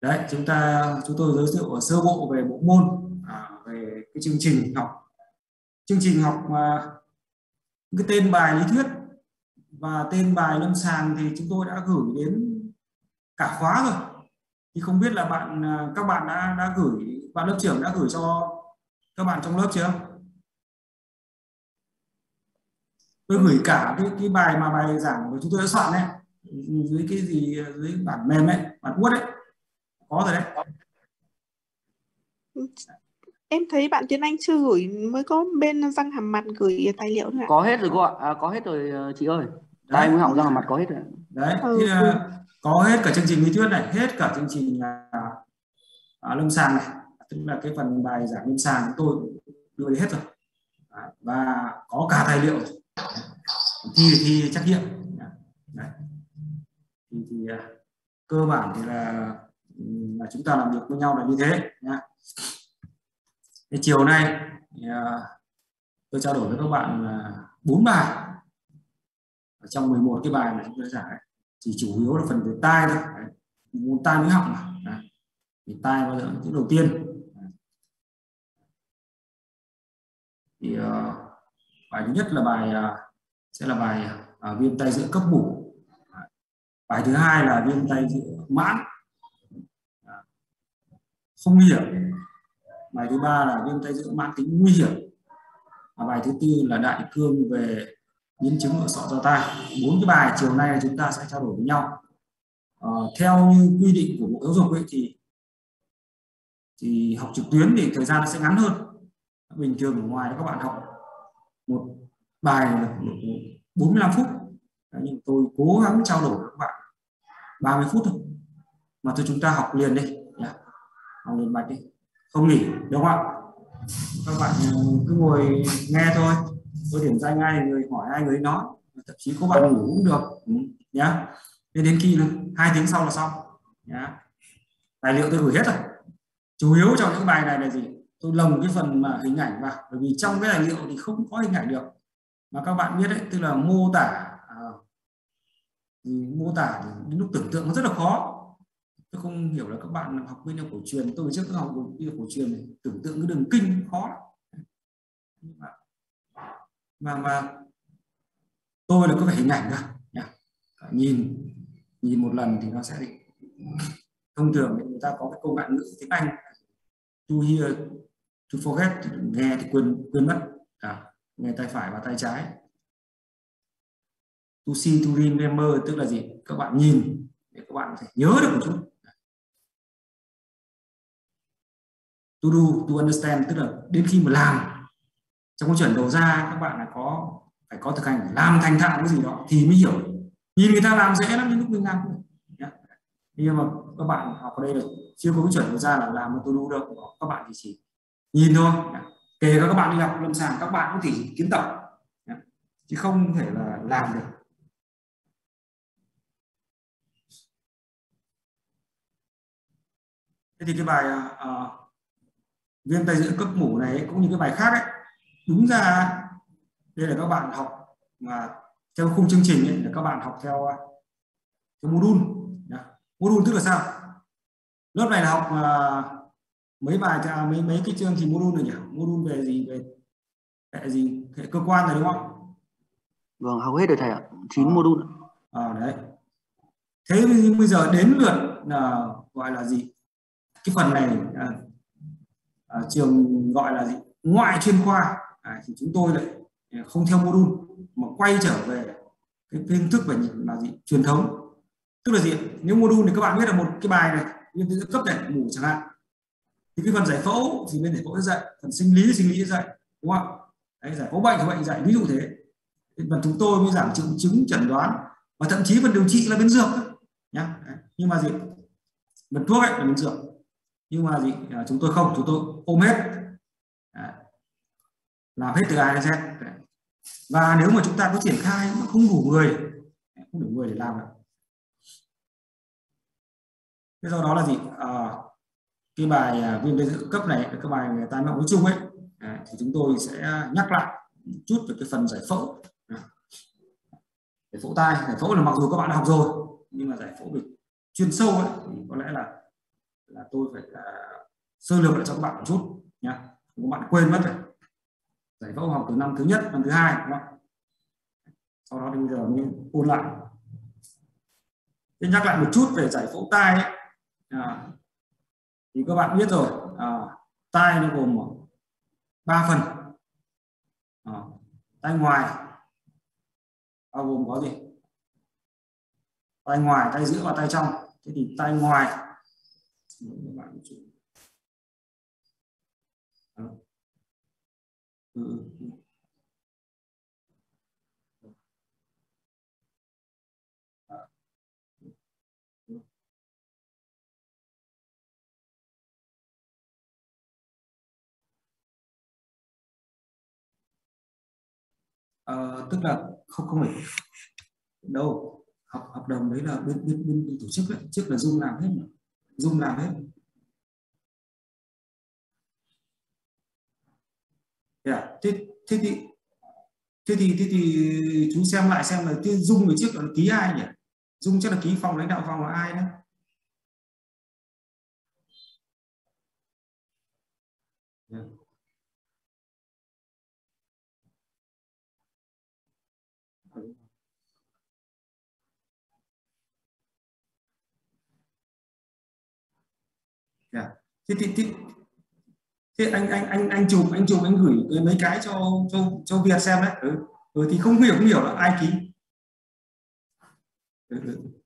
đấy chúng ta chúng tôi giới thiệu sơ bộ về bộ môn à, về cái chương trình học. Chương trình học mà cái tên bài lý thuyết và tên bài lâm sàng thì chúng tôi đã gửi đến cả khóa rồi. Thì không biết là bạn à, các bạn đã đã gửi bạn lớp trưởng đã gửi cho các bạn trong lớp chưa? Tôi gửi cả cái cái bài mà bài giảng của chúng tôi đã soạn ấy dưới cái gì dưới bản mềm ấy bản word ấy có rồi đấy. Em thấy bạn Tiến Anh chưa gửi mới có bên răng hàm mặt gửi tài liệu thôi ạ. Có hết rồi cô ạ. À, có hết rồi ờ, chị ơi. Tai mũi họng răng hàm mặt có hết rồi đấy ừ. thì, uh, có hết cả chương trình lý thuyết này hết cả chương trình uh, lâm sàng này. Tức là cái phần bài giảng lâm sàng của tôi đưa hết rồi. Và có cả tài liệu thi thi trắc nghiệm. Đấy. thì, thì uh, cơ bản thì là là chúng ta làm việc với nhau là như thế nhá. Thế chiều nay à, tôi trao đổi với các bạn là bốn bài. Ở trong 11 cái bài mà chúng tôi giải thì chủ yếu là phần về tai thôi. Môn tai mũi họng mà thì tai bao giờ chữ đầu tiên. À. Thì uh, bài thứ nhất là bài uh, sẽ là bài uh, viêm tay giữa cấp bù. bài thứ hai là viêm tay giữa mãn không nguy hiểm. Bài thứ ba là viêm tay giữa mãn tính nguy hiểm. Và bài thứ tư là đại cương về biến chứng nội sọ do tai. Bốn cái bài chiều nay chúng ta sẽ trao đổi với nhau. À, theo như quy định của bộ giáo dục ấy thì thì học trực tuyến thì thời gian nó sẽ ngắn hơn. Bình thường ở ngoài các bạn học một bài là 45 phút. Đấy, nhưng tôi cố gắng trao đổi với các bạn 30 phút thôi. Mà thôi chúng ta học liền đi học liền mạch đi không nghỉ đúng không ạ? Các bạn cứ ngồi nghe thôi. Tôi điểm danh ai người hỏi ai người nói. Thậm chí có bạn ngủ cũng được. Ừ, nhá. Nên đến khi hai tiếng sau là xong. Nhá. Tài liệu tôi gửi hết rồi. Chủ yếu trong những bài này là gì? Tôi lồng cái phần mà hình ảnh vào. Bởi vì trong cái tài liệu thì không có hình ảnh được. Mà các bạn biết đấy tức là mô tả à, mô tả thì đến lúc tưởng tượng nó rất là khó tôi không hiểu là các bạn học bên cổ truyền tôi trước học bên cổ truyền này tưởng tượng cái đường kinh khó nhưng mà mà mà tôi là có phải hình ảnh cả nhìn nhìn một lần thì nó sẽ thông thường người ta có cái câu ngạn ngữ tiếng Anh to hear to forget nghe thì quên quên mất. À, nghe tay phải và tay trái. To see to remember tức là gì? Các bạn nhìn để các bạn phải nhớ được một chút. To do to understand tức là đến khi mà làm trong câu chuẩn đầu ra các bạn là có phải có thực hành làm thành thạo cái gì đó thì mới hiểu. Nhìn người ta làm dễ lắm nhưng lúc mình làm nhưng mà các bạn học ở đây là chưa có cái chuẩn đầu ra là làm một tôi đủ đâu. Các bạn thì chỉ nhìn thôi. Kể cả các bạn đi học lâm sàng các bạn cũng chỉ kiến tập. Chứ không thể là làm được. Thế thì cái bài uh, viêm tay giữa cấp mủ này cũng như cái bài khác ấy. Đúng ra đây là các bạn học mà theo khung chương trình ấy, là các bạn học theo theo module module tức là sao? Lớp này là học uh, mấy bài mấy mấy cái chương thì module này nhỉ? Module về gì? Về hệ gì? Hệ cơ quan rồi đúng không? Vâng học hết rồi thầy ạ. Chín à. module. À, đấy. Thế bây giờ đến lượt là gọi là gì? Cái phần này à, à, trường gọi là gì? Ngoại chuyên khoa. À, thì chúng tôi lại ờ, không theo module mà quay trở về cái hình thức về là gì? Truyền thống. Tức là gì nếu module thì các bạn biết là một cái bài này như tự cấp này ngủ chẳng hạn. Thì cái phần giải phẫu thì bên giải phẫu sẽ dạy phần sinh lý sinh lý sẽ dạy đúng không Đấy, giải phẫu bệnh thì bệnh dạy ví dụ thế. Và chúng tôi mới giảm triệu chứng chẩn đoán và thậm chí phần điều trị là bên dược nhá. Nhưng mà gì phần thuốc ấy là bên dược nhưng mà gì? À, chúng tôi không chúng tôi ôm hết. Làm hết từ A đến Z. Và nếu mà chúng ta có triển khai mà không đủ người không đủ người để làm được. Thế do đó là gì? À, cái bài à, viêm tay cấp này cái bài người ta nói chung ấy à, thì chúng tôi sẽ nhắc lại chút về cái phần giải phẫu. Giải phẫu tai giải phẫu là mặc dù các bạn đã học rồi nhưng mà giải phẫu về chuyên sâu ấy thì có lẽ là là tôi phải là sơ lược lại cho các bạn một chút nhá. Các bạn quên mất rồi. Giải phẫu học từ năm thứ nhất năm thứ hai đúng không sau đó bây giờ mới ôn lại. Thế nhắc lại một chút về giải phẫu tai ấy. À, thì các bạn biết rồi. À, tai nó gồm ba phần. À, tai ngoài bao gồm có gì? Tai ngoài tai giữa và tai trong. Thế thì tai ngoài các bạn một chút. Ừ. Ừ. Ờ, tức là không không phải đâu hợp hợp đồng đấy là bên bên bên tổ chức ấy. trước là dung làm hết mà dung làm hết yeah. thế thế thì thế thì thế thì chú xem lại xem là cái dung người trước là ký ai nhỉ dung chắc là ký phòng lãnh đạo, phòng là ai đấy yeah. Yeah. Thế, thế, thế, thế anh anh anh anh chụp anh chụp anh gửi mấy cái cho cho cho Việt xem đấy. Ừ. ừ thì không hiểu không hiểu là ai ký. Ừ, ừ.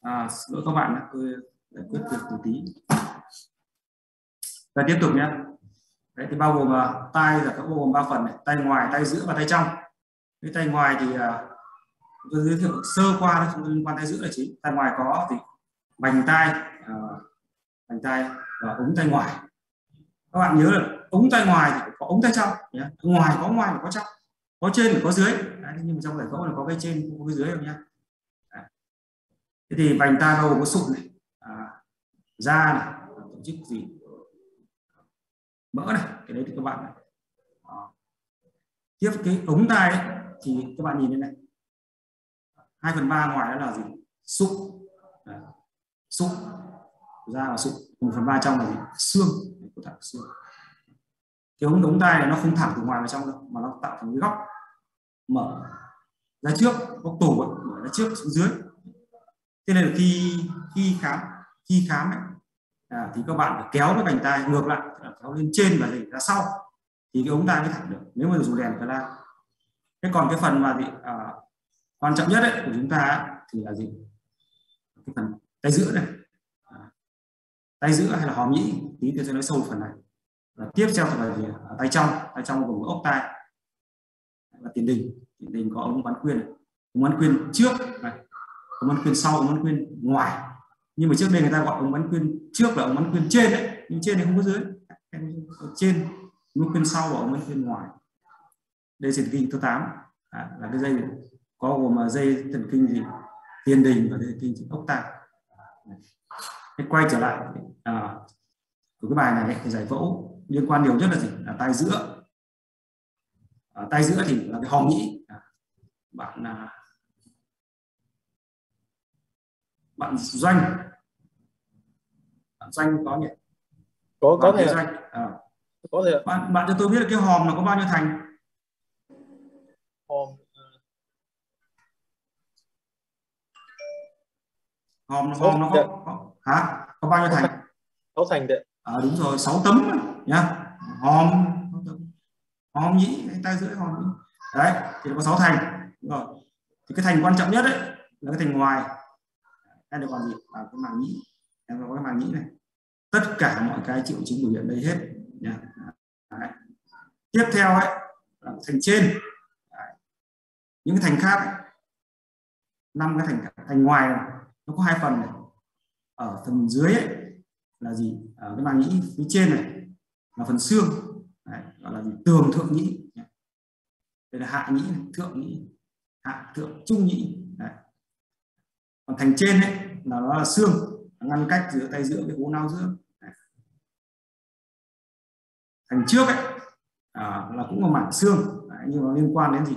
À, lỗi các bạn tôi giải quyết được một tí. Và tiếp tục nhé. Đấy thì bao gồm à, uh, tay là các bao gồm ba phần này. Tay ngoài tay giữa và tay trong. Cái tay ngoài thì uh, tôi giới thiệu sơ qua nó liên quan tay giữa là chính. Tay ngoài có thì vành tay uh, à, vành tay và ống tay ngoài. Các bạn nhớ là ống tay ngoài thì có ống tay trong nhé. Ngoài có ngoài có trong. Có trên có dưới. Đấy, nhưng mà trong giải phẫu là có cái trên có cái dưới đâu nhé thế thì vành tai bao gồm có sụn này. À, da này tổ chức gì? Mỡ này cái đấy thì các bạn này. tiếp cái ống tai ấy, thì các bạn nhìn đây này. Hai phần ba ngoài đó là gì? Sụn. Sụn. Da và sụn. Một phần ba trong là gì? Xương. Của thẳng xương. Cái ống ống tai này nó không thẳng từ ngoài vào trong đâu mà nó tạo thành cái góc mở ra trước góc tủ ấy, mở ra trước xuống dưới thế nên là khi khi khám khi khám ấy, à, thì các bạn phải kéo cái vành tai ngược lại kéo lên trên và gì ra sau thì cái ống tai mới thẳng được nếu mà dùng đèn phải la thế còn cái phần mà gì à, quan trọng nhất ấy, của chúng ta thì là gì? Cái phần tay giữa này. À, tay giữa hay là hòm nhĩ tí tôi sẽ nói sâu phần này. Và tiếp theo là gì à, tay trong tay trong gồm ốc tai và tiền đình. Tiền đình có ống bán quyên ống bán quyên trước này ống bắn quyên sau ống bắn quyên ngoài. Nhưng mà trước đây người ta gọi ống bắn quyên trước là ống bắn quyên trên đấy nhưng trên này không có dưới. Ở trên ống bắn quyên sau và ống bắn quyên ngoài. Đây thần kinh thứ 8 à, là cái dây có gồm à, dây thần kinh gì tiền đình và dây thần kinh ốc tai quay trở lại à, của cái bài này thì giải phẫu liên quan nhiều nhất là gì? Là tay giữa. À, tay giữa thì là cái hòm nhĩ. À, bạn là bạn doanh. Bạn doanh có nhỉ? Có có thể doanh. À. có thể bạn bạn cho tôi biết là cái hòm nó có bao nhiêu thành? Hòm hòm hòm nó có, có hả? Có bao nhiêu thành? sáu thành đấy à, đúng rồi 6 tấm nhá. Hòm hòm nhĩ tay dưới hòm đấy thì nó có 6 thành. Đúng rồi. Thì cái thành quan trọng nhất đấy là cái thành ngoài hay được gọi gì vào cái màng nhĩ em có cái màng nhĩ này. Tất cả mọi cái triệu chứng biểu hiện đây hết. Nhá đấy. tiếp theo ấy là thành trên. Đấy. những cái thành khác năm cái thành thành ngoài này, nó có hai phần này. Ở phần dưới ấy, là gì? Ở cái màng nhĩ phía trên này là phần xương. Đấy, gọi là gì? Tường thượng nhĩ. Đây là hạ nhĩ này, thượng nhĩ. Hạ thượng trung nhĩ còn thành trên ấy là nó là xương ngăn cách giữa tay giữa cái hố não giữa. Thành trước ấy à, là cũng là mảng xương Đấy, nhưng nó liên quan đến gì?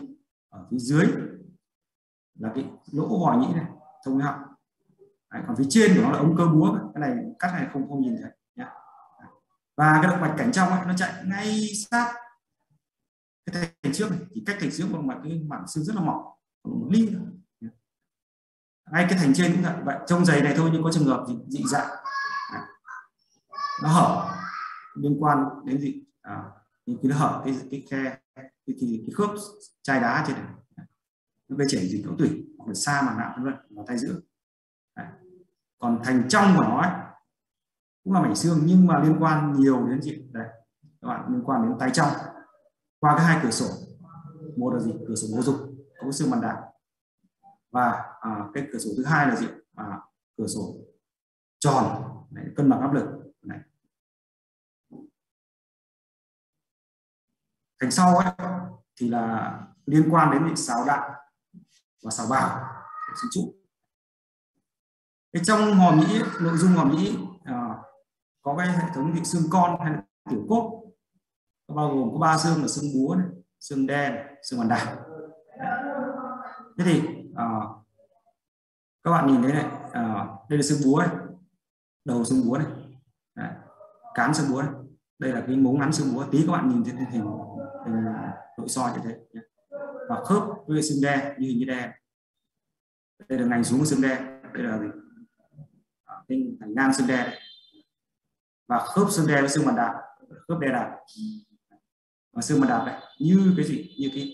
Ở phía dưới là cái lỗ vòi nhĩ này thông với họng. Đấy, còn phía trên của nó là ống cơ búa cái này cắt này không không nhìn thấy nhá. và cái động mạch cảnh trong ấy, nó chạy ngay sát cái thành trước này. Thì cách thành trước một mạch cái mảng xương rất là mỏng một ly thôi ngay cái thành trên cũng vậy. Trong giày này thôi nhưng có trường hợp dị, dị dạng. Nó hở. Liên quan đến gì à, thì nó hở cái cái khe cái, cái, cái khớp chai đá trên này. Nó gây chảy dịch phẫu tủy hoặc là xa màng não vân vân và tay giữa. À, còn thành trong của nó ấy, cũng là mảnh xương nhưng mà liên quan nhiều đến gì đây các bạn liên quan đến tay trong. Qua cái hai cửa sổ. Một là gì? Cửa sổ bố dục. Có cái xương bàn đạp và à, cái cửa sổ thứ hai là gì à, cửa sổ tròn này, cân bằng áp lực này. Thành sau ấy, thì là liên quan đến sáo đạn và sáo bào. Sinh trụ cái trong hòm nhĩ nội dung hòm nhĩ à, có cái hệ thống vị xương con hay là tiểu cốt. Bao gồm có ba xương là xương búa này, xương đen xương bàn đạp. Thế thì à, các bạn nhìn thấy này à, đây là xương búa này đầu xương búa này Đấy. cán xương búa này. Đây là cái mống ngắn xương búa tí các bạn nhìn thấy hình, hình nội soi như thế và khớp với xương đe như hình như đe. Đây là ngành xuống xương đe đây là hình ờ, thành ngang xương đe và khớp xương đe với xương bàn đạp khớp đe đạp. Và xương bàn đạp này như cái gì? Như cái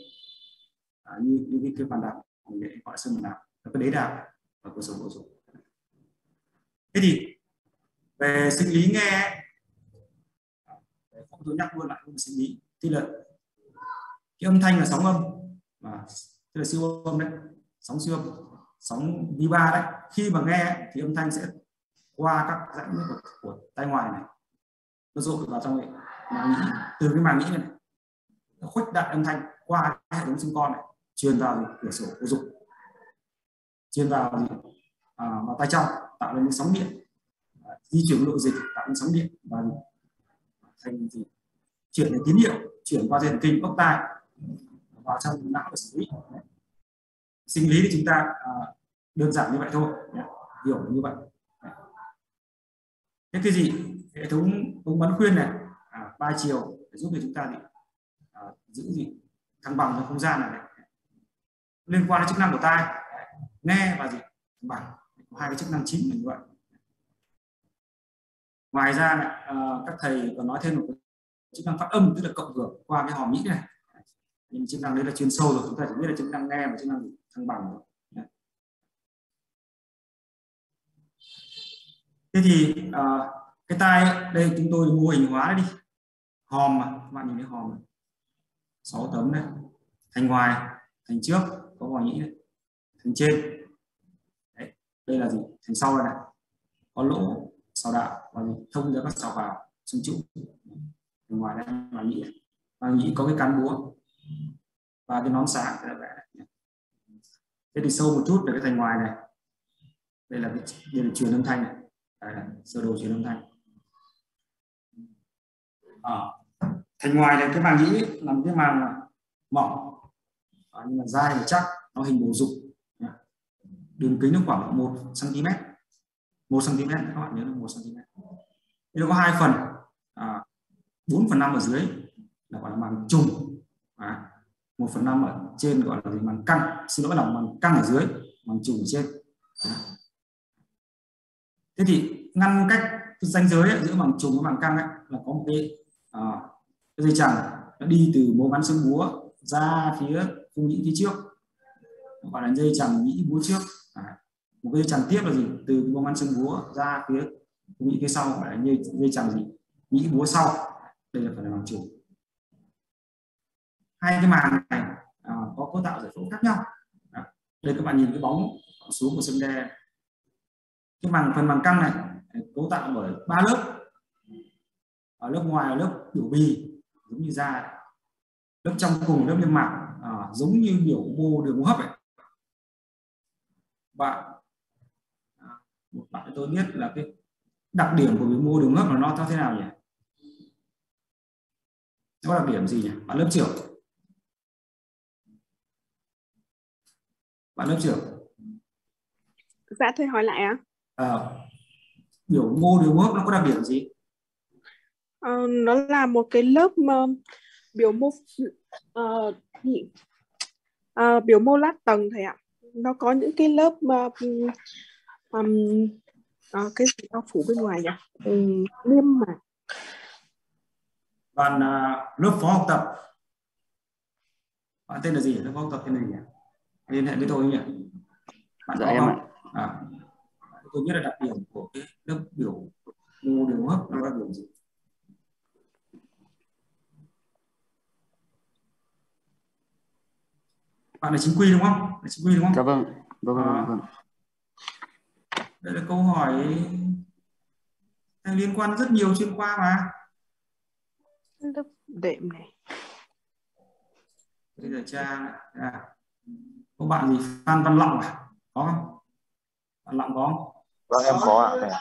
à, như, như cái, cái bàn đạp mình gọi xương bàn đạp cái đế đạo và cơ sở bổ sung thế thì về sinh lý nghe không tôi nhắc luôn lại về sinh lý thì là cái âm thanh là sóng âm à, tức là siêu âm đấy sóng siêu âm sóng vi ba đấy. Khi mà nghe thì âm thanh sẽ qua các rãnh của, của tai ngoài này. Nó dội vào trong này. Màng nhĩ từ cái màng nhĩ này, nó khuếch đại âm thanh qua hệ thống sinh con này chuyên vào cửa sổ của dục. Truyền vào gì? À, vào tay trong tạo nên những sóng điện à, di chuyển lượng dịch tạo nên sóng điện và thành gì chuyển đến tín hiệu chuyển qua thần kinh ốc tai vào trong não để xử lý sinh lý thì chúng ta à, đơn giản như vậy thôi hiểu như vậy. Thế cái gì? Hệ thống ống bắn khuyên này à, ba chiều để giúp cho chúng ta thì à, giữ gì? Thăng bằng trong không gian này, này liên quan đến chức năng của tai nghe và gì thăng bằng hai cái chức năng chính là như vậy ngoài ra ờ, các thầy còn nói thêm một chức năng phát âm tức là cộng hưởng qua cái hòm nhĩ này. Nhưng chức năng đấy là chuyên sâu rồi chúng ta chỉ biết là chức năng nghe và chức năng thăng bằng rồi thế thì uh, cái tai đây chúng tôi mô hình hóa đi. Hòm mà các bạn nhìn thấy hòm này. 6 tấm này thành ngoài thành trước có vỏ nhĩ này thành trên. Đấy. đây là gì? Thành sau đây này. Có lỗ sau đạo và thông ra các sào vào xương trụ thành ngoài đây là nhĩ và nhĩ có cái cán búa. Và cái nón sáng cái vẽ thế thì sâu một chút về cái thành ngoài này. Đây là cái đây là truyền âm thanh này. Đây là sơ đồ truyền âm thanh. À, thành ngoài này cái màng nhĩ làm cái màng mỏng à, nhưng mà dai và chắc nó hình bầu dục đường kính nó khoảng 1 cm 1 cm các bạn nhớ là 1 cm đây nó có hai phần. À, 4 phần 5 ở dưới là gọi là màng trùng. À, 1 phần 5 ở trên gọi là gì? Màng căng xin lỗi là màng căng ở dưới màng trùng ở trên. Thế thì ngăn cách ranh giới ấy, giữa màng trùng và màng căng ấy, là có một cái, à, cái dây chẳng nó đi từ mô bắn xương búa ra phía cung nhĩ phía trước. Gọi là dây chằng nhĩ búa trước. À, một cái dây chằng tiếp là gì? Từ bông ăn xương búa ra phía khung nhĩ phía sau gọi là dây, dây chằng gì? Nhĩ búa sau. Đây là phần làm chủ. Hai cái màng này à, có cấu tạo giải phẫu khác nhau. À, đây các bạn nhìn cái bóng xuống của sân đe. Cái màng phần màng căng này cấu tạo bởi ba lớp. Ở lớp ngoài là lớp biểu bì giống như da. Lớp trong cùng lớp niêm mạc à, giống như biểu mô đường hô hấp ấy. bạn à, một bạn tôi biết là cái đặc điểm của biểu mô đường hô hấp là nó theo thế nào nhỉ? Nó đặc điểm gì nhỉ? Bạn lớp trưởng. Bạn lớp trưởng. Dạ thầy hỏi lại ạ. À, biểu mô đường hô hấp nó có đặc điểm gì? Ờ, nó là một cái lớp uh, biểu mô uh, nhị- ờ, biểu mô lát tầng thầy ạ. Nó có những cái lớp uh, um, ờ, cái gì bao phủ bên ngoài nhỉ? Um, niêm mạc bạn à, lớp phó học tập. Bạn tên là gì? Lớp phó học tập tên là gì nhỉ liên hệ với tôi nhỉ. Bạn Dạ, có em không à, tôi biết là đặc điểm của cái lớp biểu mô đường hấp nó là điểm gì bạn là chính quy đúng không là chính quy đúng không Dạ vâng. Vâng vâng À. vâng. đây là câu hỏi liên quan rất nhiều chuyên khoa mà lớp đệm này bây giờ cha à, có bạn gì Phan Văn Lọng à có không Văn Lọng có không Vâng em có ạ. thầy ạ.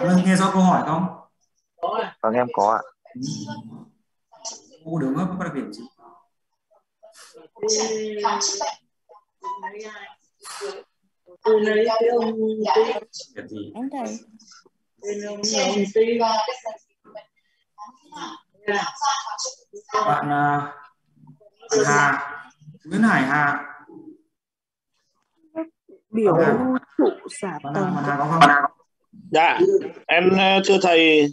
Vâng, nghe rõ câu hỏi không Vâng em có ạ. u đường hô hấp có đặc điểm gì tôi lấy cái ông Đúng tên ông ông bạn bạn Hà Nguyễn Hải Hà. Biểu mô trụ xả tầng. Hà có không? Dạ, em ờ, thưa thầy,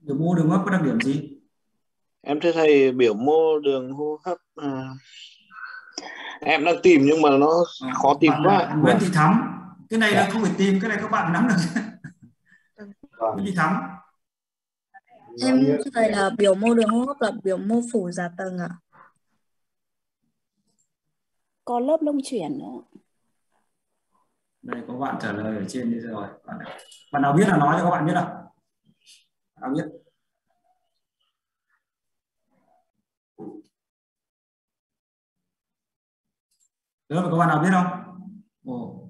biểu mô đường hô hấp có đặc điểm gì? em thưa thầy biểu mô đường hô hấp à, em đang tìm nhưng mà nó À, khó tìm bạn, quá. à, Nguyễn Thị Thắm. Cái này là không phải tìm cái này các bạn nắm được. Cái gì thắng Em thưa thầy là biểu mô đường hô hấp là biểu mô phủ giả tầng ạ. có lớp lông chuyển nữa. Đây có bạn trả lời ở trên đây rồi. Bạn, nào- bạn nào biết là nói cho các bạn biết nào. Bạn nào đó mà các bạn nào biết không? Ồ.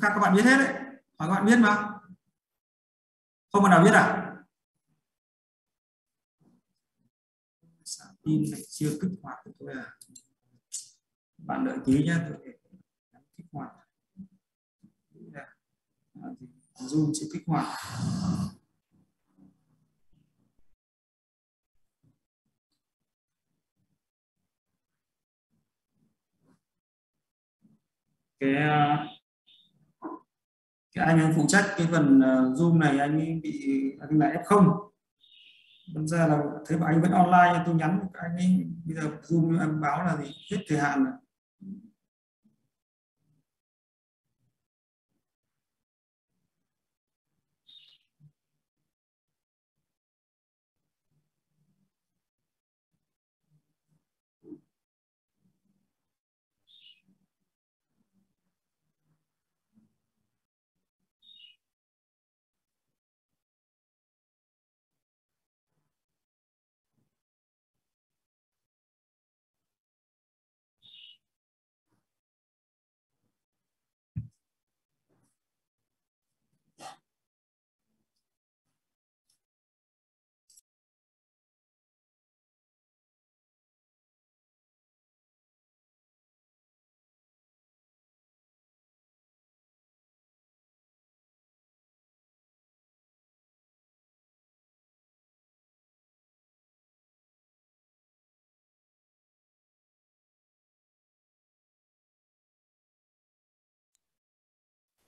Khác các bạn biết hết đấy. Hỏi các bạn biết mà. Không bạn nào biết à? Tin này chưa kích hoạt được thôi à? Bạn đợi tí nhé. Tôi kích hoạt. Zoom chưa kích hoạt. Cái ờ, cái anh ấy phụ trách cái phần ờ, zoom này anh ấy bị, anh là f không. Đâm ra là thấy mà anh vẫn online, tôi nhắn, anh ấy bây giờ zoom em báo là gì, hết thời hạn rồi.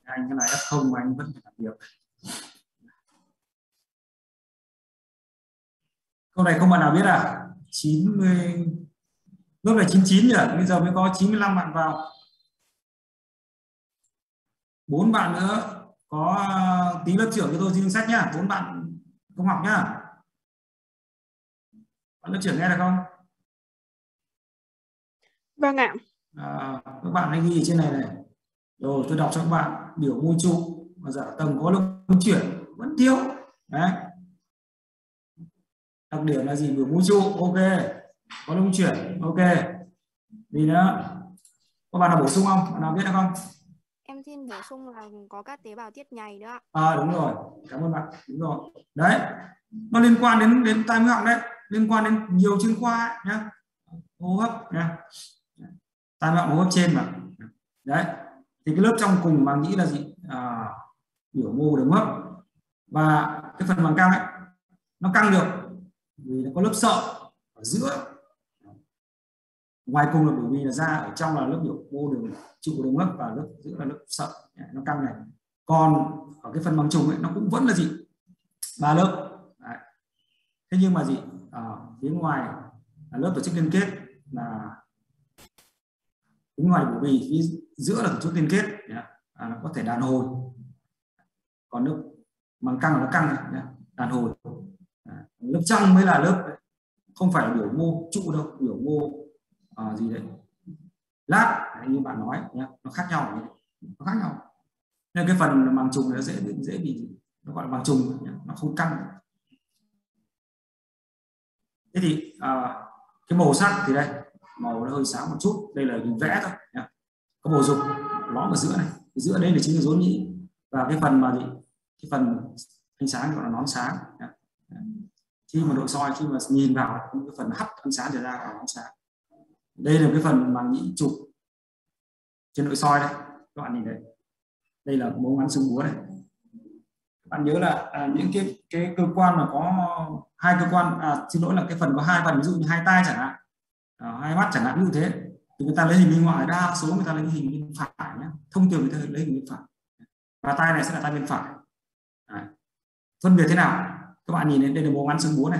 Anh cái này f không mà anh vẫn phải làm việc. Câu này không bạn nào biết à? 90 lúc này 99 nhỉ? Bây giờ mới có 95 bạn vào. Bốn bạn nữa có tí lớp trưởng cho tôi xin sách nhá. Bốn bạn không học nhá. Bạn lớp trưởng nghe được không? Vâng ạ. à, các bạn hãy ghi trên này này rồi tôi đọc cho các bạn biểu môi trụ và giả tầng có luân chuyển vẫn thiếu. Đấy. Đặc điểm là gì? Biểu môi trụ ok. Có luân chuyển ok. Gì nữa? Có bạn nào bổ sung không? Bạn nào biết không? Em xin bổ sung là có các tế bào tiết nhầy nữa à đúng rồi. Cảm ơn bạn. Đúng rồi. Đấy. Nó liên quan đến đến tai mũi họng đấy. Liên quan đến nhiều chuyên khoa nhá. Hô hấp nhá. Tai mũi họng hô hấp trên mà. Đấy thì cái lớp trong cùng bạn nghĩ là gì? À, biểu mô đường hấp và cái phần bằng căng ấy nó căng được vì nó có lớp sợi ở giữa. Ngoài cùng là bởi vì là da ở trong là lớp biểu mô đường trụ đường hấp và lớp giữa là lớp sợi. Nó căng này. Còn ở cái phần bằng trùng ấy nó cũng vẫn là gì? Ba lớp. Đấy. thế nhưng mà gì? Ở phía ngoài là lớp tổ chức liên kết là cũng ngoài biểu bì phía giữa là tổ chức liên kết à, nó có thể đàn hồi. Còn lớp màng căng là nó căng đàn hồi. À, lớp trong mới là lớp không phải là biểu mô trụ đâu biểu mô à, gì đấy. Lát đấy, như bạn nói nhá. nó khác nhau. Nó khác nhau. Nên cái phần màng trùng nó dễ dễ bị nó gọi là màng trùng nhá. nó không căng. Thế thì à, cái màu sắc thì đây màu nó hơi sáng một chút. Đây là hình vẽ thôi. Nhá. có bầu dục lõm ở giữa này. Ở giữa đây là chính là rốn nhĩ. Và cái phần mà gì? Cái phần ánh sáng gọi là nón sáng. Nhá. khi mà nội soi khi mà nhìn vào cái phần hắt ánh sáng trở ra là nón sáng. Đây là cái phần màng nhĩ chụp trên nội soi đây các bạn nhìn đấy đây là mố ngắn xương búa này. Bạn nhớ là à, những cái cái cơ quan mà có hai cơ quan à, xin lỗi là cái phần có hai phần ví dụ như hai tay chẳng hạn à, hai mắt chẳng hạn như thế. Thì người ta lấy hình bên ngoài đa số người ta lấy hình bên phải nhé thông thường người ta lấy hình bên phải. Và tay này sẽ là tay bên phải. Đấy. phân biệt thế nào? Các bạn nhìn đến đây là mố ngắn xương búa này.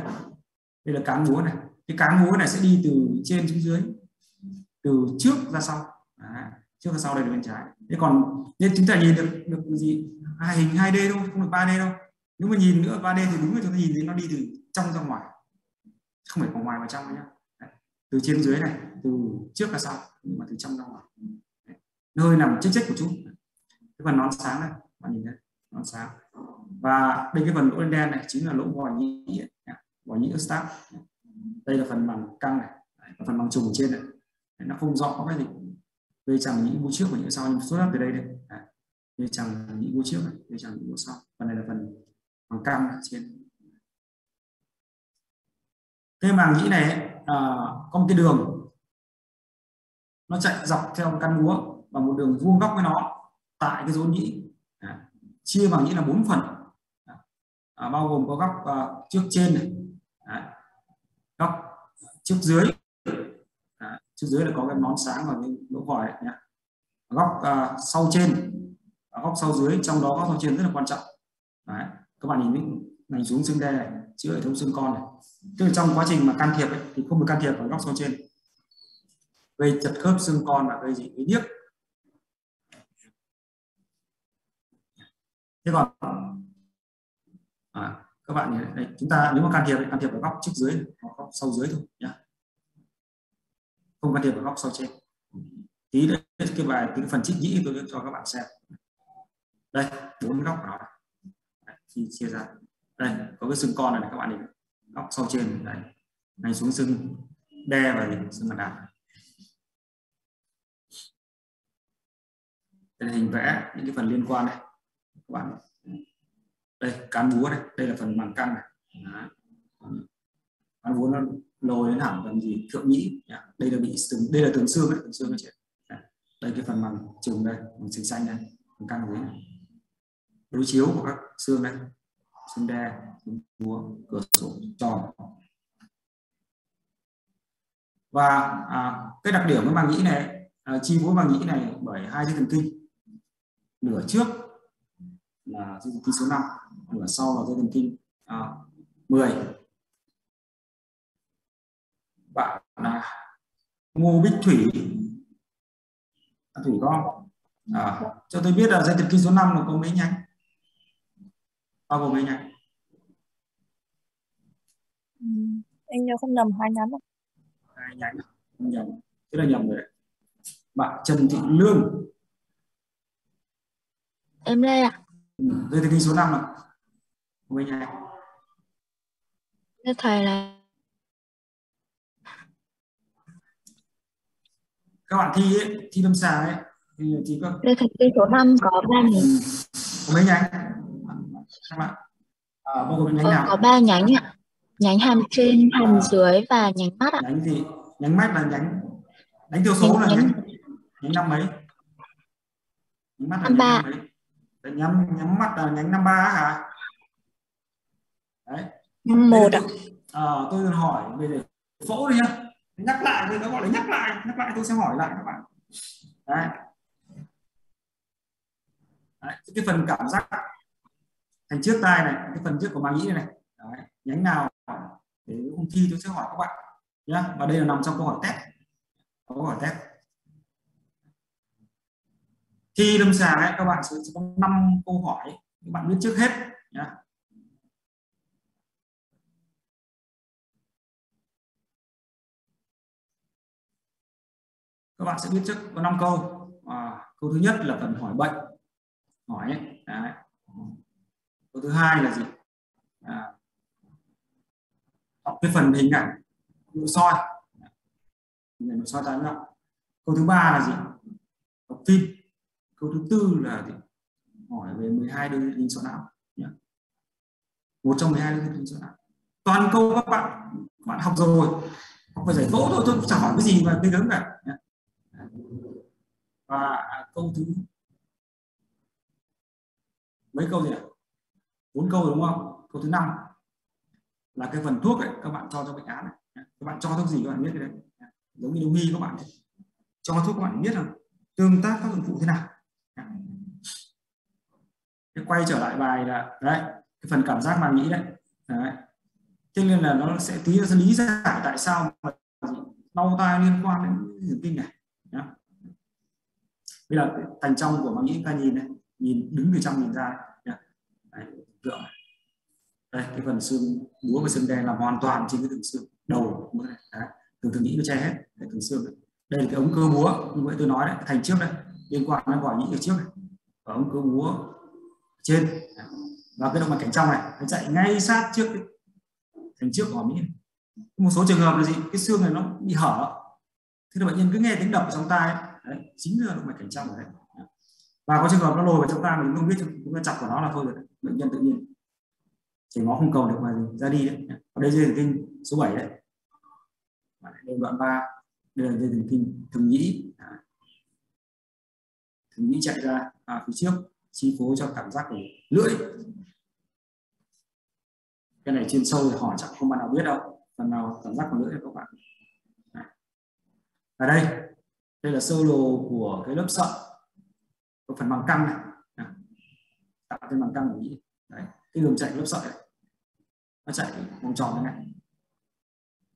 Đây là cán búa này. Cái cán búa này sẽ đi từ trên xuống dưới. Từ trước ra sau. Đấy. trước và sau đây là bên trái. Thế còn nên chúng ta nhìn được được gì? Hai hình 2D thôi không được 3D đâu. Nếu mà nhìn nữa 3D thì đúng là chúng ta nhìn thấy nó đi từ trong ra ngoài. Không phải vòng ngoài vào trong nhé từ trên dưới này, từ trước và sau, nhưng mà từ trong ra ngoài. Nơi nằm chích chích của chúng. Cái phần nón sáng này, bạn nhìn thấy, nón sáng. Và bên cái phần lỗ đen này chính là lỗ vòi nhĩ vòi nhĩ start đây là phần bằng căng này và phần bằng trùng trên này. Nó không rõ cái gì. Dây chẳng nhĩ mũi trước và nhĩ sau, nhưng xuất phát từ đây đây. Dây chẳng nhĩ mũi trước này dây chẳng nhĩ mũi sau. Phần này là phần bằng căng trên. Cái màng nhĩ này à, có một cái đường. Nó chạy dọc theo căn búa và một đường vuông góc với nó tại cái rốn nhĩ. À, chia bằng nhĩ là bốn phần. À, bao gồm có góc à, trước trên này. À, góc trước dưới. À, trước dưới là có cái nón sáng và cái lỗ vòi nhé góc à, sau trên góc sau dưới trong đó góc sau trên rất là quan trọng. Đấy. các bạn nhìn những xuống xương đe này chữa hệ thống xương con này. Tức là trong quá trình mà can thiệp ấy, thì không được can thiệp ở góc sau trên. Gây chật khớp xương con và gây gì? Gây điếc. Thế còn à, các bạn nhìn chúng ta nếu mà can thiệp can thiệp ở góc trước dưới hoặc góc sau dưới thôi nhá. Không can thiệp ở góc sau trên. Tí nữa cái bài cái phần trích nhĩ tôi cho các bạn xem. Đây bốn góc đó, thì chia ra đây có cái xương con này, này các bạn nhìn. Góc sau trên đây này xuống xương đe và xương mặt đạp đây là hình vẽ những cái phần liên quan này. Các bạn đây cán búa này. Đây là phần màng căng này. Cán búa nó lồi đến hẳn phần gì? Thượng nhĩ. Dạ. Đây là bị từng đây là tường xương đấy tường xương các chị dạ. đây cái phần màng trùng đây màng xanh xanh đây. Màng căng dưới này đối chiếu của các xương đây xương đe xương cua, cửa sổ tròn và à, cái đặc điểm của màng nhĩ này à, chi phối màng nhĩ này bởi hai dây thần kinh. Nửa trước là dây thần kinh số 5 nửa sau là dây thần kinh à, 10 bạn là ngô bích thủy. À, thủy con à, cho tôi biết là dây thần kinh số 5 là có mấy nhánh? Bao gồm mấy nhánh ừ, anh nhớ không nhầm hai nhánh hai nhánh không nhầm. Thế là nhầm rồi đấy bạn Trần Thị Lương em đây ạ. Ừ, dây thần kinh số 5 là mấy nhánh thưa thầy là các bạn thi ấy, thi lâm sàng ấy. Thì chỉ có dây thần kinh số 5 có ba nhánh ừ. có mấy nhánh các bạn à, bao gồm nhánh có, nào? có ba nhánh ạ. Nhánh hàm trên hàm dưới và nhánh mắt ạ. Nhánh gì? Nhánh mắt là nhánh nhánh tiêu số là nhánh, nhánh nhánh năm mấy? Nhánh mắt là nhánh năm mấy? Đấy, nhắm nhắm mắt là nhánh năm ba hả? Đấy. Một ạ. à, tôi hỏi về để phẫu đi nhá. Nhắc lại thì nó gọi là nhắc lại nhắc lại tôi sẽ hỏi lại các bạn. Đấy, đấy cái phần cảm giác thành trước tai này cái phần trước của màng nhĩ này, này. Đấy, nhánh nào để không thi tôi sẽ hỏi các bạn nhá và đây là nằm trong câu hỏi test câu hỏi test thi lâm sàng ấy các bạn sẽ có 5 câu hỏi các bạn biết trước hết nhá các bạn sẽ biết trước có 5 câu à, câu thứ nhất là phần hỏi bệnh hỏi ấy. Đấy câu thứ hai là gì? À, học cái phần hình ảnh nội soi. Hình ảnh nội soi tai mũi câu thứ ba là gì? Học phim. Câu thứ tư là gì? Hỏi về 12 đơn vị sọ não nhé. Một trong 12 đơn vị sọ não toàn câu các bạn các bạn học rồi. Học phải giải phẫu thôi tôi chẳng hỏi cái gì mà cái lớn cả nhé. và câu thứ mấy câu gì ạ? Bốn câu đúng không? Câu thứ năm là cái phần thuốc ấy các bạn cho cho bệnh án này. các bạn cho thuốc gì các bạn biết cái đấy. Giống như đông y các bạn ấy. cho thuốc các bạn biết là tương tác tác dụng phụ thế nào. Cái quay trở lại bài là đấy cái phần cảm giác mà nghĩ đấy, đấy. thế nên là nó sẽ tí sẽ lý giải tại sao mà đau tai liên quan đến thần kinh này. Bây giờ thành trong của mà nghĩ ta nhìn này. Nhìn đứng từ trong nhìn ra. này tượng đây, cái phần xương búa và xương đen là hoàn toàn trên cái từng xương đầu của này đấy. thường thường nhĩ nó che hết cái từng xương này. đây là cái ống cơ búa, như vậy tôi nói đấy thành trước đây, liên quan đến vỏ nhĩ ở trước này và ống cơ búa trên đấy. và cái động mạch cảnh trong này, nó chạy ngay sát trước cái thành trước của nhĩ một số trường hợp là gì cái xương này nó bị hở thế là bệnh nhân cứ nghe tiếng đập ở trong tai ấy. đấy, chính là động mạch cảnh trong rồi đấy và có trường hợp nó lồi vào trong tai mình không biết, chúng ta chọc của nó là thôi rồi đấy bệnh nhân tự nhiên. Chảy máu không cầu được mà ra đi đấy. Ở đây dây thần kinh số 7 đấy. Đây đoạn 3 đây là dây thần kinh thường nhĩ thường nhĩ chạy ra à, phía trước. Chi phối cho cảm giác của lưỡi. Cái này trên sâu thì hỏi chắc không bạn nào biết đâu. Phần nào cảm giác của lưỡi các bạn. Ở đây. Đây là sơ đồ của cái lớp sợi có phần bằng căng này tạo thêm bằng căng của nhĩ đấy cái đường chạy lớp sợi này. nó chạy vòng tròn thế này.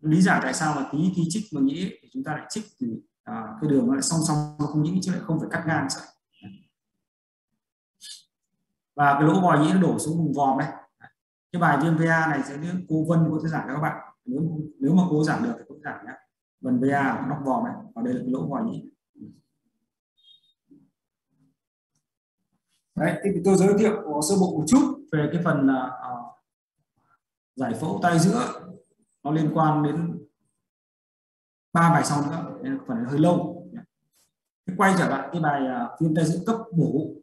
Lý giải tại sao mà tí khi trích bằng nhĩ thì chúng ta lại trích thì à, cái đường nó lại song song nó không nhĩ chứ lại không phải cắt ngang sợi. Và cái lỗ vòi nhĩ nó đổ xuống vùng vòm này cái bài viêm VA này sẽ đưa cô Vân có thể giảng cho các bạn. Nếu nếu mà cô giảng được thì cô giảng nhé Vân VA nóc vòm này. Và đây là cái lỗ vòi nhĩ. Đấy thì tôi giới thiệu sơ bộ một chút về cái phần uh, giải phẫu tay giữa. Nó liên quan đến ba bài sau nữa nên phần hơi lâu. Quay trở lại cái bài à, uh, viêm tay giữa cấp bổ.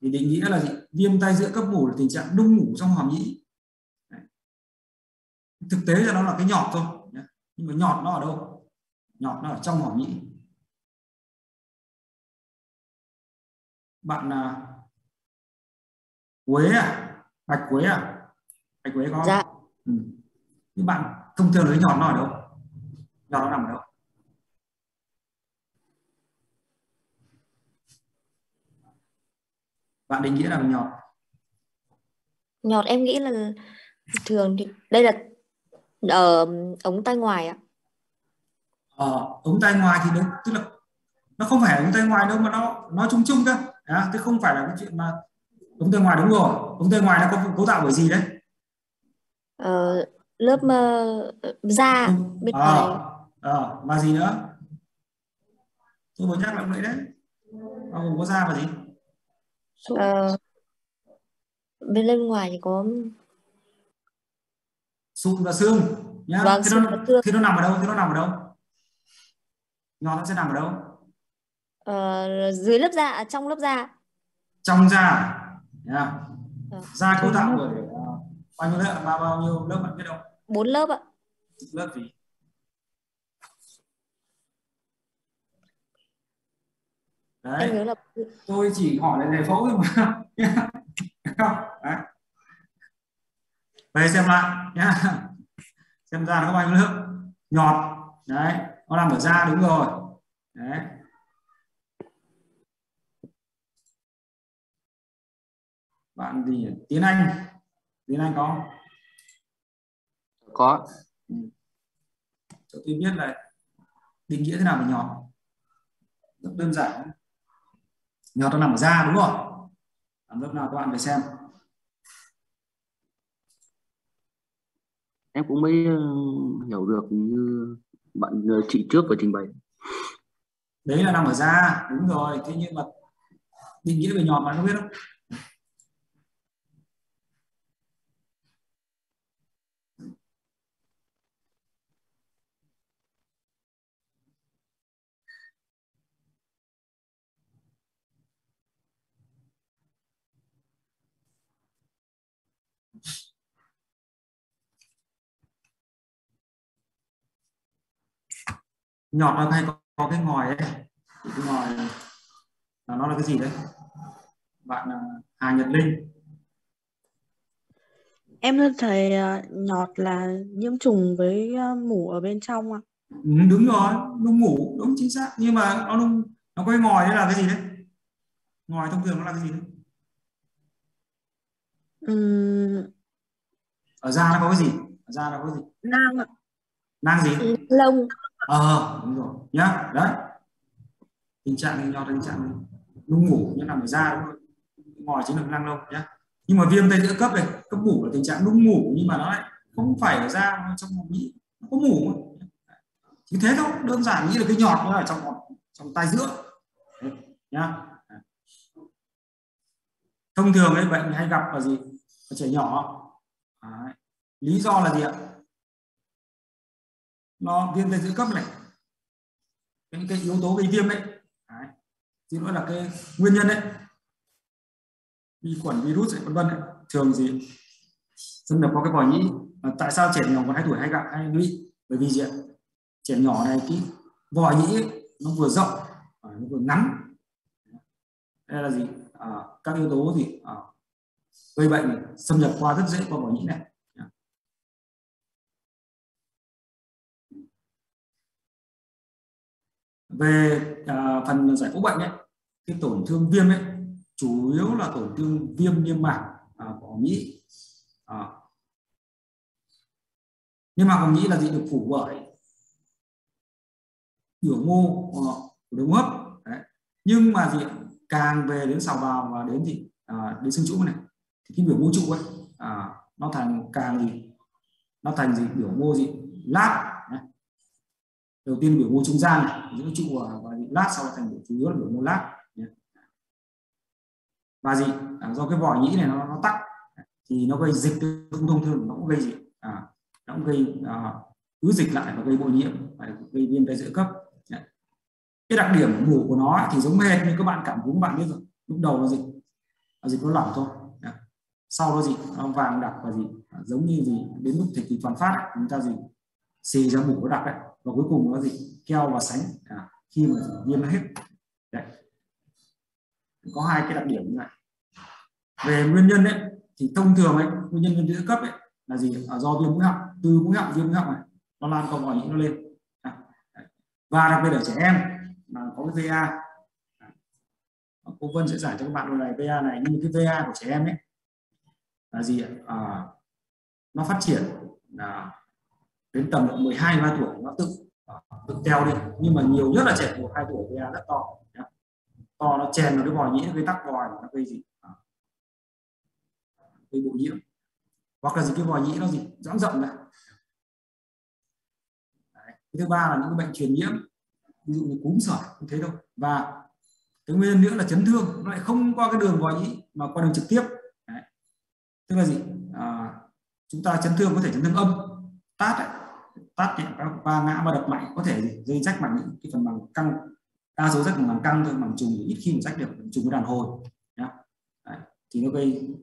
Thì định nghĩa là gì? Viêm tay giữa cấp bổ là tình trạng đung ngủ trong hòm nhĩ. Thực tế là nó là cái nhọt thôi nhưng mà nhọt nó ở đâu? Nhọt nó ở trong hòm nhĩ. Bạn à, quế à? Bạch quế à? Bạch quế có dạ. Ừ. nhưng bạn thông thường lấy nhọt nó ở đâu? Nhọt nó nằm ở đâu? Bạn định nghĩa là nhọt. Nhọt em nghĩ là thường thì đây là ở ống tay ngoài ạ. Ờ, ống tay ngoài thì đấy tức là nó không phải ống tay ngoài đâu mà nó nó chung chung cơ à, chứ không phải là cái chuyện mà ống tay ngoài đúng rồi. Ống tay ngoài nó có cấu tạo bởi gì đấy? Ờ, lớp uh, da bên à, ngoài. à, và gì nữa? Tôi vừa nhắc lại lại đấy. Bao gồm có da và gì? Ờ, bên bên ngoài thì có sụn và xương nhá. Vâng, thế, nó, thế nó nằm ở đâu? Thế nó nằm ở đâu? Nhọt nó sẽ nằm ở đâu ờ, dưới lớp da à, trong lớp da trong da nhá Ờ, da cấu tạo bởi uh, bao nhiêu lớp bao bao nhiêu lớp bạn biết không? Bốn lớp ạ. Lớp gì? Em đấy nhớ là tôi chỉ hỏi là giải phẫu thôi mà. Không? Đấy. Về xem lại nhá. Xem ra nó có bao nhiêu lớp? Nhọt. Đấy nó nằm ở da đúng rồi. Đấy bạn gì nhỉ? tiếng anh. Tiếng anh có có. Cho tôi biết là định nghĩa thế nào về nhọt. Rất đơn giản. Nhọt nó nằm ở da đúng không? Làm lớp nào các bạn phải xem. Em cũng mới ờ, hiểu được như bạn ờ, chị trước vừa trình bày. Đấy là nằm ở da đúng rồi. Thế nhưng mà định nghĩa về nhọt bạn có biết không nhọt nó hay có, có cái ngòi ấy? Cái ngòi là nó là cái gì đấy? Bạn à, Hà Nhật Linh. Em thưa thầy ờ, nhọt là nhiễm trùng với ờ, mủ ở bên trong ạ. ừ, đúng rồi. Nung ngủ đúng chính xác. Nhưng mà nó nung nó có cái ngòi đấy là cái gì đấy? Ngòi thông thường nó là cái gì đấy? Ừm, ở da nó có cái gì? Ở da nó có cái gì? Nang ạ. nang gì? Lông ờ đúng rồi. Nhá đấy. Tình trạng này do tình trạng lúc ngủ như nằm ở da thôi. Ngồi chính được năng đâu nhá. Nhưng mà viêm tay giữa cấp này cấp ngủ là tình trạng lúc ngủ nhưng mà nó lại không phải ở da nó trong mồm nghĩ nó có ngủ chỉ thế thôi đơn giản như là cái nhọt nó ở trong trong tay giữa. Đấy, nhá. Thông thường ấy bệnh hay gặp là gì? Ở trẻ nhỏ. Đấy. lý do là gì ạ? Nó viêm tay giữa cấp này. Những cái yếu tố gây viêm ấy Đấy. thì nó là cái nguyên nhân đấy. Vi khuẩn virus vân vân thường gì xâm nhập qua cái vòi nhĩ. À, tại sao trẻ nhỏ còn hai tuổi hay gặp hay bị bởi vì gì ạ? Trẻ nhỏ này cái vòi nhĩ ấy, nó vừa rộng à, nó vừa ngắn. Đây là gì? À, các yếu tố gì à, gây bệnh này, xâm nhập qua rất dễ qua vòi nhĩ này. Về à, phần giải phẫu bệnh ấy cái tổn thương viêm ấy chủ yếu là tổn thương viêm niêm mạc à, của nhĩ. À. niêm mạc của nhĩ là gì? Được phủ bởi biểu mô à, của đường hô hấp. Đấy. nhưng mà gì càng về đến sào bào và đến gì? À, đến xương trụ này thì cái biểu mô trụ ấy à, nó thành càng gì? Nó thành gì? Biểu mô gì? Lát đầu tiên biểu mô trung gian này, giữa trụ và, và lát sau thành biểu chủ yếu là biểu mô lát. Và gì? À, do cái vỏ nhĩ này nó, nó tắc thì nó gây dịch không thông thường nó cũng gây gì? À, nó cũng gây à, cứ dịch lại và gây bội nhiễm và gây viêm tay giữa cấp. Cái đặc điểm mủ của nó thì giống hệt như các bạn cảm cúm bạn biết rồi. Lúc đầu là gì là dịch nó lỏng thôi. Sau đó gì? Nó vàng đặc và gì? À, giống như gì? Đến lúc thời kỳ toàn phát chúng ta gì? Xì ra mủ nó đặc đấy và cuối cùng nó gì? Keo và sánh à, khi mà viêm nó hết. Đấy. có hai cái đặc điểm như vậy về nguyên nhân đấy thì thông thường ấy nguyên nhân viêm cấp ấy là gì? Là do viêm mũi họng từ mũi họng viêm mũi họng này nó lan qua vòi nhĩ nó lên. À, và đặc biệt ở trẻ em mà có cái VA cô Vân sẽ giải cho các bạn điều này VA này. Nhưng cái VA của trẻ em ấy là gì ạ? À, nó phát triển là đến tầm độ 12 13 tuổi nó tự ờ, tự teo đi. Nhưng mà nhiều nhất là trẻ một hai tuổi VA rất to to nó chèn vào cái vòi nhĩ gây tắc vòi nó gây gì? Ờ. Gây bụi nhiễm. Hoặc là gì cái vòi nhĩ nó gì? Giãn rộng này. Đấy. thứ ba là những cái bệnh truyền nhiễm. Ví dụ như cúm sởi không thấy đâu và cái nguyên nữa là chấn thương nó lại không qua cái đường vòi nhĩ mà qua đường trực tiếp. Đấy. tức là gì? À, chúng ta chấn thương có thể chấn thương âm tát ấy tát nhẹ ba ngã mà đập mạnh có thể gì dây rách mạnh những cái phần bằng căng đa số rách bằng căng thôi bằng trùng ít khi mà rách được trùng với đàn hồi nhá. Đấy. thì nó gây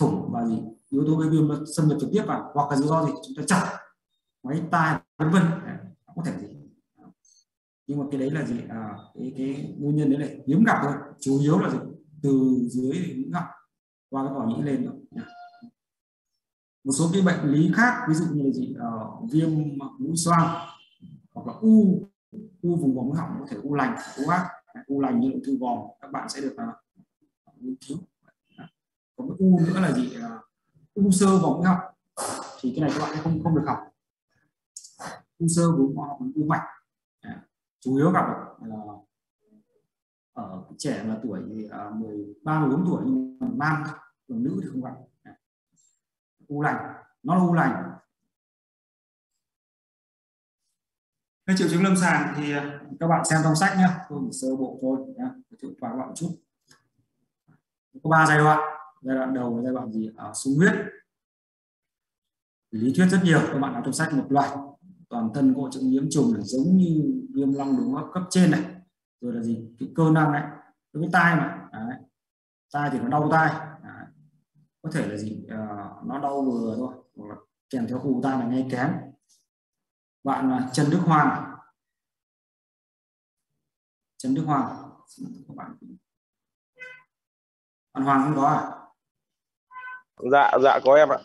thủng và gì yếu tố gây viêm xâm nhập trực tiếp vào hoặc là do gì chúng ta chặt máy tai vân vân có thể gì. Nhưng mà cái đấy là gì? À, cái cái nguyên nhân đấy là hiếm gặp thôi chủ yếu là gì? Từ dưới mũi gặp qua cái vỏ nhĩ lên rồi một số cái bệnh lý khác ví dụ như là gì? Uh, viêm mũi xoang hoặc là u u vùng vòm mũi họng có thể u lành u ác. U lành như ung thư vòm các bạn sẽ được uh, nghiên cứu. Còn cái u nữa là gì? Uh, u sơ vòm mũi họng. Thì cái này các bạn không không được học. U sơ vòm mũi họng u mạch. Chủ yếu gặp là ở trẻ là tuổi 13 14 tuổi nhưng mà nam còn nữ thì không gặp u lành nó là u lành cái triệu chứng lâm sàng thì à, các bạn xem trong sách nhé tôi chỉ sơ bộ thôi nhé tôi qua các bạn một chút. Có ba giai đoạn. Giai đoạn đầu là giai đoạn gì? Ở sung huyết. Lý thuyết rất nhiều. Các bạn đọc trong sách một loạt. Toàn thân có chứng nhiễm trùng này, giống như viêm long đường hấp cấp trên này. Rồi là gì? Cái cơ năng này. Cái tai mà. Đấy. tai thì nó đau tai có thể là gì? Uh, nó đau vừa thôi hoặc là kèm theo ù tai là nghe kém. Bạn là Trần Đức Hoàng. Trần Đức Hoàng. Bạn bạn Hoàng không có à? Dạ dạ có em ạ.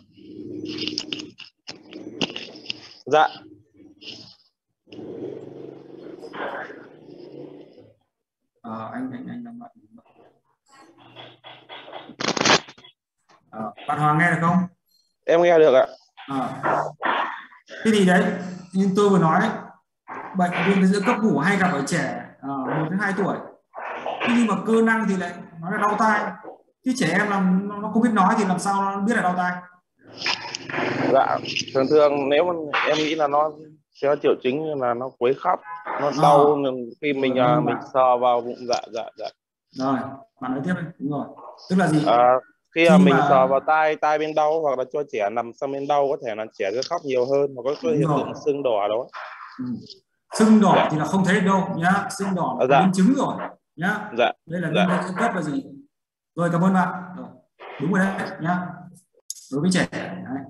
Dạ. À, anh anh anh đang bận à, bạn Hoàng nghe được không? Em nghe được ạ. À. thế thì đấy như tôi vừa nói bệnh viêm giữa cấp ngủ hay gặp ở trẻ uh, 1 đến 2 tuổi. Thế nhưng mà cơ năng thì lại nói là đau tai. Chứ trẻ em làm nó nó không biết nói thì làm sao nó biết là đau tai? Dạ thường thường nếu mà em nghĩ là nó sẽ có triệu chứng là nó quấy khóc nó Ờ. đau khi mình à, mình sờ vào bụng dạ dạ dạ. Rồi bạn nói tiếp đi. Đúng rồi. Tức là gì? À, khi mà mình mà- sờ vào tai tai bên đau hoặc là cho trẻ nằm sang bên đau có thể là trẻ sẽ khóc nhiều hơn hoặc có cái hiện tượng sưng đỏ đó ừ. sưng đỏ thì là không thấy đâu nhá sưng đỏ là dạ. biến chứng rồi nhá dạ đây là dạ. tay giữa cấp là gì rồi cảm ơn bạn rồi. đúng rồi đấy nhá đối với trẻ đấy,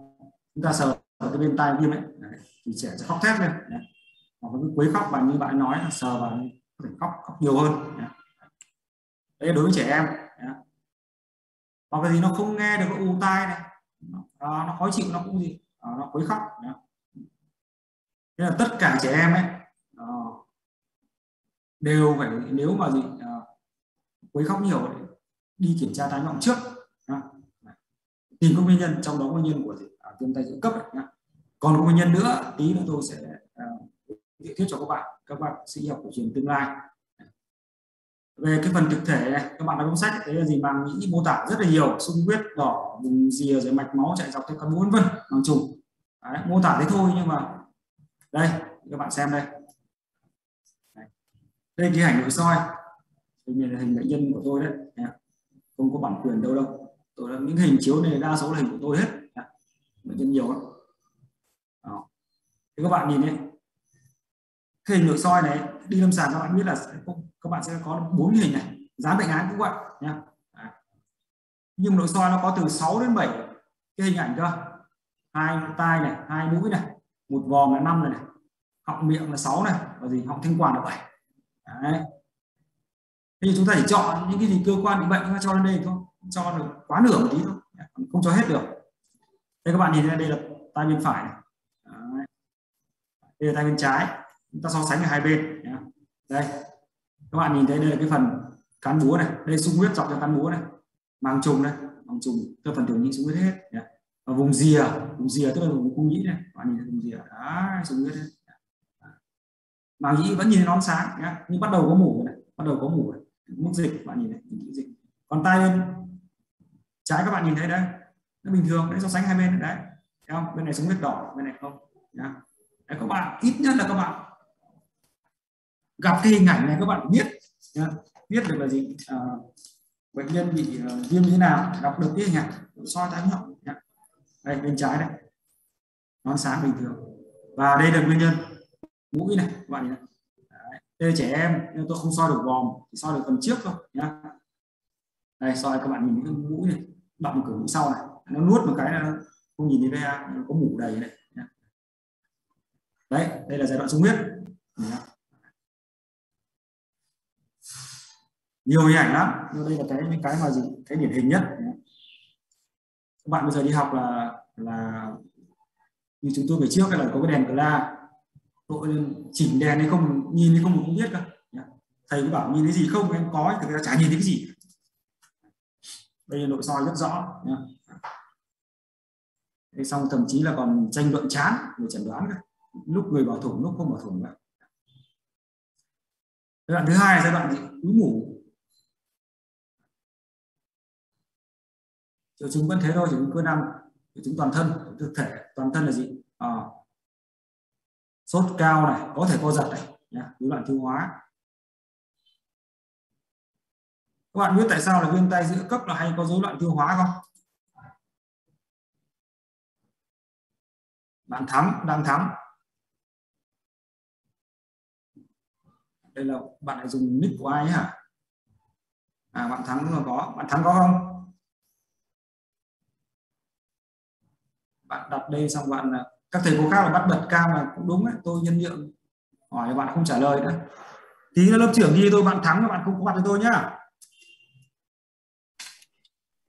chúng ta sờ vào cái bên tai viêm ấy đấy, thì trẻ sẽ khóc thét lên đấy. hoặc cái quấy khóc và như bạn nói là sờ vào có thể khóc khóc nhiều hơn nhá. đấy là đối với trẻ em hoặc là gì nó không nghe được nó u tai này đó, à, nó khó chịu nó cũng gì đó, nó quấy khóc đó. Thế là tất cả trẻ em ấy đó, đều phải nếu mà gì đó, quấy khóc nhiều thì đi kiểm tra tai vọng trước đó. tìm các nguyên nhân trong đó nguyên nhân của gì à, viêm tay giữa cấp ấy, còn nguyên nhân nữa tí nữa tôi sẽ uh, giải thích cho các bạn các bạn sĩ học của trường tương lai về cái phần thực thể này các bạn đã trong sách đấy là gì? Bằng những mô tả rất là nhiều sung huyết đỏ vùng rìa rồi mạch máu chạy dọc theo cán vân vân bằng trùng. Đấy, mô tả thế thôi nhưng mà đây các bạn xem đây. Đấy. đây cái ảnh nội soi. Đây là hình bệnh nhân của tôi đấy. Không có bản quyền đâu đâu. Tôi là những hình chiếu này đa số là hình của tôi hết. Bệnh nhân nhiều lắm. Đó. thế các bạn nhìn đấy cái hình nội soi này đi lâm sàng các bạn biết là các bạn sẽ có bốn hình này dán bệnh án cũng vậy nha. Nhưng nội soi nó có từ 6 đến 7 cái hình ảnh cơ. Hai tai này hai mũi này một vòm là năm này, này họng miệng là 6 này và gì họng thanh quản là 7 đấy. Thế thì chúng ta chỉ chọn những cái gì cơ quan bị bệnh chúng ta cho lên đây thôi cho được quá nửa một tí thôi không cho hết được. Đây các bạn nhìn ra đây là tai bên phải này. Đấy. đây là tai bên trái. Chúng ta so sánh ở hai bên đây các bạn nhìn thấy đây là cái phần cán búa này. Đây sung huyết dọc theo cán búa này. Màng trùng này màng trùng cái phần thường nhĩ sung huyết hết. Yeah. và vùng rìa vùng rìa tức là vùng cung nhĩ này. Các bạn nhìn thấy vùng rìa. Đó sung huyết hết. Màng nhĩ vẫn nhìn thấy nón sáng nhá. nhưng bắt đầu có mủ rồi này. Bắt đầu có mủ này mức dịch các bạn nhìn này mức dịch. Còn tay bên trái các bạn nhìn thấy đấy nó bình thường đấy so sánh hai bên. Đấy. Thấy không? Bên này sung huyết đỏ bên này không. Nhá. Đấy, các bạn ít nhất là các bạn gặp cái hình ảnh này các bạn biết nhá. biết được là gì? À, bệnh nhân bị uh, viêm như thế nào đọc được cái hình ảnh soi tai nhọn đây bên trái này nó sáng bình thường. Và đây là nguyên nhân. Mũi này các bạn nhìn này. Đây là trẻ em nhưng tôi không soi được vòm chỉ soi được phần trước thôi nhá. Đây soi các bạn nhìn cái mũi này động cửa mũi sau này. Nó nuốt một cái là nó không nhìn thấy ra nó có mủ đầy này nhá. đấy đây là giai đoạn sung huyết nhá nhiều hình ảnh lắm. Nhưng đây là cái những cái mà gì? Cái điển hình nhất. Các bạn bây giờ đi học là là như chúng tôi về trước là có cái đèn cờ la. Đội chỉnh đèn hay không, nhìn hay không cũng biết cả. Dạ. thầy cứ bảo nhìn cái gì không? Em có thực ra chả nhìn thấy cái gì. Đây là nội soi rất rõ. Nhá. Thế xong thậm chí là còn tranh luận chán để chẩn đoán cả. lúc người bảo thủng lúc không bảo thủng vậy giai đoạn thứ hai là giai đoạn gì ứ mủ. Triệu chứng vẫn thế thôi triệu chứng cơ năng triệu chứng toàn thân thực thể toàn thân là gì? À, sốt cao này có thể co giật này rối loạn tiêu hóa. Các bạn biết tại sao là viêm tay giữa cấp là hay có rối loạn tiêu hóa không? Bạn thắm đang thắm. Đây là bạn lại dùng nick của ai nhá? hả? À bạn thắng là có bạn thắng có không? Bạn đặt đây xong bạn các thầy cô khác là bắt bật cam là cũng đúng đấy tôi nhân nhượng hỏi bạn không trả lời nữa. Tí nữa lớp trưởng ghi tôi bạn thắng mà bạn không có mặt cho tôi nhá.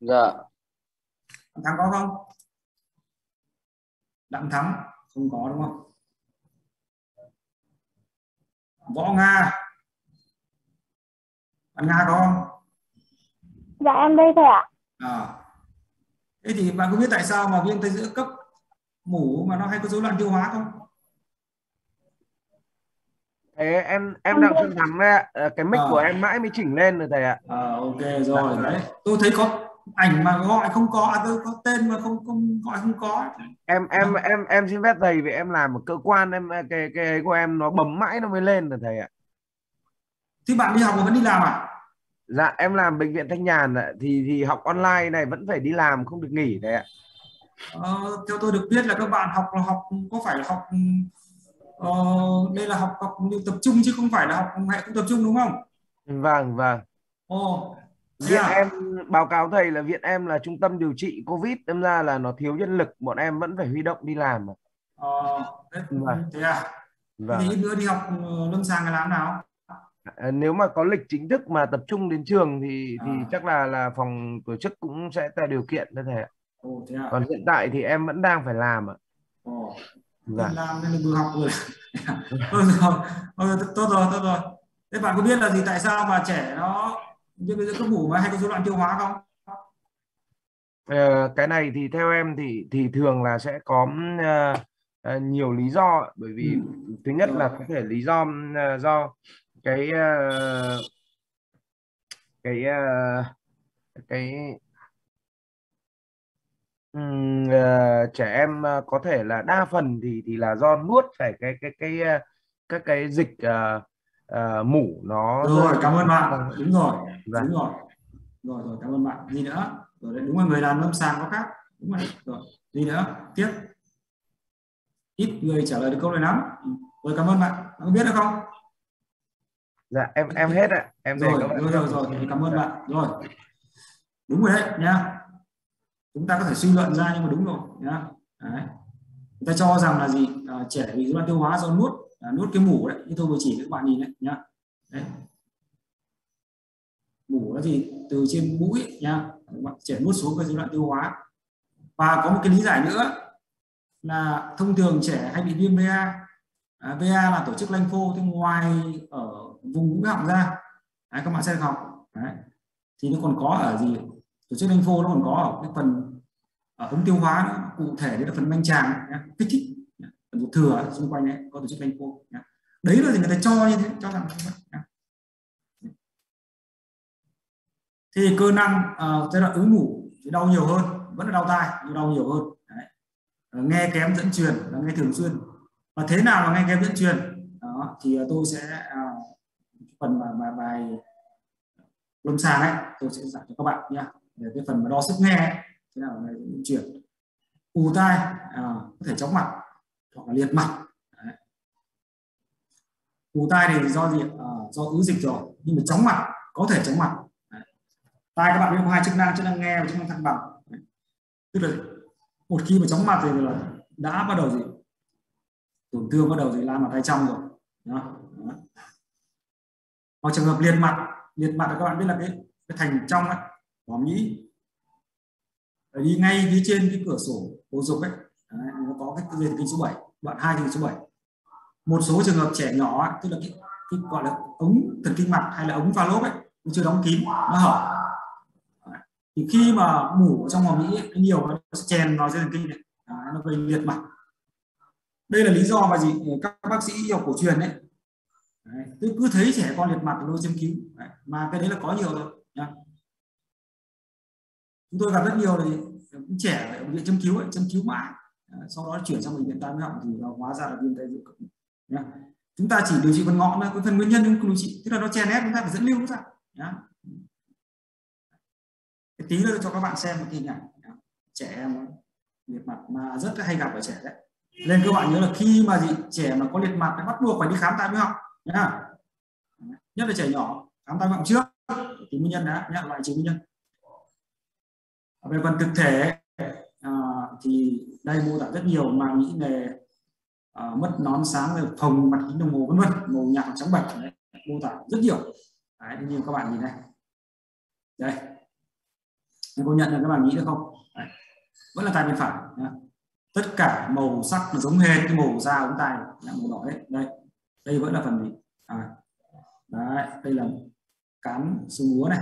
Dạ. Bạn thắng có không? Đặng thắng không có đúng không? Võ nga. Bạn nga có không? Dạ em đây thôi ạ. à. Thế thì bạn có biết tại sao mà viêm tay giữa cấp mủ mà nó hay có rối loạn tiêu hóa không? Ê, em em đang phân thắng đấy ạ. Ờ, cái mic Ờ. của em mãi mới chỉnh lên rồi thầy ạ. Ờ, ok rồi đấy. Tôi thấy có ảnh mà gọi không có à, tôi có tên mà không không gọi không có. Em em em em xin phép thầy vì em làm ở cơ quan em cái cái ấy của em nó bấm mãi nó mới lên rồi thầy ạ. Thì bạn đi học mà vẫn đi làm à dạ em làm bệnh viện Thanh Nhàn ạ thì thì học online này vẫn phải đi làm không được nghỉ thầy ạ Ờ, theo tôi được biết là các bạn học là học có phải là học ờ, đây là học học tập trung chứ không phải là học hệ không tập trung đúng không? vâng vâng Ồ, viện à? em báo cáo thầy là viện em là trung tâm điều trị covid đâm ra là nó thiếu nhân lực bọn em vẫn phải huy động đi làm. Ờ, thế, Vâng. thế à? vâng Thì nữa đi học ờ, lâm sàng hay làm nào? À, nếu mà có lịch chính thức mà tập trung đến trường thì thì À. chắc là là phòng tổ chức cũng sẽ tạo điều kiện cho thầy ạ Ồ, thế à? còn hiện tại thì em vẫn đang phải làm ạ Ồ, đi làm nên là vừa học vừa rồi, tốt rồi, tốt rồi. Thế bạn có biết là gì tại sao mà trẻ nó như giờ có ngủ mà hay có rối loạn tiêu hóa không? Ờ, cái này thì theo em thì thì thường là sẽ có ờ, ờ, nhiều lý do bởi vì Ừ. thứ nhất là Rồi. có thể lý do ờ, do cái ờ, cái ờ, cái ờ, trẻ em có thể là đa phần thì thì là do nuốt phải cái cái cái các cái dịch ờ, ờ, mủ nó Rồi, rơi cảm ơn bạn. vào- Đúng rồi. Vâng. đúng rồi. Rồi rồi cảm ơn bạn. Gì nữa. Rồi đấy, đúng là người làm lâm sàng có khác. Đúng rồi. Rồi gì nữa. Tiếp. Ít người trả lời được câu này lắm. Rồi cảm ơn bạn. Bạn có biết được không dạ em em hết ạ. Em rồi bạn rồi rồi. Rồi cảm ơn bạn. Rồi. Đúng rồi đấy nhá. Chúng ta có thể suy luận ra nhưng mà đúng rồi nhá. Đấy. người ta cho rằng là gì? À, trẻ bị rối loạn tiêu hóa do nuốt à, nuốt cái mủ đấy. Như tôi vừa chỉ các bạn nhìn đấy nhá. Đấy. Mủ là gì từ trên mũi bạn trẻ nuốt xuống cái rối loạn tiêu hóa. Và có một cái lý giải nữa là thông thường trẻ hay bị viêm VA à, VA là tổ chức lanh phô thì ngoài ở vùng mũi họng ra. Đấy, các bạn sẽ học đấy. thì nó còn có ở gì? Tổ chức lympho nó còn có ở cái phần ở ống tiêu hóa nữa. cụ thể đấy là phần manh tràng nhá, kích thích phần ruột thừa xung quanh đấy có tổ chức lympho đấy là gì? Người ta cho như thế cho rằng như vậy thì cơ năng uh, giai đoạn ứ ngủ thì đau nhiều hơn vẫn là đau tai nhưng đau nhiều hơn. Đấy. Ờ, nghe kém dẫn truyền là nghe thường xuyên. Và thế nào là nghe kém dẫn truyền? Đó thì ờ, tôi sẽ uh, phần mà bài, bài lâm sàng ấy tôi sẽ giải cho các bạn nhé về cái phần mà đo sức nghe ấy, thế nào này nghe ù tai à, có thể chóng mặt hoặc là liệt mặt. Đấy. ù tai thì do gì à, do ứ dịch rồi nhưng mà chóng mặt có thể chóng mặt. Tai các bạn biết có hai chức năng chức năng nghe và chức năng thăng bằng. Đấy. tức là một khi mà chóng mặt thì là đã bắt đầu gì? Tổn thương bắt đầu gì? Lan vào tay trong rồi. Đó. Đó hoặc trường hợp liệt mặt liệt mặt là các bạn biết là cái, cái thành trong ấy hòm nhĩ. Ở đi ngay phía trên cái cửa sổ bầu dục ấy Đấy, nó có cái dây thần kinh số 7 đoạn hai thần kinh số 7 một số trường hợp trẻ nhỏ ấy, tức là cái, cái gọi là ống thần kinh mặt hay là ống pha lốp ấy nó chưa đóng kín nó hở. Thì khi mà mủ ở trong hòm nhĩ ấy, nhiều nó sẽ chèn vào dây thần kinh này Đấy, nó gây liệt mặt. Đây là lý do mà gì? Các bác sĩ y học cổ truyền đấy, đấy cứ, cứ thấy trẻ con liệt mặt luôn lôi châm cứu đấy. mà cái đấy là có nhiều rồi nhá. Chúng tôi gặp rất nhiều thì trẻ ở bệnh viện châm cứu ấy, châm cứu mãi. Sau đó chuyển sang bệnh viện tai mũi họng thì nó hóa ra là viêm tai giữa nhá. Chúng ta chỉ điều trị phần ngọn thôi cái phần nguyên nhân nhưng không điều trị. Tức là nó chèn ép chúng ta phải dẫn lưu ra nhá. Cái tí nữa cho các bạn xem một cái hình ảnh trẻ em liệt mặt mà rất hay gặp ở trẻ đấy. Nên các bạn nhớ là khi mà gì trẻ mà có liệt mặt thì bắt buộc phải đi khám tai mũi họng nhá. Nhất là trẻ nhỏ khám tai vọng trước thì nguyên nhân đã nhá loại trừ nguyên nhân. Về phần thực thể à, thì đây mô tả rất nhiều mà nghĩ về à, mất nón sáng rồi phồng mặt kính đồng hồ vân vân màu nhạt trắng bạch. Đấy, mô tả rất nhiều. Đấy, như các bạn nhìn đây đây. Nên cô nhận là các bạn nghĩ được không? Đấy. vẫn là tai bên phải nhá. tất cả màu sắc giống hệt cái màu da ống tai là màu đỏ đấy. Đây đây vẫn là phần gì? À, đấy đây là cán xương múa này.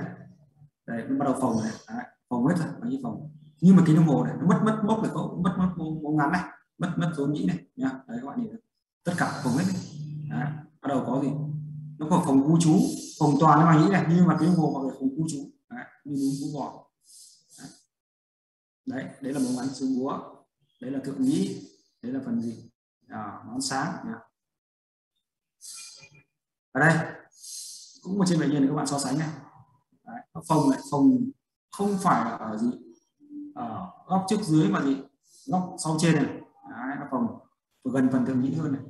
Đây nó bắt đầu phồng này. Đấy, phồng hết rồi bao nhiêu phồng. Nhưng mà cái đồng hồ này nó mất mất mốc này có mất mất mốc ngắn này mất mất số nhĩ này nhá. Đấy các bạn nhìn tất cả phồng hết này. Đấy. bắt đầu có gì? Nó có phòng vũ chú phòng toàn nó mà nghĩ này nhưng mà cái đồng hồ hoặc là phòng vũ chú. Đấy, như đúng vũ bò đấy đấy là bóng ngắn xương búa đấy là thượng nhĩ. Đấy là phần gì? À, nón sáng nhá ở đây cũng một trên bệnh nhân các bạn so sánh này. Đấy, phòng này phòng không phải là ở gì ở góc trước dưới mà gì góc sau trên này. Đấy, nó phòng gần phần thượng nhĩ hơn này.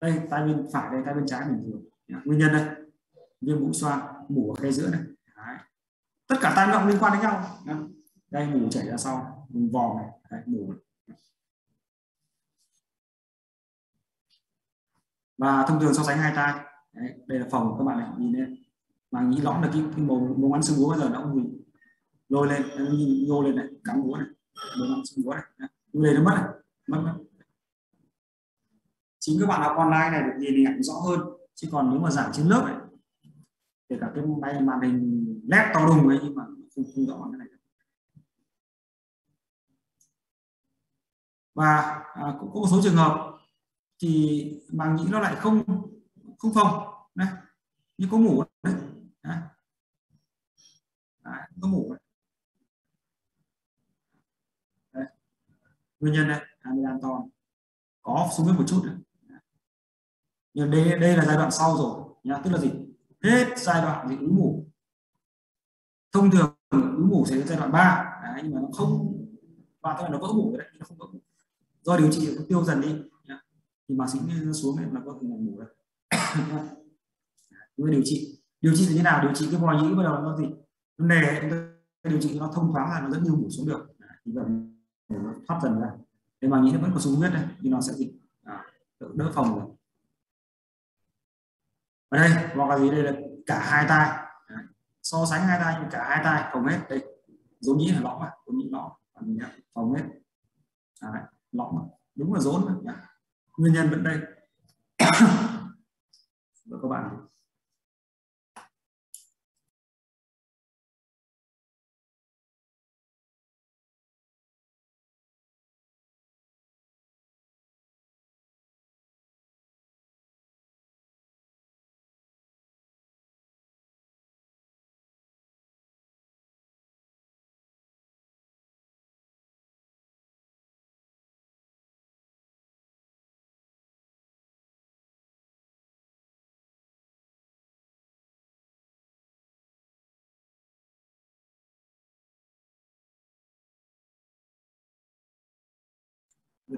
Đây tay bên phải đây tay bên trái bình thường. Nguyên nhân đây viêm mũi xoang mủ ở khe giữa này. Đấy. tất cả tai động liên quan đến nhau. Đây mủ chảy ra sau vùng vòm này. Đấy, mủ và thông thường so sánh hai tai đấy, đây là phòng các bạn này nhìn lên mà nghĩ lõm là cái, cái màu mồm ăn xương búa bây giờ nó không nhìn. Lôi lên nó nhìn nhô lên này cắm búa này mồm ăn xương búa này. Nhưng lên nó mất này mất mất chính các bạn học online này được nhìn hình ảnh rõ hơn chứ còn nếu mà giảng trên lớp ấy kể cả cái máy màn hình led to đùng ấy nhưng mà không, không rõ cái này. Và à, cũng có một số trường hợp thì màng nhĩ nó lại không không phòng. Đấy như có mủ đấy, đấy. đấy có mủ đấy. đấy. nguyên nhân đây amidan to. Có xuống huyết một chút đấy. nhưng đây đây là giai đoạn sau rồi nhá. Tức là gì? Hết giai đoạn gì ứ mủ thông thường ứ mủ sẽ đến giai đoạn 3 đấy, nhưng mà nó không. Và tức là nó vỡ mủ đấy nó không vỡ mủ do điều trị nó tiêu dần đi nhá. thì bác sĩ xuống là có thể ngủ mủ đấy với điều trị điều trị là như nào điều trị cái vòi nhĩ bắt đầu nó gì nó nề điều trị nó thông thoáng là nó dẫn lưu mũi xuống được thì nó thoát dần ra thế mà nhĩ nó vẫn còn sung huyết đây thì nó sẽ gì à, đỡ, phòng rồi ở đây hoặc là gì đây là cả hai tay, so sánh hai tay cả hai tay phòng hết đây rốn nhĩ là lõm à rốn nhĩ lõm phòng hết à, lõm đúng là rốn nguyên nhân vẫn đây các bạn.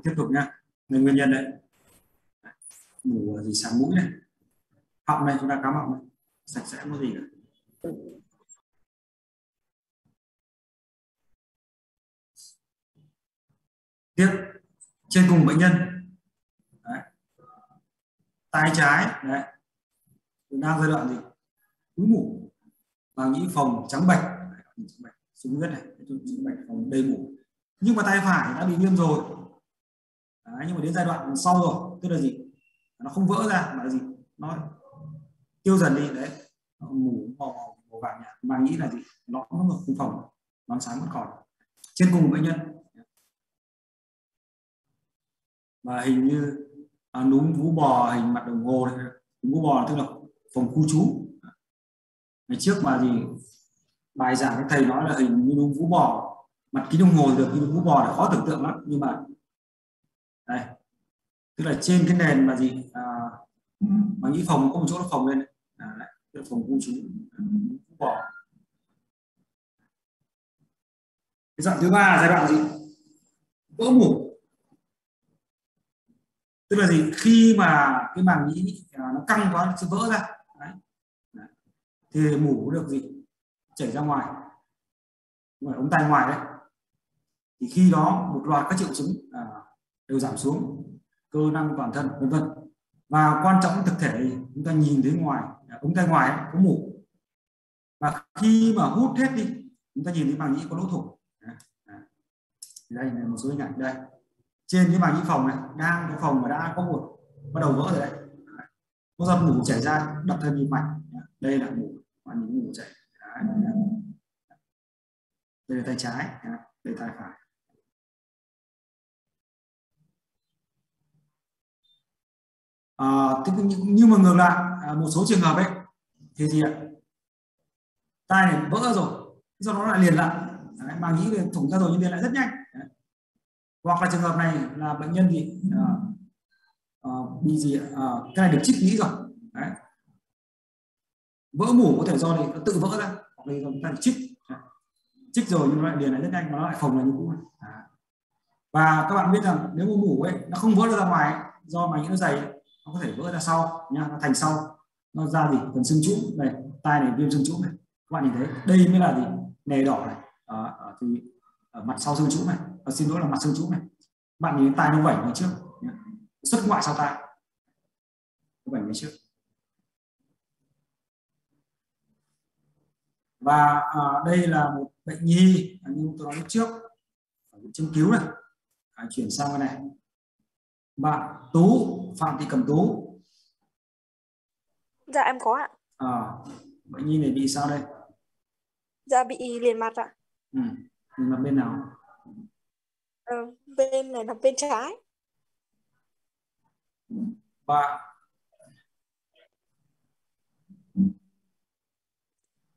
Tiếp tục nha về nguyên nhân đấy mủ à, gì sáng mũi này. Họng này, chúng ta cắm họng này. Sạch sẽ có gì cả. Tiếp. Trên cùng bệnh nhân. Đấy. tay trái, đấy. Đang giai đoạn gì? Cúi ngủ và nhĩ phòng trắng bạch. Xuống huyết này. Bạch, phòng đầy mủ. Nhưng mà tay phải đã bị viêm rồi. Đấy, nhưng mà đến giai đoạn sau rồi tức là gì? Nó không vỡ ra mà là gì? Nó tiêu dần đi đấy. Mù màu, màu vàng nhạt. Mà nghĩ là gì? Nó nó ngược khung phòng nó sáng vẫn còn trên cùng bệnh nhân. Và hình như à, núm vú bò hình mặt đồng hồ này. Núm vú bò tức là phòng khu trú. Ngày trước mà gì? Bài giảng các thầy nói là hình như núm vú bò mặt kính đồng hồ được như núm vú bò là khó tưởng tượng lắm. Nhưng mà tức là trên cái nền mà gì? À, mà nghĩ phòng có một chỗ nó phòng lên. À, đấy, phòng khu ừ, cũng bỏ. Cái dạng thứ ba là giai đoạn gì? Vỡ mủ. Tức là gì? Khi mà cái màng nhĩ à, nó căng quá nó sẽ vỡ ra. Đấy. Đấy. thì mủ được gì? Chảy ra ngoài. Ngoài ống tai ngoài đấy. Thì khi đó một loạt các triệu chứng à, đều giảm xuống cơ năng toàn thân vân vân. Và quan trọng thực thể chúng ta nhìn thấy ngoài à, ống tay ngoài ấy, có mủ. Và khi mà hút hết đi chúng ta nhìn thấy màng nhĩ có lỗ thủng. Đây là một số hình ảnh đây. Trên cái màng nhĩ phòng này đang cái phòng mà đã có một bắt đầu vỡ rồi đấy. Có giọt mủ chảy ra đập thân nhịp mạch. Đây là mủ và những mủ chảy. Đây là tay trái đây là tay phải. À, nhưng, mà ngược lại à, một số trường hợp ấy thì gì ạ tai này vỡ rồi do đó lại liền lại Đấy, mà nghĩ về thủng ra rồi nhưng liền lại rất nhanh Đấy. hoặc là trường hợp này là bệnh nhân bị à, à, bị gì ạ? à, cái này được trích nghĩ rồi Đấy. vỡ mủ có thể do này nó tự vỡ ra hoặc là do chúng ta được trích trích rồi nhưng nó lại liền lại rất nhanh mà nó lại phồng lại như cũ à. và các bạn biết rằng nếu mà mủ ấy nó không vỡ ra ngoài ấy, do màng nhĩ nó dày ấy, nó có thể vỡ ra sau nhá nó thành sau. Nó ra gì phần xương trũng này tai này viêm xương trũng này. Các bạn nhìn thấy đây mới là gì? Nề đỏ này. Ở, ở thì ở mặt sau xương trũng này. À, xin lỗi là mặt xương trũng này. Bạn nhìn tai nó vẩy về trước nhá. xuất ngoại sau tai. Nó vẩy về trước. Và à, đây là một bệnh nhi như tôi nói lúc trước. Ở châm cứu này. À, chuyển sang cái này bạn tú phạm thị cầm tú Dạ em có ạ. à, bệnh nhi này bị sao đây Dạ bị liền mặt ạ. ừ. Nhìn mặt bên nào Ờ, bên này là bên trái. bạn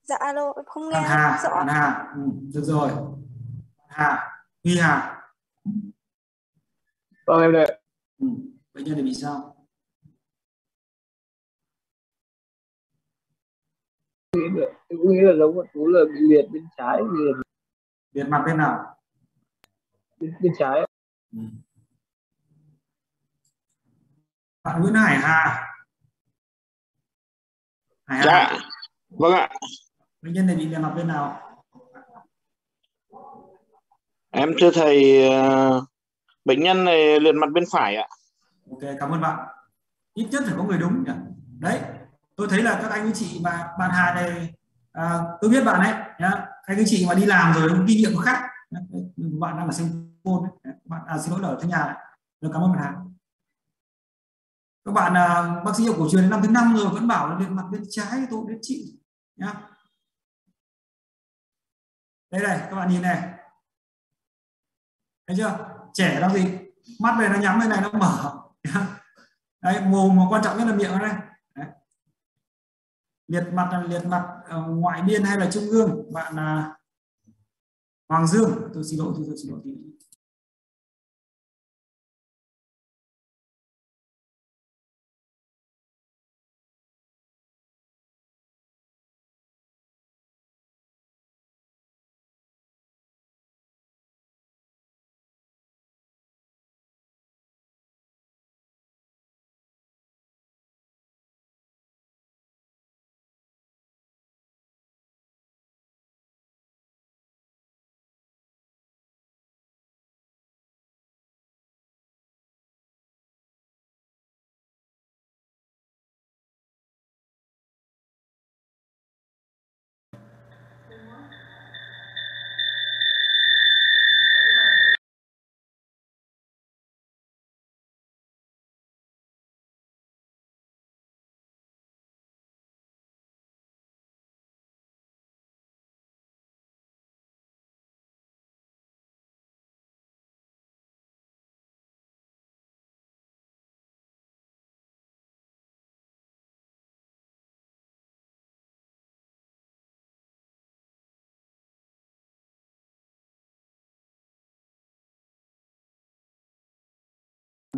Dạ alo, em không nghe Hà rõ. bạn Hà ừ, được rồi Hà Huy Hà vâng em đây ừ. bệnh nhân này bị sao? Cũng nghĩ là giống con tú là bị liệt bên trái liệt liệt mặt bên nào? bên, bên trái. Ừ. bạn Nguyễn Hải Hà. Hải Hà. Dạ vâng ạ. Bệnh nhân này bị liệt mặt bên nào? Em thưa thầy ờ, bệnh nhân này liệt mặt bên phải ạ. Ok cảm ơn bạn. Ít nhất phải có người đúng nhỉ? Đấy tôi thấy là các anh chị mà bạn Hà này à, tôi biết bạn ấy nhá. Các anh chị mà đi làm rồi kinh nghiệm khác. Bạn đang ở sinh môn bạn à, xin lỗi là ở thanh nhà.được Rồi, cảm ơn bạn Hà. Các bạn à, bác sĩ ở cổ truyền năm thứ năm rồi vẫn bảo là liệt mặt bên trái tôi đến chị nhá. Đây này các bạn nhìn này. Thấy chưa? Trẻ nó gì mắt này nó nhắm bên này nó mở. Đấy mồm mà quan trọng nhất là miệng đây. Đấy. liệt mặt là liệt mặt ờ, ngoại biên hay là trung ương bạn là Hoàng Dương. Tôi xin lỗi tôi, tôi xin lỗi.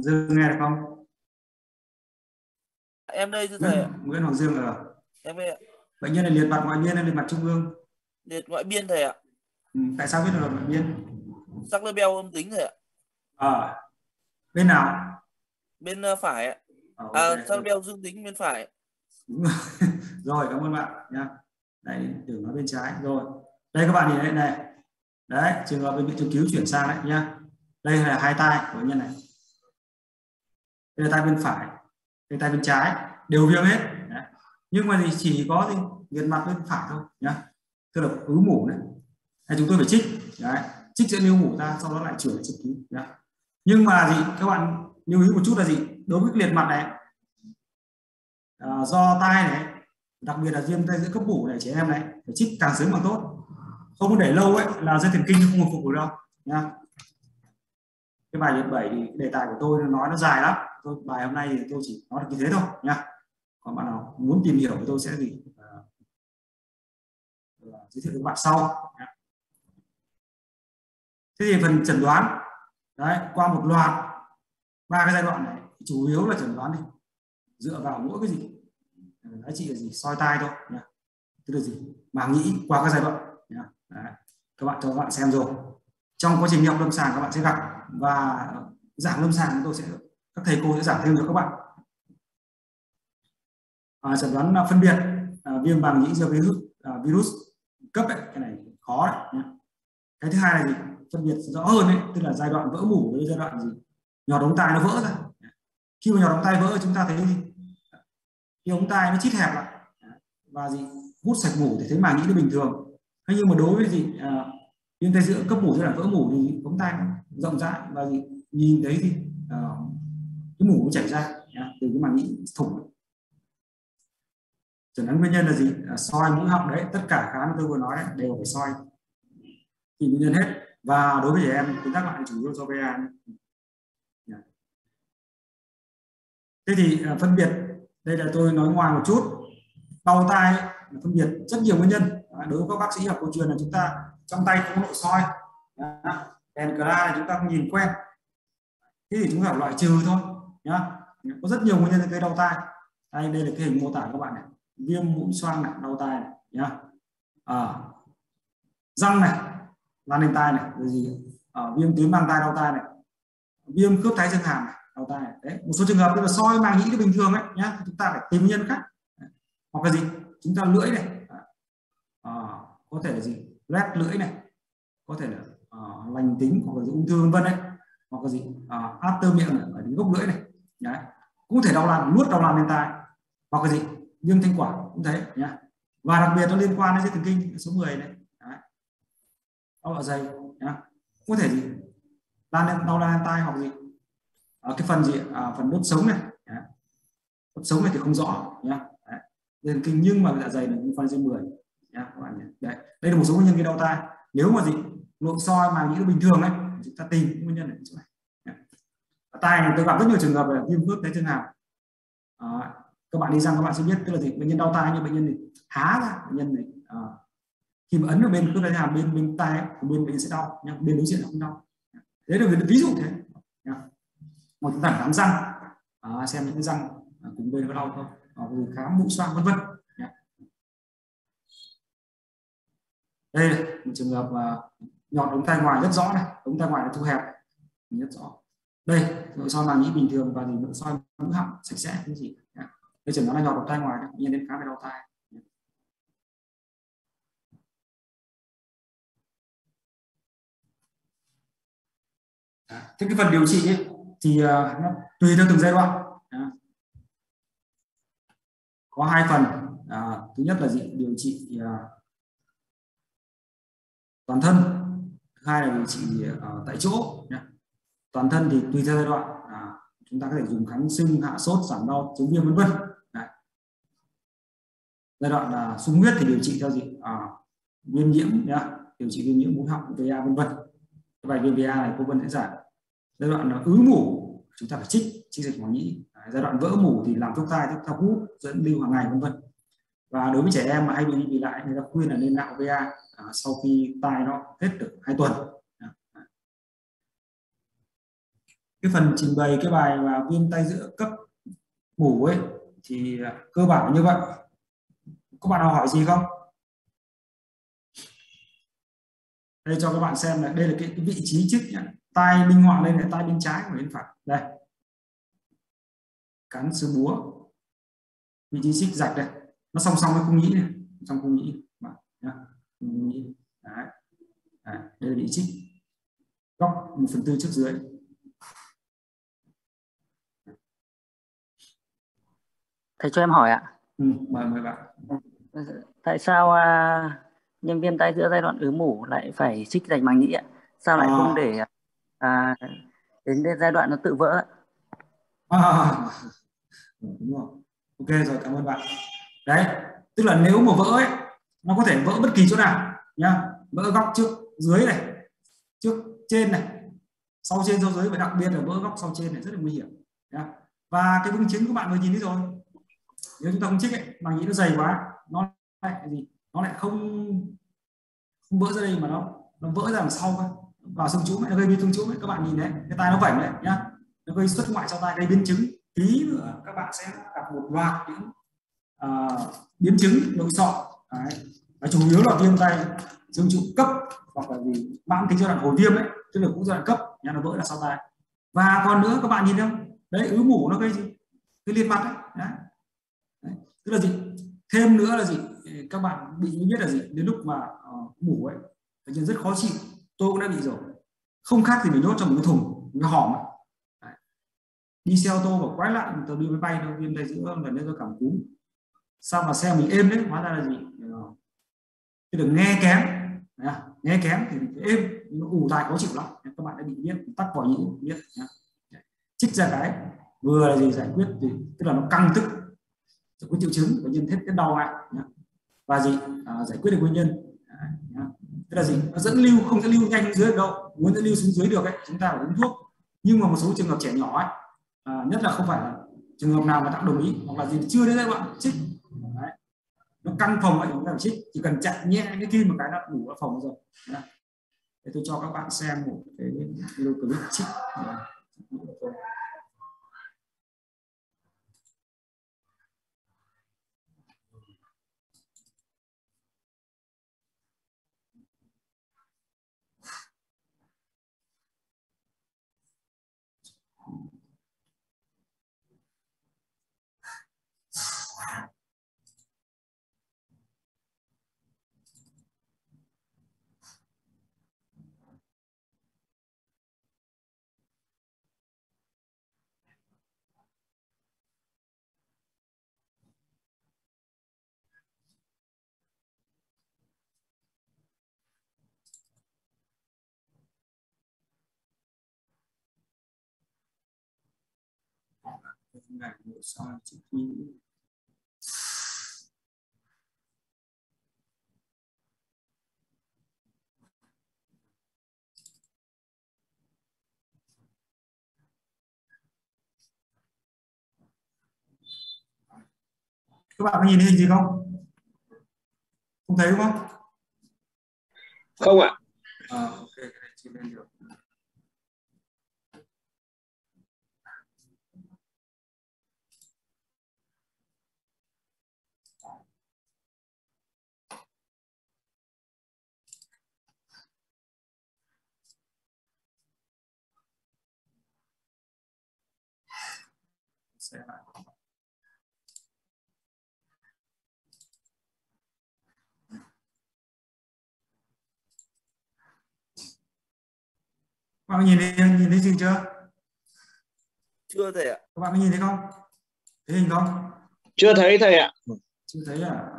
Dương nghe được không? Em đây thưa thầy. Nguyễn Hoàng Dương ở em đây ạ. bệnh nhân này liệt mặt ngoại biên hay liệt mặt trung ương? Liệt ngoại biên thầy ạ. Ừ, tại sao biết được là ngoại biên? Sắc lơ beo âm tính thầy ạ. Ở bên nào? Bên ờ, phải ạ. À, ok. sắc lơ beo dương tính bên phải. Đúng rồi. rồi cảm ơn bạn nha. Đây tưởng nói bên trái. Rồi đây các bạn nhìn đây. Này đấy trường hợp bệnh viện cấp cứu chuyển sang đấy nhá đây là hai tay của bệnh nhân này đây là tay bên phải đây tay bên trái đều viêm hết. Đấy. nhưng mà thì chỉ có gì liệt mặt bên phải thôi nhá. Tức là ứ mủ này hay chúng tôi phải trích. Đấy. Trích sẽ lưu mủ ra sau đó lại chuyển trực cứu nhá. Nhưng mà gì các bạn lưu ý một chút là gì? Đối với liệt mặt này à, do tai này đặc biệt là viêm tay giữa cấp bủ này trẻ em này phải trích càng sớm càng tốt. Không để lâu ấy là dây thần kinh nó không hồi phục được đâu nhá cái bài luyện 7 thì đề tài của tôi nó nói nó dài lắm. Tôi bài hôm nay thì tôi chỉ nói được như thế thôi nha. Còn bạn nào muốn tìm hiểu thì tôi sẽ gì uh, à, à, giới thiệu với bạn sau nha. thế thì phần chẩn đoán. Đấy qua một loạt ba cái giai đoạn này chủ yếu là chẩn đoán đi. Dựa vào mỗi cái gì? Giá trị là gì? Soi tai thôi nha. Tức là gì? Mà nghĩ qua các giai đoạn nha. Đấy. các bạn cho các bạn xem rồi. Trong quá trình nhập lâm sàng các bạn sẽ gặp và giảng lâm sàng tôi sẽ các thầy cô sẽ giảng thêm cho các bạn. À, chẩn đoán à, phân biệt à, viêm bằng nhĩ do virus à, virus cấp ấy, cái này khó đấy nhé. cái thứ hai là gì? Phân biệt rõ hơn đấy tức là giai đoạn vỡ mủ với giai đoạn gì? Nhọt ống tai nó vỡ ra. Khi mà nhọt ống tai vỡ chúng ta thấy gì? Cái ống tai nó chít hẹp lại và gì? Hút sạch mủ thì thấy màng nhĩ nó bình thường. Thế nhưng mà đối với gì? À, viêm tay giữa cấp mủ giai đoạn vỡ mủ thì ống tai nó rộng rãi và gì nhìn thấy thì uh, ờ, cái mủ nó chảy ra nhá, từ cái màng nhĩ thủng. Chẩn đoán nguyên nhân là gì? À, soi mũi họng đấy tất cả khám tôi vừa nói đấy, đều phải soi. Tìm nguyên nhân hết. Và đối với trẻ em thì tác lại chủ yếu do VA thế thì à, phân biệt. Đây là tôi nói ngoài một chút. Đau tai phân biệt rất nhiều nguyên nhân. À, đối với các bác sĩ học cổ truyền là chúng ta trong tay không có nội soi cờ là chúng ta nhìn quen. Thế thì chúng ta loại trừ thôi nhá. Có rất nhiều nguyên nhân gây đau tai. Đây đây là cái hình mô tả các bạn này. Viêm mũi xoang này đau tai này nhá. À, răng này lan lên tai này rồi gì? À, viêm tuyến mang tai đau tai này. Viêm khớp thái dương hàm này đau tai này. đấy một số trường hợp là soi màng nhĩ bình thường ấy nhá chúng ta phải tìm nguyên nhân khác. Hoặc là gì? Chúng ta lưỡi này. À, có thể là gì? Loét lưỡi này. Có thể là lành tính hoặc là ung thư vân vân đấy hoặc là gì? Uh, áp tơ miệng ở đến gốc lưỡi này đấy cũng thể đau làm nuốt đau làm lên tai hoặc là gì? Viêm thanh quản cũng thế nhá. Và đặc biệt nó liên quan đến dây thần kinh số 10 này đấy. đau dạ dày nhá. Có thể gì? Lan lên đau lan lên tai hoặc gì? Ở cái phần gì? À, phần đốt sống này đấy. đốt sống này thì không rõ nhá. Dây thần kinh nhưng mà dạ dày là liên quan dây 10 nhá các bạn nhé. Đấy đây là một số nguyên nhân gây đau tai. Nếu mà gì? Nội soi mà nghĩ là bình thường đấy, chúng ta tìm nguyên nhân ở chỗ này. Tai này tôi gặp rất nhiều trường hợp là viêm khớp tay chân hàm. À, các bạn đi răng các bạn sẽ biết tức là gì? Bệnh nhân đau tai như bệnh nhân này há ra bệnh nhân này à, khi mà ấn ở bên khớp tay hàm bên bên tai của bên bệnh nhân sẽ đau nhưng bên đối diện là không đau. Đấy là ví dụ thế một chúng ta khám răng à, xem những cái răng à, cùng bên có đau không à, khám mũi xoang vân vân đây là một trường hợp mà nhọt ống tai ngoài rất rõ này ống tai ngoài nó thu hẹp rất rõ. Đây nội soi màng nhĩ bình thường và thì nội soi mũi họng sạch sẽ cái gì đây chẩn đoán là nhọt ống tai ngoài bệnh nhân đến khám về đau tai. Thế cái phần điều trị ấy, thì uh, nó tùy theo từng giai đoạn. À. có hai phần à, thứ nhất là gì? Điều trị uh, toàn thân hai là điều trị uh, tại chỗ nhé. toàn thân thì tùy theo giai đoạn à, chúng ta có thể dùng kháng sinh hạ sốt giảm đau chống viêm vân vân. Giai đoạn là sung huyết thì điều trị theo gì? À, viêm nhiễm nhé. điều trị viêm nhiễm mũi họng va vân vân. Bài viêm va này cô vân sẽ giải. Giai đoạn là ứ mủ chúng ta phải trích trích dịch màng nhĩ. Giai đoạn vỡ mủ thì làm thuốc thai thuốc thao hút dẫn lưu hàng ngày vân vân và đối với trẻ em mà hay bị đi bị lại người ta khuyên là nên nạo va à, sau khi tai nó hết được hai tuần. Cái phần trình bày cái bài và viêm tay giữa cấp ngủ ấy thì à, cơ bản như vậy. Có bạn nào hỏi gì không? Đây cho các bạn xem này đây là cái, cái vị trí trước nhé tay bên ngoài lên là tay bên trái và bên phải. Đây. Cắn sứ búa. Vị trí xích rạch đây nó song song với cung nhĩ này. Trong cung nhĩ. Nhá. Đấy. đấy. Đây là vị trí góc một phần tư trước dưới. Thầy cho em hỏi ạ. Ừ, mời mời bạn. Tại sao à, nhân viên tay giữa giai đoạn ứ mủ lại phải trích rạch màng nhĩ ạ? Sao lại à. không để à, đến giai đoạn nó tự vỡ à, đúng rồi. Ok rồi cảm ơn bạn đấy, tức là nếu mà vỡ ấy, nó có thể vỡ bất kỳ chỗ nào, nhá. Vỡ góc trước, dưới này, trước, trên này, sau trên, sau dưới, và đặc biệt là vỡ góc sau trên này rất là nguy hiểm, nhá. và cái bưng chứng của bạn vừa nhìn thấy rồi. Nếu chúng ta không chích ấy mà nghĩ nó dày quá, nó lại gì? Nó lại không không vỡ ra đây mà nó nó vỡ ra đằng sau cơ. Vào xương chúm nó gây biến xương chúm ấy, các bạn nhìn đấy, cái tai nó vảnh đấy, nhá. Nó gây xuất ngoại sau tai, gây biến chứng tí nữa, các bạn sẽ gặp một loạt những à, biến chứng nội sọ đấy. và chủ yếu là viêm tay dương trụ cấp hoặc là gì mãn tính giai đoạn hồi viêm ấy tức là cũng giai đoạn cấp nhà nó vỡ là sau tai và còn nữa các bạn nhìn không đấy ứ mủ nó gây gì cái liệt mặt đấy. đấy. đấy. tức là gì thêm nữa là gì các bạn bị biết là gì đến lúc mà uh, mủ ấy bệnh nhân rất khó chịu tôi cũng đã bị rồi không khác thì mình nhốt trong một cái thùng một cái hòm ấy. Đấy. đi xe ô tô và quay lại tôi đi máy bay đâu viêm tay giữa lần nữa tôi cảm cúm sao mà xe mình êm đấy? Hóa ra là gì? Ờ. Cái được nghe kém. Nghe kém thì êm. Nó ù tai khó chịu lắm. Các bạn đã bị biết tắt vòi nhĩ biết chích trích ra cái vừa là gì giải quyết thì tức là nó căng tức. Giải quyết triệu chứng và nhân thiết cái đau lại và gì? À, giải quyết được nguyên nhân. Tức là gì? Nó dẫn lưu không dẫn lưu nhanh dưới đâu. Muốn dẫn lưu xuống dưới được ấy chúng ta phải uống thuốc. Nhưng mà một số trường hợp trẻ nhỏ ấy à, nhất là không phải là trường hợp nào mà đã đồng ý hoặc là gì chưa đến giai đoạn trích nó căn phòng lại chúng ta trích chỉ cần chặn nhẹ cái kim một cái là đủ ở phòng rồi. Đấy. Để tôi cho các bạn xem một cái video clip trích. Ảnh nội soi trước khi các bạn có nhìn thấy hình gì không? Không thấy đúng không? Không ạ. À, ok cái này lên được sẽ lại các bạn nhìn thấy nhìn thấy gì chưa? Chưa thầy ạ. Các bạn có nhìn thấy không? Thấy hình không? Chưa thấy thầy ạ. Chưa thấy à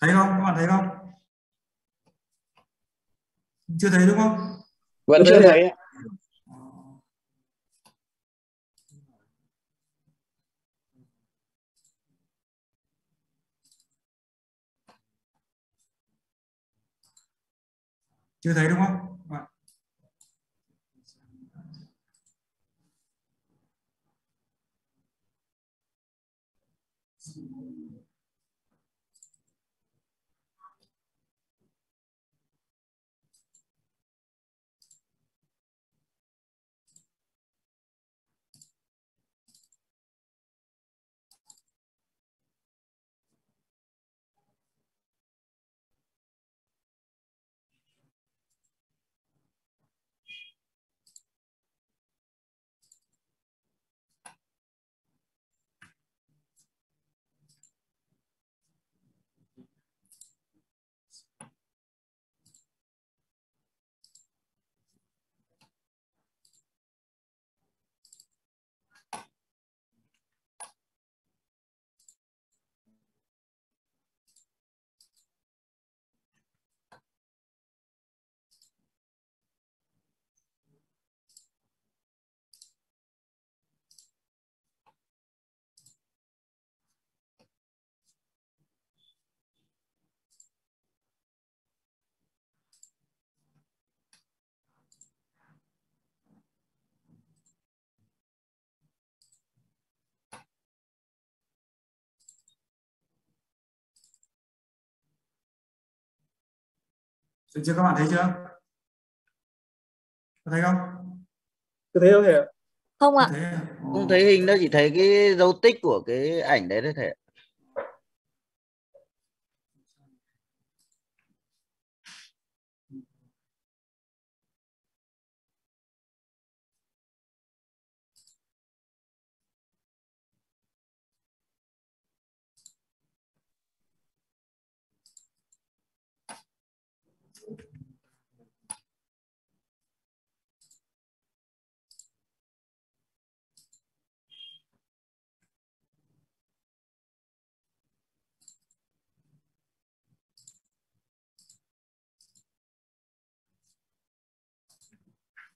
thấy không? Các bạn thấy không? Chưa thấy đúng không? Vẫn chưa thấy. ạ. Chưa thấy đúng không được chưa các bạn thấy chưa có thấy không Cứ thế thôi thầy ạ. Không ạ. Không thấy hình đâu chỉ thấy cái dấu tích của cái ảnh đấy thôi thầy ạ.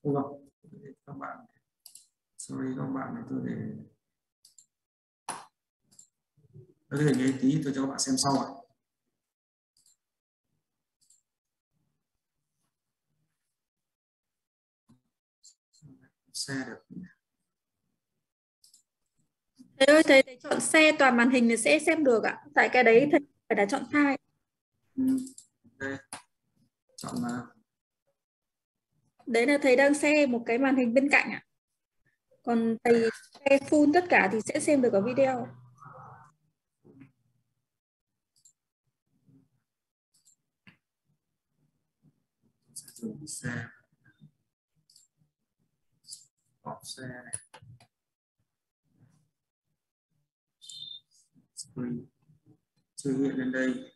Đúng không? Các bạn sorry các bạn này tôi để tôi để cái tí tôi cho các bạn xem sau ạ. Xe được. Thầy ơi, thầy, thầy chọn xe toàn màn hình thì sẽ xem được ạ. Tại cái đấy thầy phải đã chọn sai. Ừ. Đây. Chọn mà Đấy là thầy đang share một cái màn hình bên cạnh ạ. à. Còn thầy share full tất cả thì sẽ xem được ở video. dùng xe bọc xe này screen chưa hiện lên đây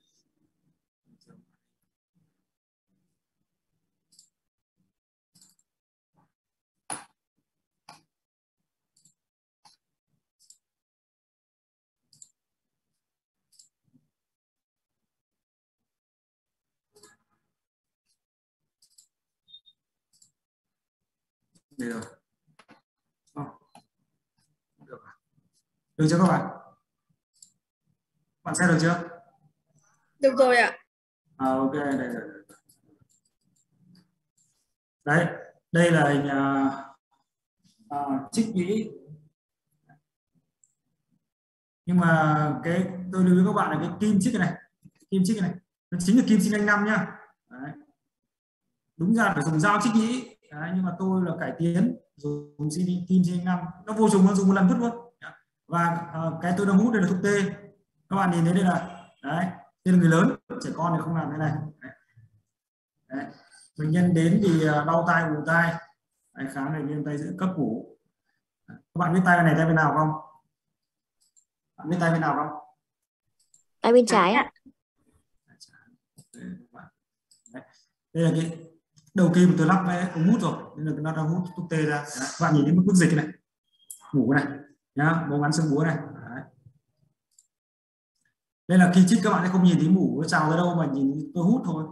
Ờ. được rồi. được chưa các bạn bạn xem được chưa Được rồi ạ. à, ok đây, đây, đây. đấy đây là hình à, à, trích quỹ nhưng mà cái tôi lưu ý các bạn là cái kim trích này kim trích này nó chính là kim sinh anh năm nhá đấy. đúng ra phải dùng dao trích nhĩ Đấy, nhưng mà tôi là cải tiến dùng CD kim sinh năm. Nó vô trùng nó dùng một lần vứt luôn. Và uh, cái tôi đang hút đây là thuốc tê các bạn nhìn thấy đây là đấy đây là người lớn trẻ con thì không làm thế này. Đấy. Đấy. bệnh nhân đến thì uh, đau tai ù tai. Đấy, khám này viêm tay giữa cấp củ. Các bạn biết tay bên này tay bên nào không? Bạn biết tay bên nào không? Tay bên trái ạ. Đây là cái đầu kim tôi lắp cái ống hút rồi. Nên là nó đang hút thuốc tê ra. Đấy. các bạn nhìn thấy mức bức dịch này. Ngủ này. Nhá, bóng ngắn xương búa này. Đấy. đây là khi chích các bạn sẽ không nhìn thấy mủ nó trào ra đâu mà nhìn tôi hút thôi.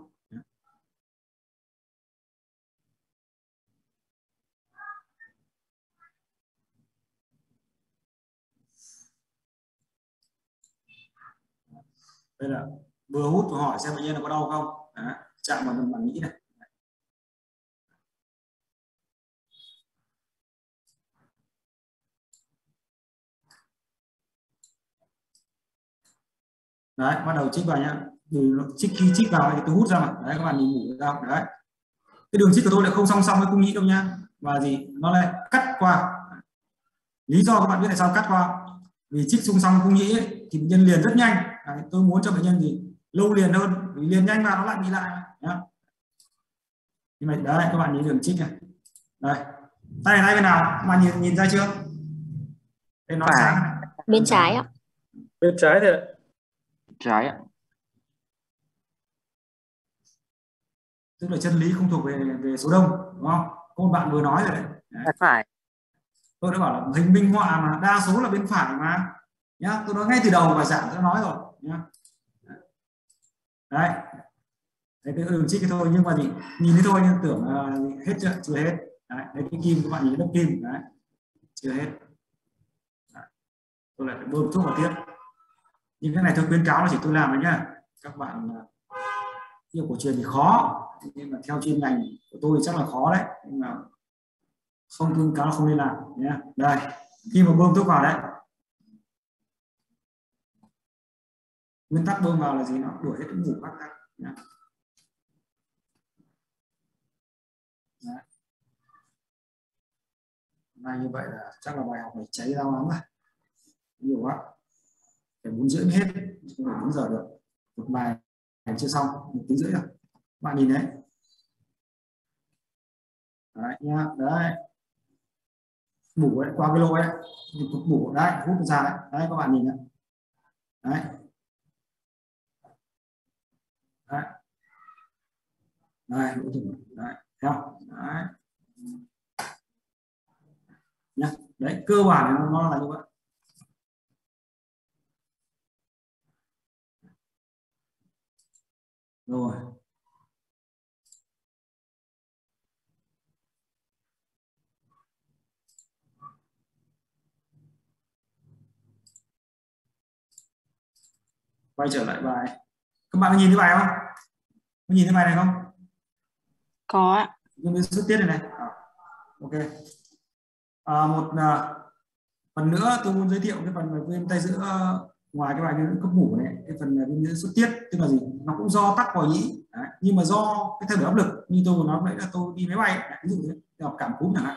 Đây là vừa hút vừa hỏi xem bệnh nhân có đau không. Đấy. chạm vào mặt nhĩ này. Đấy bắt đầu chích vào nhá. Từ chích khi chích vào thì tôi hút ra mà đấy các bạn nhìn ngủ ra đấy. Cái đường chích của tôi lại không song song với cung nhĩ đâu nhá. Và gì? Nó lại cắt qua. Lý do các bạn biết tại sao cắt qua? Vì chích xung song cung nhĩ ấy, thì bệnh nhân liền rất nhanh. Đấy, tôi muốn cho bệnh nhân gì? Lâu liền hơn. Vì liền nhanh vào nó lại bị lại. Nhá. Nhưng mà đấy các bạn nhìn đường chích này. Đây. Tay này tay bên nào? Các bạn nhìn nhìn ra chưa? Đây nó sáng này. Bên trái ạ. Bên trái thì ạ. Trái ạ. Tức là chân lý không thuộc về về số đông đúng không? Cô bạn vừa nói rồi đấy, đấy. phải. Tôi đã bảo là hình minh họa mà đa số là bên phải mà. Nhá tôi nói ngay từ đầu bài giảng tôi nói rồi nhá. Đấy. Đấy cái đường chích cái thôi nhưng mà gì nhìn thấy thôi nhưng tưởng là hết chưa? Chưa hết. Đấy, đấy cái kim các bạn nhìn lớp kim. Đấy. Chưa hết. Đấy. tôi lại phải bơm thuốc vào tiếp nhưng cái này tôi khuyến cáo là chỉ tôi làm thôi nhá. Các bạn à, yêu của truyền thì khó. Nhưng mà theo chuyên ngành của tôi chắc là khó đấy. Nhưng mà không khuyến cáo là không nên làm nhé đây khi mà bơm thuốc vào đấy. Nguyên tắc bơm vào là gì nó đuổi hết ngủ các ra nhá. nay như vậy là chắc là bài học phải cháy rau lắm rồi. Nhiều quá phải bốn rưỡi mới hết không phải bốn giờ được. Một bài này chưa xong một tiếng rưỡi rồi. Bạn nhìn đấy. Đấy nha đấy. Bủ ấy, qua cái lỗ ấy. Thì cục bủ đấy hút ra đấy. Đấy các bạn nhìn đấy. Đấy. Đấy. Đây lỗ thủng. Đấy thấy không? Đấy. Nhá đấy cơ bản nó là như vậy. Rồi. Quay trở lại bài. Các bạn có nhìn thấy bài không? Có nhìn thấy bài này không? Có ạ. Những cái xuất tiết này này. À, ok. À, một à, phần nữa tôi muốn giới thiệu cái phần về viêm tay giữa ngoài cái bài viêm cấp ngủ này cái phần viêm giữa xuất tiết tức là gì nó cũng do tắc vòi nhĩ Đấy. nhưng mà do cái thay đổi áp lực như tôi vừa nói vậy là tôi đi máy bay Đấy, ví dụ như gặp cảm cúm chẳng hạn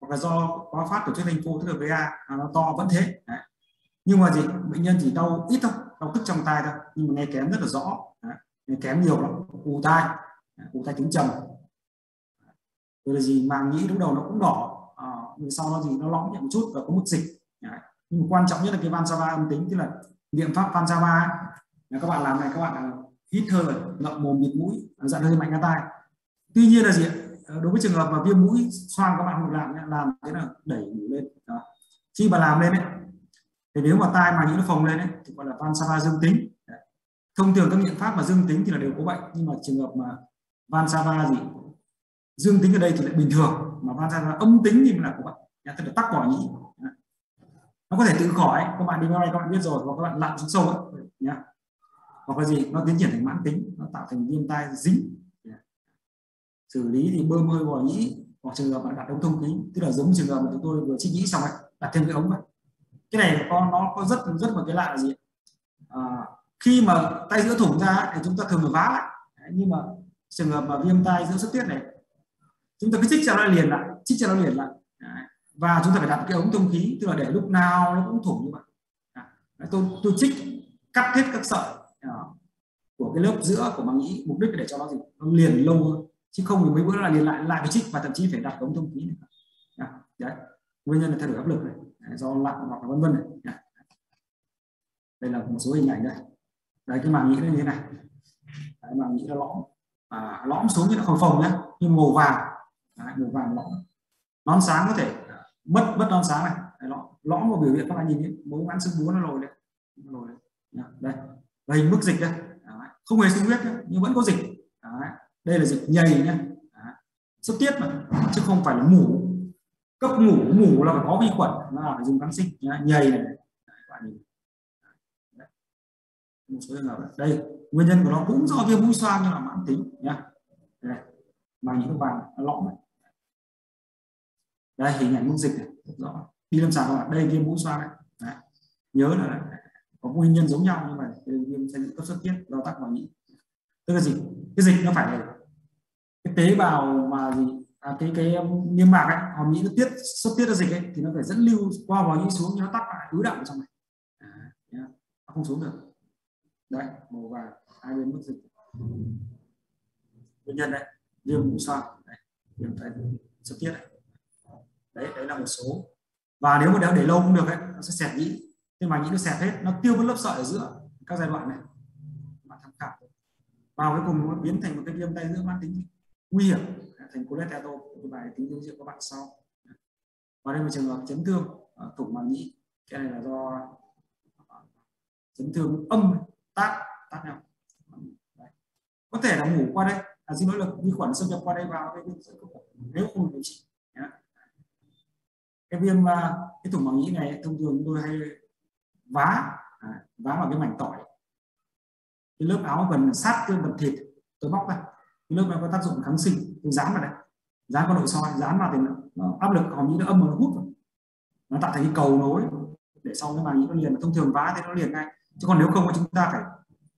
hoặc là do quá phát của chức thành phố tức là VA à, nó to vẫn thế Đấy. nhưng mà gì bệnh nhân chỉ đau ít thôi đau tức trong tai thôi nhưng mà nghe kém rất là rõ Đấy. nghe kém nhiều lắm ù tai ù tai tiếng trầm rồi là gì màng nhĩ lúc đầu nó cũng đỏ à, sau đó gì nó lõm nhẹ một chút và có mức dịch Đấy. nhưng mà quan trọng nhất là cái van Sava âm tính tức là niệm pháp van Sava là các bạn làm này các bạn ờ, hít hơi ngậm mồm bịt mũi dặn hơi mạnh ra tai. Tuy nhiên là gì ờ, đối với trường hợp mà viêm mũi xoang các bạn không làm làm thế là đẩy mũi lên đó. khi mà làm lên ấy, thì nếu mà tai mà những nó phồng lên ấy, thì gọi là van Sava dương tính. Đấy. thông thường các biện pháp mà dương tính thì là đều có bệnh nhưng mà trường hợp mà van Sava gì dương tính ở đây thì lại bình thường mà van Sava âm tính thì là có bệnh thật là tắc bỏ nhĩ nó có thể tự khỏi các bạn đi máy bay các bạn biết rồi hoặc các bạn lặn xuống sâu ấy nhá hoặc là gì? Nó tiến triển thành mãn tính nó tạo thành viêm tai dính. Xử lý thì bơm hơi vào nhĩ hoặc trường hợp bạn đặt ống thông khí. Tức là giống trường hợp mà chúng tôi vừa trích nhĩ xong ấy đặt thêm cái ống vào. Cái này có nó có rất rất một cái lạ là gì à, khi mà tay giữa thủng ra thì chúng ta thường phải vá lại. Nhưng mà trường hợp mà viêm tai giữa xuất tiết này chúng ta cứ trích cho nó liền lại trích cho nó liền lại. Và chúng ta phải đặt cái ống thông khí tức là để lúc nào nó cũng thủng như vậy. Đấy, tôi tôi trích cắt hết các sợi của cái lớp giữa của màng nhĩ mục đích để cho nó gì? Nó liền lâu hơn. Chứ không thì mấy bữa là liền lại lại phải trích và thậm chí phải đặt ống thông khí này. Đấy. Nguyên nhân là thay đổi áp lực này. Đấy, do lặn hoặc là vân vân này. Đây là một số hình ảnh đây. Đấy cái màng nhĩ nó như thế này. Đấy, màng nhĩ nó lõm. À, lõm xuống như là không phồng nhá. Nhưng màu vàng. Đấy, màu vàng lõm. Nón sáng có thể mất mất non sáng này. Đấy, lõm, lõm một biểu hiện các bạn nhìn thấy bố ngắn xương búa nó lồi lên. Lồi lên. Đây. Và hình mức dịch đây không hề sung huyết nhá, nhưng vẫn có dịch. Đấy. đây là dịch nhầy nhá. Xuất tiết mà chứ không phải là mủ. Cấp ngủ ngủ là phải có vi khuẩn nó là phải dùng kháng sinh nhá. nhầy này. Bạn nhìn. Một số trường hợp đây nguyên nhân của nó cũng do viêm mũi xoang nhưng là mãn tính nhá. Đây mà những vàng nó lõm này. Đây hình ảnh dung dịch này rất rõ. Đi lâm sàng các bạn đây viêm mũi xoang này. Đấy. nhớ là có nguyên nhân giống nhau nhưng mà viêm tay cấp xuất tiết do tắc vào nhĩ. Tức là gì? Cái dịch nó phải là cái tế bào mà gì? À, cái cái um, niêm mạc ấy hòm nhĩ nó tiết xuất tiết ra dịch ấy thì nó phải dẫn lưu qua vào nhĩ xuống cho nó tắc lại ứ động trong này. À, nó không xuống được. Đấy màu vàng hai bên mức dịch. Nguyên nhân đấy viêm mũi xoang viêm tai xuất tiết đấy đấy là một số. Và nếu mà để lâu không được ấy nó sẽ xẹt nhĩ thế mà những nó xẹp hết nó tiêu mất lớp sợi ở giữa các giai đoạn này bạn tham khảo. Vào cuối cùng nó biến thành một cái viêm tay giữa mãn tính. Nguy hiểm thành cholesterol cái bài tính đối diện các bạn sau. Và đây là trường hợp chấn thương à, thủng màng nhĩ. Cái này là do à, chấn thương âm tác tác nhau. Có thể là ngủ qua đây. À, xin lỗi là vi khuẩn xâm nhập qua đây vào cái nếu không điều trị. Cái viêm à, cái thủng màng nhĩ này thông thường tôi hay vá à, vá vào cái mảnh tỏi. Cái lớp áo gần sát cái phần thịt tôi bóc ra. Cái lớp này có tác dụng kháng sinh tôi dán vào đây. Dán vào nội soi dán vào thì nó, áp lực hầu như nó âm mà nó hút nó tạo thành cái cầu nối để sau cái màng nhĩ nó liền. Thông thường vá thì nó liền ngay. Chứ còn nếu không thì chúng ta phải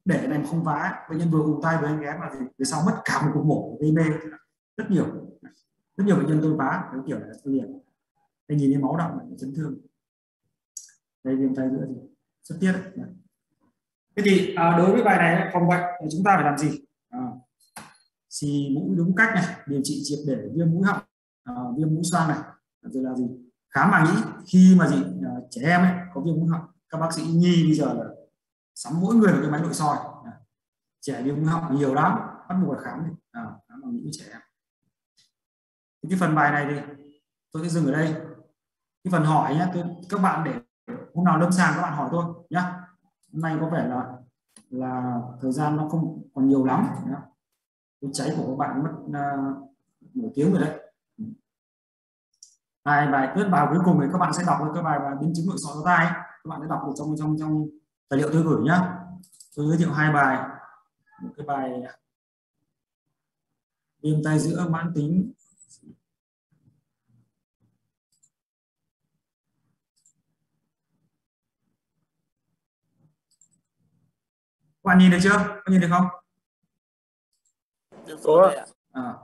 để này không vá bệnh nhân vừa ù tay vừa anh ghé mà thì về sau mất cả một cuộc mổ gây mê. Rất nhiều. Rất nhiều bệnh nhân tôi vá cái kiểu này liền. Đây nhìn thấy máu đọng chấn thương đây viêm tay giữa gì xuất tiết thế thì à, đối với bài này phòng bệnh thì chúng ta phải làm gì? À, xì mũi đúng cách này điều trị triệt để viêm mũi họng à, viêm mũi xoang này. À, rồi là gì? Khám mà nhĩ khi mà gì à, trẻ em ấy có viêm mũi họng các bác sĩ nhi bây giờ là sắm mỗi người một cái máy nội soi. À, trẻ viêm mũi họng nhiều lắm bắt buộc phải khám à, khám màng nhĩ trẻ em. Thì cái phần bài này thì tôi sẽ dừng ở đây. Cái phần hỏi nhé tôi, các bạn để hôm nào lâm sàng các bạn hỏi tôi nhá. Hôm nay có vẻ là là thời gian nó không còn nhiều lắm nhá. cái cháy của các bạn mất uh, nửa tiếng rồi đấy. Bài bài tuyết bài cuối cùng thì các bạn sẽ đọc cái bài và biến chứng nội sọ tai các bạn sẽ đọc được trong trong trong tài liệu tôi gửi nhá. Tôi giới thiệu hai bài. Một cái bài à, viêm tay giữa mãn tính các bạn nhìn được chưa? Có nhìn được không? Được rồi à,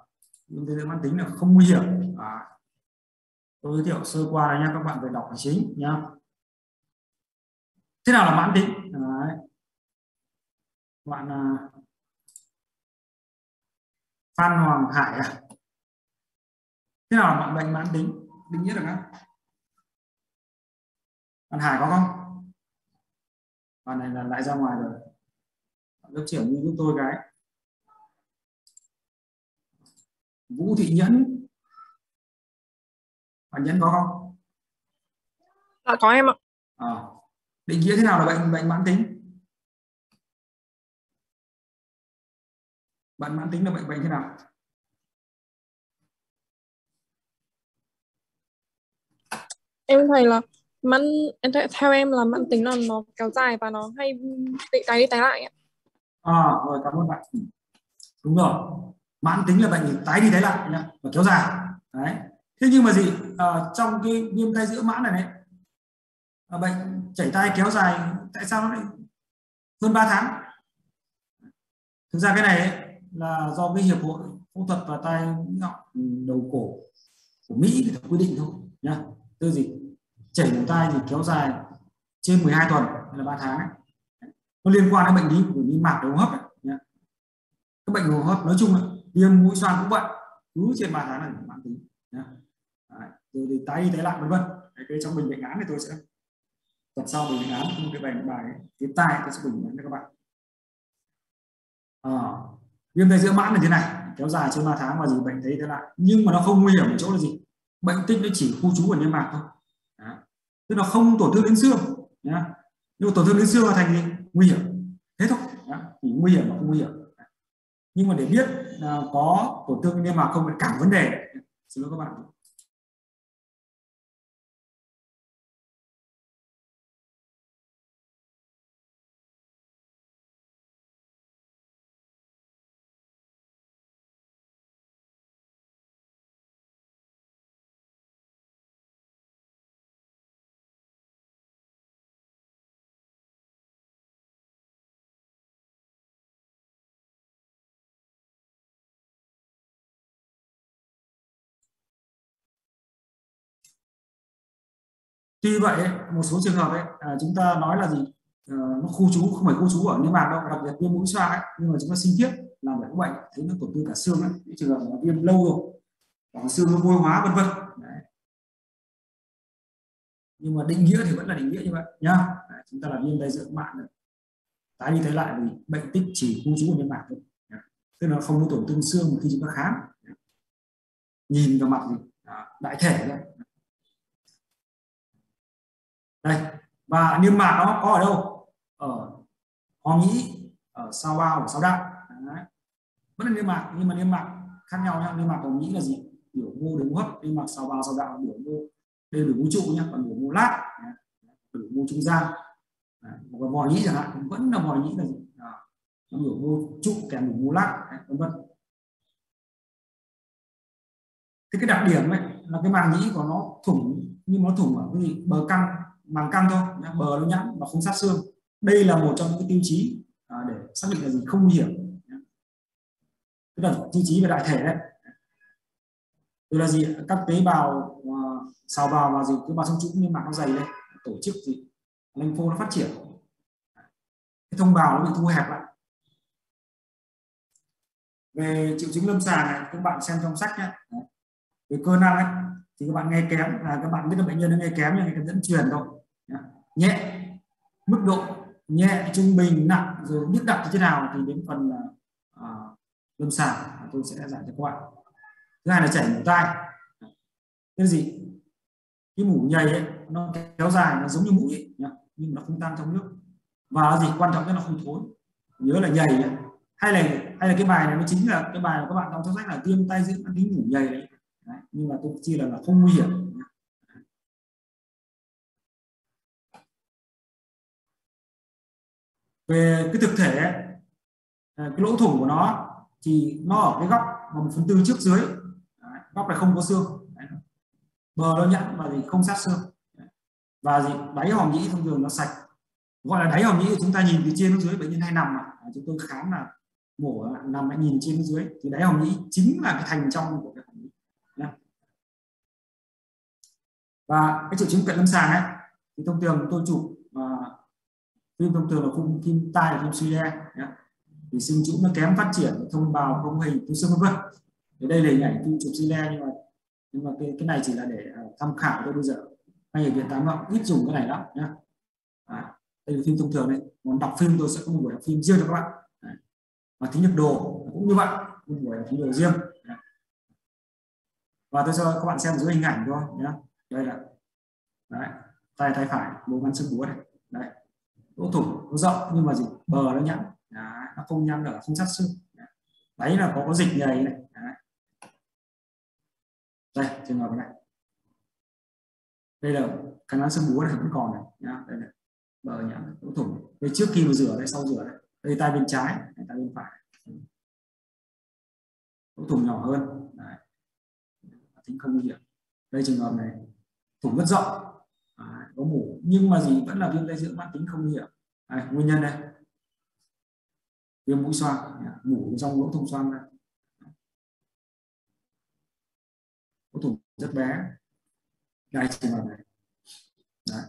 tay giữa mãn tính là không nguy hiểm. À, tôi giới thiệu sơ qua này nha các bạn phải đọc là chính nhá. Thế nào là mãn tính? Đấy. bạn uh, Phan Hoàng Hải à thế nào là bệnh mãn tính? Định nghĩa được không? Bạn Hải có không? Bạn này là lại ra ngoài rồi lớp trưởng như giúp tôi cái. Vũ Thị Nhẫn. Bạn Nhẫn có không? À, có em ạ. À, định nghĩa thế nào là bệnh bệnh mãn tính? Bệnh mãn tính là bệnh bệnh thế nào? Em thấy là mãn em theo em là mãn tính là nó kéo dài và nó hay tái đi tái lại ạ à rồi cảm ơn bạn. Ừ. Đúng rồi. Mãn tính là bệnh tái đi tái lại nhá. Và kéo dài. Đấy. Thế nhưng mà gì? À, trong cái viêm tay giữa mãn này đấy à, bệnh chảy tay kéo dài tại sao nó lại hơn 3 tháng? Thực ra cái này ấy, là do cái hiệp hội phẫu thuật và tai họng đầu cổ của Mỹ người ta quy định thôi nhá. Tư gì? Chảy lỗ tai thì kéo dài trên 12 tuần hay là 3 tháng ấy nó liên quan đến bệnh lý của niêm mạc đường hô hấp các bệnh hô hấp nói chung là viêm mũi xoang cũng vậy cứ trên 3 tháng là mãn tính. Đấy. rồi thì tái đi tái lại vân vân. Cái trong bệnh bệnh án thì tôi sẽ tuần sau bệnh bệnh án một cái bài bài tiếp tai tôi sẽ bình luận cho các bạn. À, viêm tay giữa mãn là thế này kéo dài trên 3 tháng và gì bệnh thấy thế lại. Nhưng mà nó không nguy hiểm ở chỗ là gì? Bệnh tích nó chỉ khu trú ở niêm mạc thôi. Đó. tức là không tổn thương đến xương nhá nhưng mà tổn thương đến xương là thành gì? Nguy hiểm. Thế thôi Đó. chỉ nguy hiểm mà không nguy hiểm. Nhưng mà để biết à, có tổn thương niêm mạc không phải cả vấn đề. Xin lỗi các bạn. Tuy vậy một số trường hợp ấy à, chúng ta nói là gì? Ờ, nó khu trú không phải khu trú ở niêm mạc đâu đặc biệt viêm mũi xoang ấy nhưng mà chúng ta sinh thiết làm được bệnh thấy nó tổn thương cả xương ấy những trường hợp là viêm lâu rồi hoặc xương nó vôi hóa vân vân. Nhưng mà định nghĩa thì vẫn là định nghĩa như vậy nhá. Đấy, chúng ta là viêm tay giữa mạng tái đi tái lại vì bệnh tích chỉ khu trú ở niêm mạc thôi tức là không có tổn thương xương khi chúng ta khám nhìn vào mặt gì à, đại thể đấy đây. Và niêm mạc nó có ở đâu? Ở hòm nhĩ ở sau bao ở sau đạn vẫn là niêm mạc nhưng mà niêm mạc khác nhau nhá. Niêm mạc hòm nhĩ là gì? Biểu mô đường hô hấp niêm mạc sau bao sau đạo biểu mô đây là biểu mô trụ nhá còn biểu mô lát biểu mô trung gian. Một cái vòi nhĩ chẳng hạn vẫn là vòi nhĩ là gì? À, nó biểu mô trụ kèm biểu mô lát vân vân. Thế cái đặc điểm ấy là cái màng nhĩ của nó thủng nhưng nó thủng ở cái gì? Bờ căng màng căng thôi bờ nó nhẵn và không sát xương. Đây là một trong những cái tiêu chí à, để xác định là gì không nguy hiểm tức là tiêu chí về đại thể đấy. Đây là gì các tế bào uh, xào vào và gì tế bào trong trũng niêm mạc nó dày lên tổ chức gì? Lympho nó phát triển. Cái thông bào nó bị thu hẹp lại. Về triệu chứng lâm sàng này các bạn xem trong sách nhé về cơ năng ấy, thì các bạn nghe kém là các bạn biết là bệnh nhân nó nghe kém nhưng cái dẫn truyền thôi nhẹ mức độ nhẹ trung bình nặng rồi nhức đặc như thế nào thì đến phần uh, lâm sàng à, tôi sẽ giải cho các bạn. Thứ hai là chảy mũ tai. Cái gì? Cái mủ nhầy ấy, nó kéo dài nó giống như mũi ấy, nhưng nó không tan trong nước. Và gì quan trọng nhất là không thối. Nhớ là nhầy hay là hay là cái bài này nó chính là cái bài mà các bạn đọc trong sách là tiêm tay dưỡng tính mủ nhầy đấy. đấy nhưng mà tôi chia là, là không nguy hiểm về cái thực thể à, cái lỗ thủng của nó thì nó ở cái góc mà một phần tư trước dưới. Đấy, góc này không có xương. Đấy. bờ nó nhẵn và gì không sát xương. Và gì? Đáy hòm nhĩ thông thường nó sạch. Gọi là đáy hòm nhĩ chúng ta nhìn từ trên xuống dưới bệnh nhân hay nằm mà. Chúng tôi khám là mổ nằm lại nhìn trên dưới. Thì đáy hòm nhĩ chính là cái thành trong của cái hòm nhĩ. Và cái triệu chứng cận lâm sàng ấy thì thông thường tôi chụp uh, phim thông thường là phim phim tai phim suy đe thì sinh trũng nó kém phát triển thông bào không hình tu xương vân vân. Thì đây là hình ảnh tôi chụp suy đe nhưng mà nhưng mà cái, cái này chỉ là để à, tham khảo thôi bây giờ. Anh ở việt nam ngọc ít dùng cái này lắm nhá. À, đây là phim thông thường này còn đọc phim tôi sẽ có một buổi đọc phim riêng cho các bạn. Và thí nhập đồ cũng như vậy một buổi đọc phim đồ riêng. Và tôi cho các bạn xem dưới hình ảnh thôi nhé đây là đấy tay tay phải bố ngăn xương búa này lỗ thủng nó rộng nhưng mà gì bờ nó nhẵn. Nó không nhăn được không sát xương. Đấy là có có dịch nhầy này. Đấy. đây trường hợp này. Đây là cái nán xương búa này vẫn còn này. Nhá đây này. Bờ nhẵn lỗ thủng đây trước khi mà rửa đây sau rửa đây đây tay bên trái đây, tay bên phải. Lỗ thủng nhỏ hơn. Đấy. tính không nguy hiểm. Đây trường hợp này. Thủng rất rộng à, có mủ nhưng mà gì vẫn là viêm tai giữa mãn tính không hiểu à, nguyên nhân đây. Viêm mũi xoang. À, mủ trong lỗ thủng xoang đây. Lỗ thủng rất bé. Đây trường hợp này. Đấy.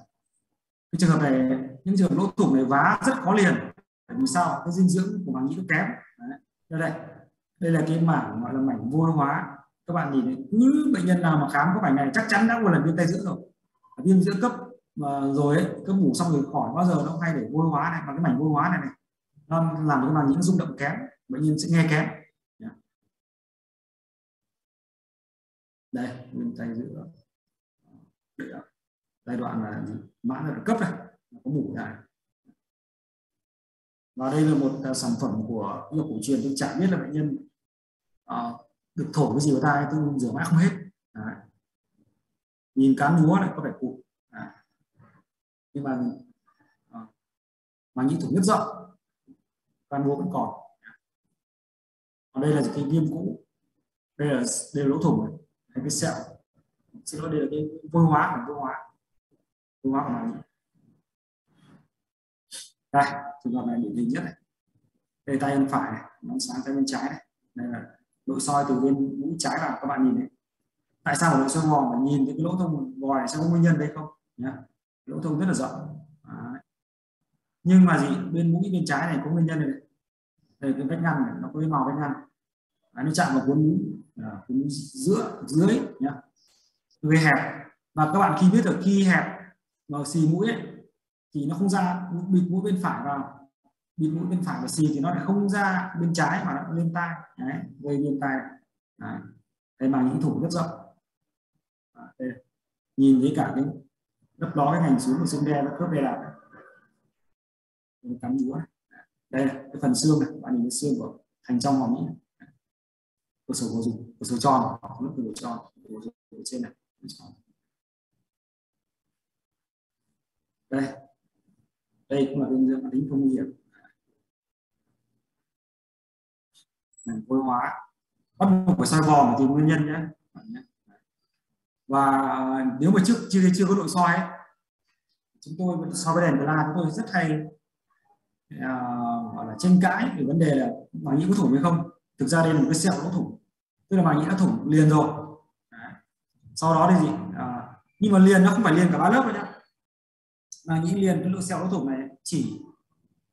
cái trường hợp này những trường hợp lỗ thủng này vá rất khó liền. Bởi vì sao? Cái dinh dưỡng của màng nhĩ nó kém. Đấy. đây đây. Đây là cái mảng gọi là mảnh vô hóa. Các bạn nhìn cứ bệnh nhân nào mà khám có mảnh này chắc chắn đã một lần viêm tay giữa rồi viêm giữa cấp mà rồi ấy, cấp ngủ xong rồi khỏi bao giờ nó hay để vôi hóa này và cái mảnh vôi hóa này này nó làm cái màng những rung động kém bệnh nhân sẽ nghe kém. Dạ. Đây bên tay giữa ờ, giai đoạn là mãn là cấp này có mủ này và đây là một ờ, sản phẩm của y học cổ truyền tôi chả biết là bệnh nhân à, được thổi cái gì vào tai tôi rửa mãi không hết. Đấy. nhìn cá múa này có vẻ nhưng mà ờ, mà nhĩ thủng rất rộng cán múa vẫn còn. Còn đây là cái viêm cũ. Đây là đây là lỗ thủng này, hay cái sẹo. Xin lỗi, đây là cái vôi hóa của vôi hóa. Vôi hóa của nó. Đây, trường hợp này điển hình nhất này. Đây tay bên phải này, nó sáng tay bên trái này. Đây là nội soi từ bên mũi trái vào, các bạn nhìn đấy tại sao nội soi vòm mà nhìn thấy cái lỗ thông vòi sẽ có nguyên nhân đây không? Nhá lỗ thông rất là rộng. Đấy. nhưng mà gì bên mũi bên trái này có nguyên nhân này. Đây cái vách ngăn này nó có cái màu vách ngăn. Đấy, nó chạm vào cuốn mũi à, cuốn giữa dưới nhá. Gây hẹp. Và các bạn khi biết được khi hẹp vào xì mũi ấy, thì nó không ra bịt mũi bên phải vào. Bịt mũi bên phải và xì thì nó lại không ra bên trái mà nó lên tai. Đấy, gây viêm tai. Đấy. đây mà những thủ rất rộng. Đây. nhìn thấy cả cái lấp đó cái thành xuống của xương đe nó khớp đây là cắm búa đây là cái phần xương này, bạn nhìn cái xương của thành trong hòm nhĩ cơ sở vô dụng cơ sở tròn lớp cơ tròn ở trên này. Đây. Đây cũng là viêm dương tính không nguy hiểm. Mình vôi hóa. Bắt buộc phải soi vòm tìm nguyên nhân nhé và nếu mà trước chưa chưa có nội soi ấy, chúng tôi so với đèn pla chúng tôi rất hay uh, gọi là tranh cãi về vấn đề là màng nhĩ có thủng hay không. Thực ra đây là một cái sẹo có thủng tức là màng nhĩ đã thủng liền rồi. Sau đó thì gì? À, nhưng mà liền nó không phải liền cả ba lớp đâu nhá. Màng nhĩ liền cái lỗ sẹo có thủng này chỉ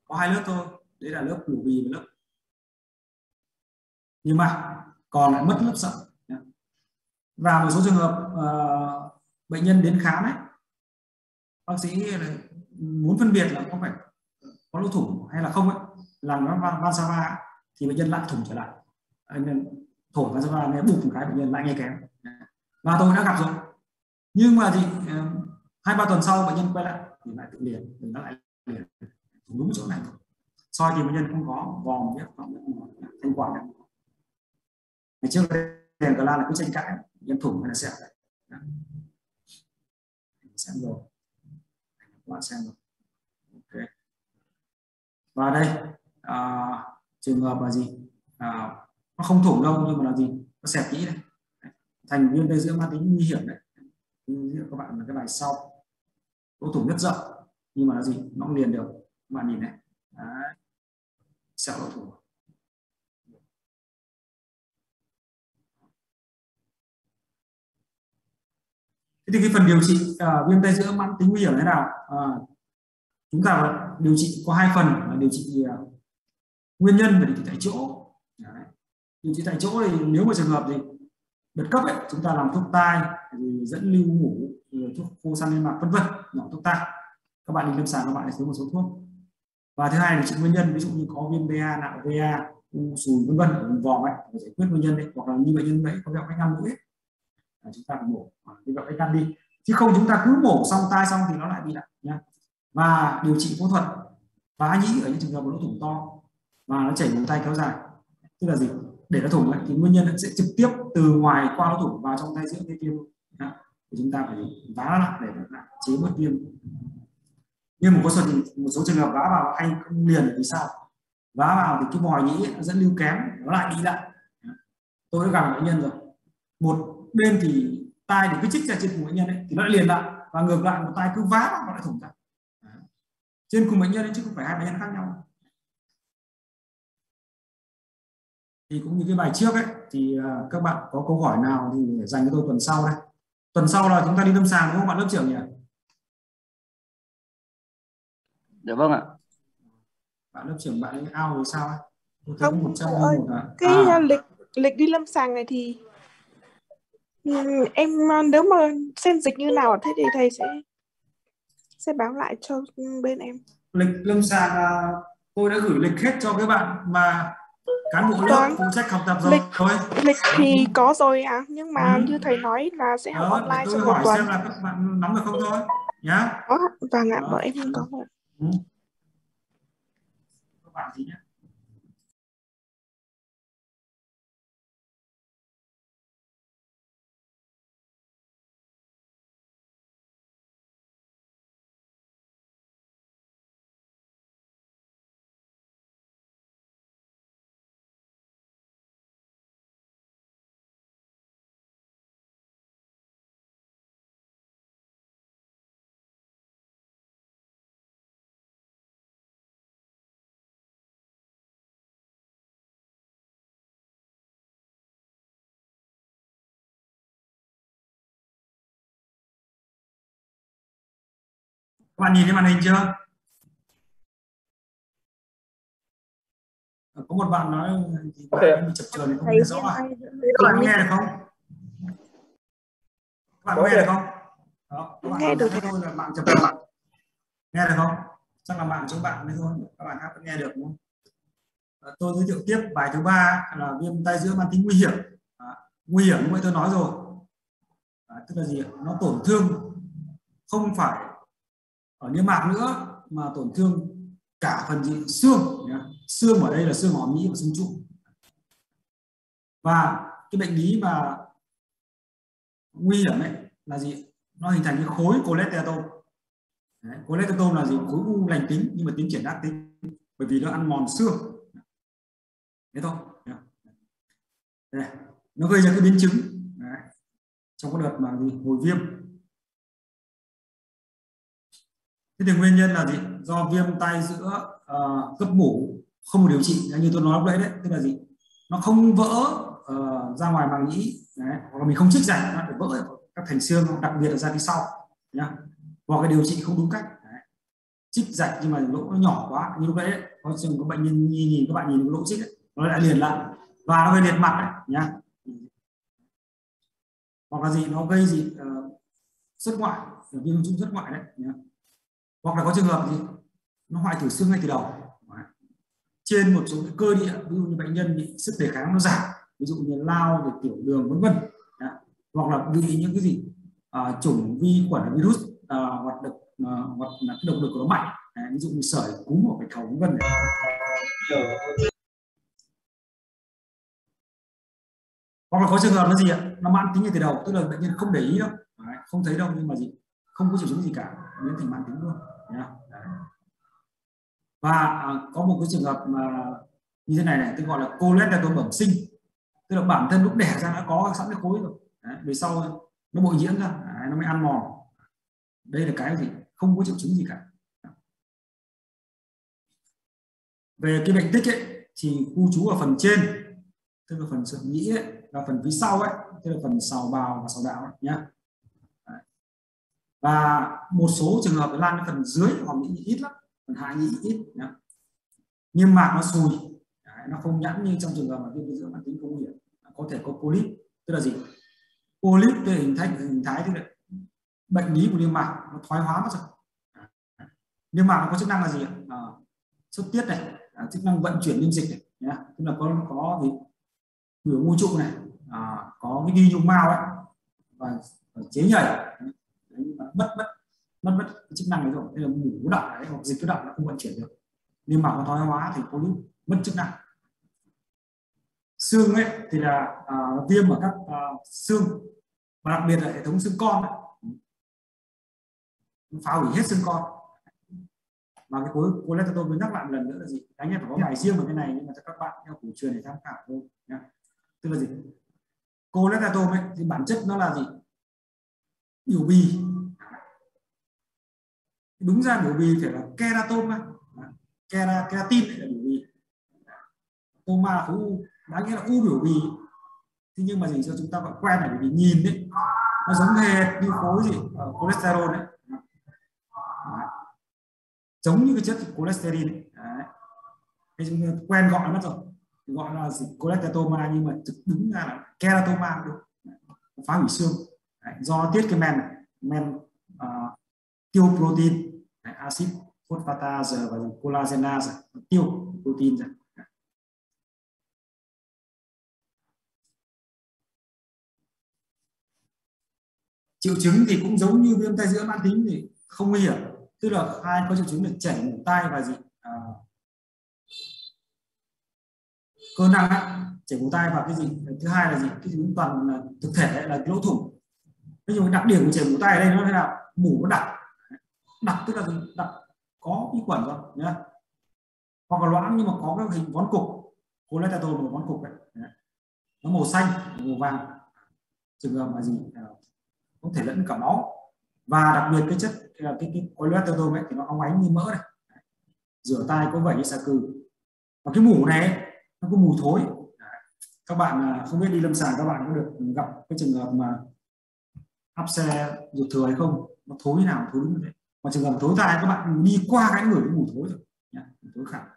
có hai lớp thôi. Đấy là lớp biểu bì và lớp. Nhưng mà còn lại mất lớp sợi và một số trường hợp uh, bệnh nhân đến khám ấy bác sĩ muốn phân biệt là có phải có lỗ thủng hay là không ấy làm nó van, van sava thì bệnh nhân lại thủng trở lại. Nên thổi van sava nghe bụp một cái bệnh nhân lại nghe kém. Và tôi đã gặp rồi. Nhưng mà thì ờ, hai ba tuần sau bệnh nhân quay lại thì lại tự liền thì nó lại liền. Đúng chỗ này soi thì bệnh nhân không có vòm biết không thanh quản này. trước trước đèn cờ la là cứ tranh cãi nhiễm thủng hay là sẹo đấy xem rồi. Các bạn xem rồi. Ok. Và đây à, trường hợp là gì? À, nó không thủng đâu nhưng mà là gì? Nó xẹp kỹ này thành viêm đây giữa mang tính nguy hiểm đấy. Các bạn là cái bài sau. Lỗ thủng rất rộng nhưng mà là gì? Nó liền được. Các bạn nhìn này. Đấy. sẹo lỗ thủng Thế thì cái phần điều trị uh, viêm tay giữa mãn tính nguy hiểm thế nào? Uh, chúng ta điều trị có hai phần là điều trị uh, nguyên nhân và điều trị tại chỗ. Đấy. Điều trị tại chỗ thì nếu mà trường hợp gì bật cấp ấy, chúng ta làm thuốc tai, dẫn lưu ngủ, thuốc khô săn lên mạc vân vân, nhỏ thuốc tai. Các bạn đi lâm sàng các bạn sẽ thiếu một số thuốc. Và thứ hai là trị nguyên nhân, ví dụ như có viêm BA, nạo VA, u sùi vân vân ở vùng vòm ấy, để giải quyết nguyên nhân đấy, hoặc là như bệnh nhân đấy có vẹo cách năm mũi ấy là chúng ta phải mổ cái vẹo gan đi. Chứ không chúng ta cứ mổ xong tai xong thì nó lại bị lại nhá. Và điều trị phẫu thuật phá nhĩ ở những trường hợp lỗ thủng to và nó chảy máu tay kéo dài tức là gì? Để nó thủng ấy, thì nguyên nhân sẽ trực tiếp từ ngoài qua lỗ thủng vào trong tay giữa cái viêm thì chúng ta phải vá lại để chế bớt viêm. Nhưng một số một số trường hợp vá vào hay không liền thì sao? Vá vào thì cái vòi nhĩ nó dẫn lưu kém nó lại đi lại. Tôi đã gặp bệnh nhân rồi. Một bên thì tai thì cứ chích ra trên cùng bệnh nhân ấy thì nó lại liền lại và ngược lại một tai cứ vá nó lại thủng ra. Trên cùng bệnh nhân ấy chứ không phải hai bệnh nhân khác nhau. Thì cũng như cái bài trước ấy thì uh, các bạn có câu hỏi nào thì dành cho tôi tuần sau đây. Tuần sau là chúng ta đi lâm sàng đúng không bạn lớp trưởng nhỉ? Dạ vâng ạ. Bạn lớp trưởng bạn ấy ao thì sao ấy? Tôi thấy không, một trăm ơi, một à. cái à. lịch lịch đi lâm sàng này thì em nếu mà xem dịch như nào thế thì thầy sẽ sẽ báo lại cho bên em. Lịch lâm sàng là tôi đã gửi lịch hết cho các bạn mà cán bộ lớp phụ trách học tập rồi. Lịch, thôi. lịch thì có rồi à nhưng mà ừ. như thầy nói là sẽ học Đó, online trong một hỏi tuần. xem là các bạn nắm được không thôi nhá. Đó vâng ạ bọn em có rồi ừ. các bạn gì nhé các bạn nhìn thấy màn hình chưa? Có một bạn nói bạn bị chập chờn không nghe rõ à. các bạn nghe được không? Các bạn nghe được không? Đó các bạn nghe được. thôi là bạn chập chờn. Nghe được không? Chắc là bạn chỗ bạn đấy thôi các bạn khác vẫn nghe được đúng không? Tôi giới thiệu tiếp bài thứ ba là viêm tai giữa mang tính nguy hiểm. À, nguy hiểm như vậy tôi nói rồi. À, tức là gì nó tổn thương không phải ở niêm mạc nữa mà tổn thương cả phần gì? Xương nhá. xương ở đây là xương hõm nhĩ và xương trụ. Và cái bệnh lý mà nguy hiểm ấy là gì? Nó hình thành cái khối cholesterol. Đấy, cholesterol là gì? Khối u lành tính nhưng mà tiến triển ác tính bởi vì nó ăn mòn xương. Thế thôi Đấy, nó gây ra cái biến chứng. Đấy. trong cái đợt mà gì hồi viêm. Thế thì nguyên nhân là gì do viêm tay giữa uh, cấp mủ không điều trị như tôi nói lúc đấy đấy tức là gì nó không vỡ uh, ra ngoài màng nhĩ đấy. hoặc là mình không trích rảnh nó phải vỡ các thành xương đặc biệt là ra phía sau nhá hoặc cái điều trị không đúng cách đấy. trích rạch nhưng mà lỗ nó nhỏ quá như lúc đấy có trường có bệnh nhân nhìn, nhìn các bạn nhìn lỗ trích ấy, nó lại liền lại và nó gây liệt mặt đấy nhá hoặc là gì nó gây gì uh, xuất ngoại viêm trung xuất ngoại đấy nhá hoặc là có trường hợp gì nó hoại tử xương ngay từ đầu. Trên một số cái cơ địa ví dụ như bệnh nhân bị sức đề kháng nó giảm ví dụ như lao rồi tiểu đường vân vân. Hoặc là bị những cái gì à, chủng vi khuẩn virus à, hoạt động à, hoặc là cái độc lực của nó mạnh. À, ví dụ như sởi cúm hoặc bạch hầu vân vân hoặc là có trường hợp nó gì ạ? Nó mãn tính ngay từ đầu tức là bệnh nhân không để ý đâu. Không thấy đâu nhưng mà gì không có triệu chứng gì cả biến thành mãn tính luôn. Và à, có một cái trường hợp mà như thế này này tôi gọi là cholesterol bẩm sinh. Tức là bản thân lúc đẻ ra đã có sẵn cái khối rồi. Đấy, về sau nó bội nhiễm ra Đấy, nó mới ăn mòn. Đây là cái gì? Không có triệu chứng gì cả. Về cái bệnh tích ấy thì khu trú ở phần trên tức là phần sườn nhĩ ấy, và phần phía sau ấy tức là phần sào bào và sào đạo ấy, nhá và một số trường hợp lan phần dưới hoặc nhĩ ít lắm phần hạ nhĩ ít nhá. niêm mạc nó sùi. Đấy, nó không nhẵn như trong trường hợp mà viêm giữa mãn tính không nguy hiểm có thể có polyp tức là gì? Polyp tức là hình thành hình thái tức là bệnh lý của niêm mạc nó thoái hóa mất rồi. Niêm mạc nó có chức năng là gì à, xuất ờ, tiết này à, chức năng vận chuyển niêm dịch này nhá. tức là có có gì? Biểu mô trụ này à, có cái đi nhung mao ấy và, và chế nhảy đấy, mất mất mất mất chức năng đấy rồi. Nên là mủ đọng đấy hoặc dịch cứ đọng nó không vận chuyển được. Niêm mạc có thoái hóa thì polyp mất chức năng. Xương ấy thì là à, viêm ở các à, xương và đặc biệt là hệ thống xương con ấy. phá hủy hết xương con. Và cái khối cholesterol mới nhắc lại một lần nữa là gì? Anh em phải có bài riêng về cái này nhưng mà cho các bạn theo cổ truyền để tham khảo thôi nhá. Tức là gì? Cholesterol ấy thì bản chất nó là gì? Biểu bì đúng ra biểu bì phải là keratoma Kera, keratin là biểu bì toma là khối u. Đáng nghĩa là u biểu bì. Thế nhưng mà gì cho chúng ta vẫn quen là vì nhìn đấy nó giống hệt như khối gì? Ở cholesterol đấy. Giống như cái chất cholesterol. Đấy. Thế chúng ta quen gọi nó mất rồi. Gọi là gì? Cholesterol nhưng mà đúng ra là keratoma phá hủy xương. Đấy. do tiết cái men này. Men tiêu protein. Đấy, acid phosphatase và collagenase tiêu protein ra. Triệu chứng thì cũng giống như viêm tay giữa mãn tính thì không nguy hiểm tức là hai có triệu chứng là chảy mủ tai và gì à, cơ năng ấy, chảy mủ tai và cái gì thứ hai là gì cái chứng toàn là thực thể là lỗ thủng. Ví dụ đặc điểm của chảy mủ tai ở đây nó thế nào? Mủ nó đặc đặc tức là gì? Đặc có vi khuẩn rồi nhá hoặc là loãng nhưng mà có các hình vón cục. Cholesterol một vón cục ấy nó màu xanh màu vàng. Trường hợp mà gì? À, có thể lẫn cả máu. Và đặc biệt cái chất cái cái cholesterol ấy thì nó óng ánh như mỡ này. Rửa tay có vẩy như xà cừ. Và cái mủ này nó có mùi thối. Các bạn à, không biết đi lâm sàng các bạn có được gặp cái trường hợp mà áp xe ruột thừa hay không? Nó thối như nào thối đúng như thế còn trường hợp tối tai các bạn đi qua cái người cái mùi thối rồi. Nhá khẳng.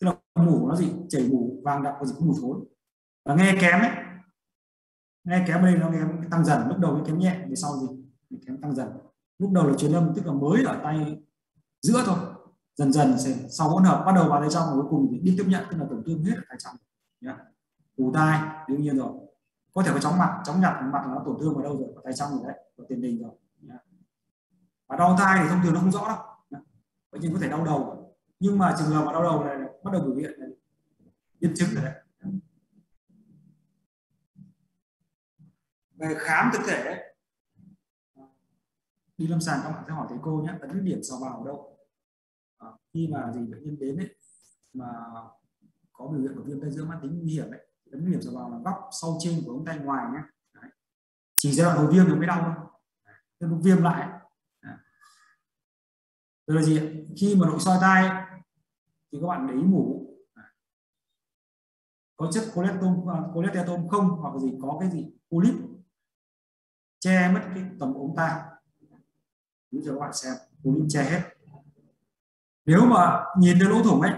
Tức là mù nó gì? Chảy mù vàng đậm có gì có mùi thối. Và nghe kém ấy, nghe kém đây nó nghe tăng dần, lúc đầu nó kém nhẹ, về sau gì kém tăng dần. Lúc đầu là truyền âm, tức là mới ở tay giữa thôi. Dần dần sẽ, sau hỗn hợp, bắt đầu vào đây trong và cuối cùng thì đi tiếp nhận, tức là tổn thương hết ở tay trong yeah. ù tai, đương nhiên rồi. Có thể có chóng mặt, chóng nhặt, mặt nó tổn thương vào đâu rồi? Ở tay trong rồi đấy ở tiền đình rồi và đau tai thì thông thường nó không rõ đâu. Bệnh nhân có thể đau đầu. Nhưng mà trường hợp mà đau đầu này bắt đầu biểu hiện này biến chứng rồi đấy về khám thực thể đi lâm sàng các bạn sẽ hỏi thầy cô nhé ấn điểm sò vào ở đâu? À, khi mà gì bệnh nhân đến ấy mà có biểu hiện của viêm tay giữa mãn tính nguy hiểm đấy ấn điểm sò vào là góc sau trên của ống tay ngoài nhé. Đấy. chỉ giai đoạn đầu viêm thì mới đau thôi. Lúc viêm lại rồi là gì khi mà nội soi tai thì các bạn để ý mủ. À. Có chất à, cholesterol không hoặc là gì có cái gì? Polyp. Che mất cái tầm ống tai. Bây cho các bạn xem polyp che hết. Nếu mà nhìn thấy lỗ thủng ấy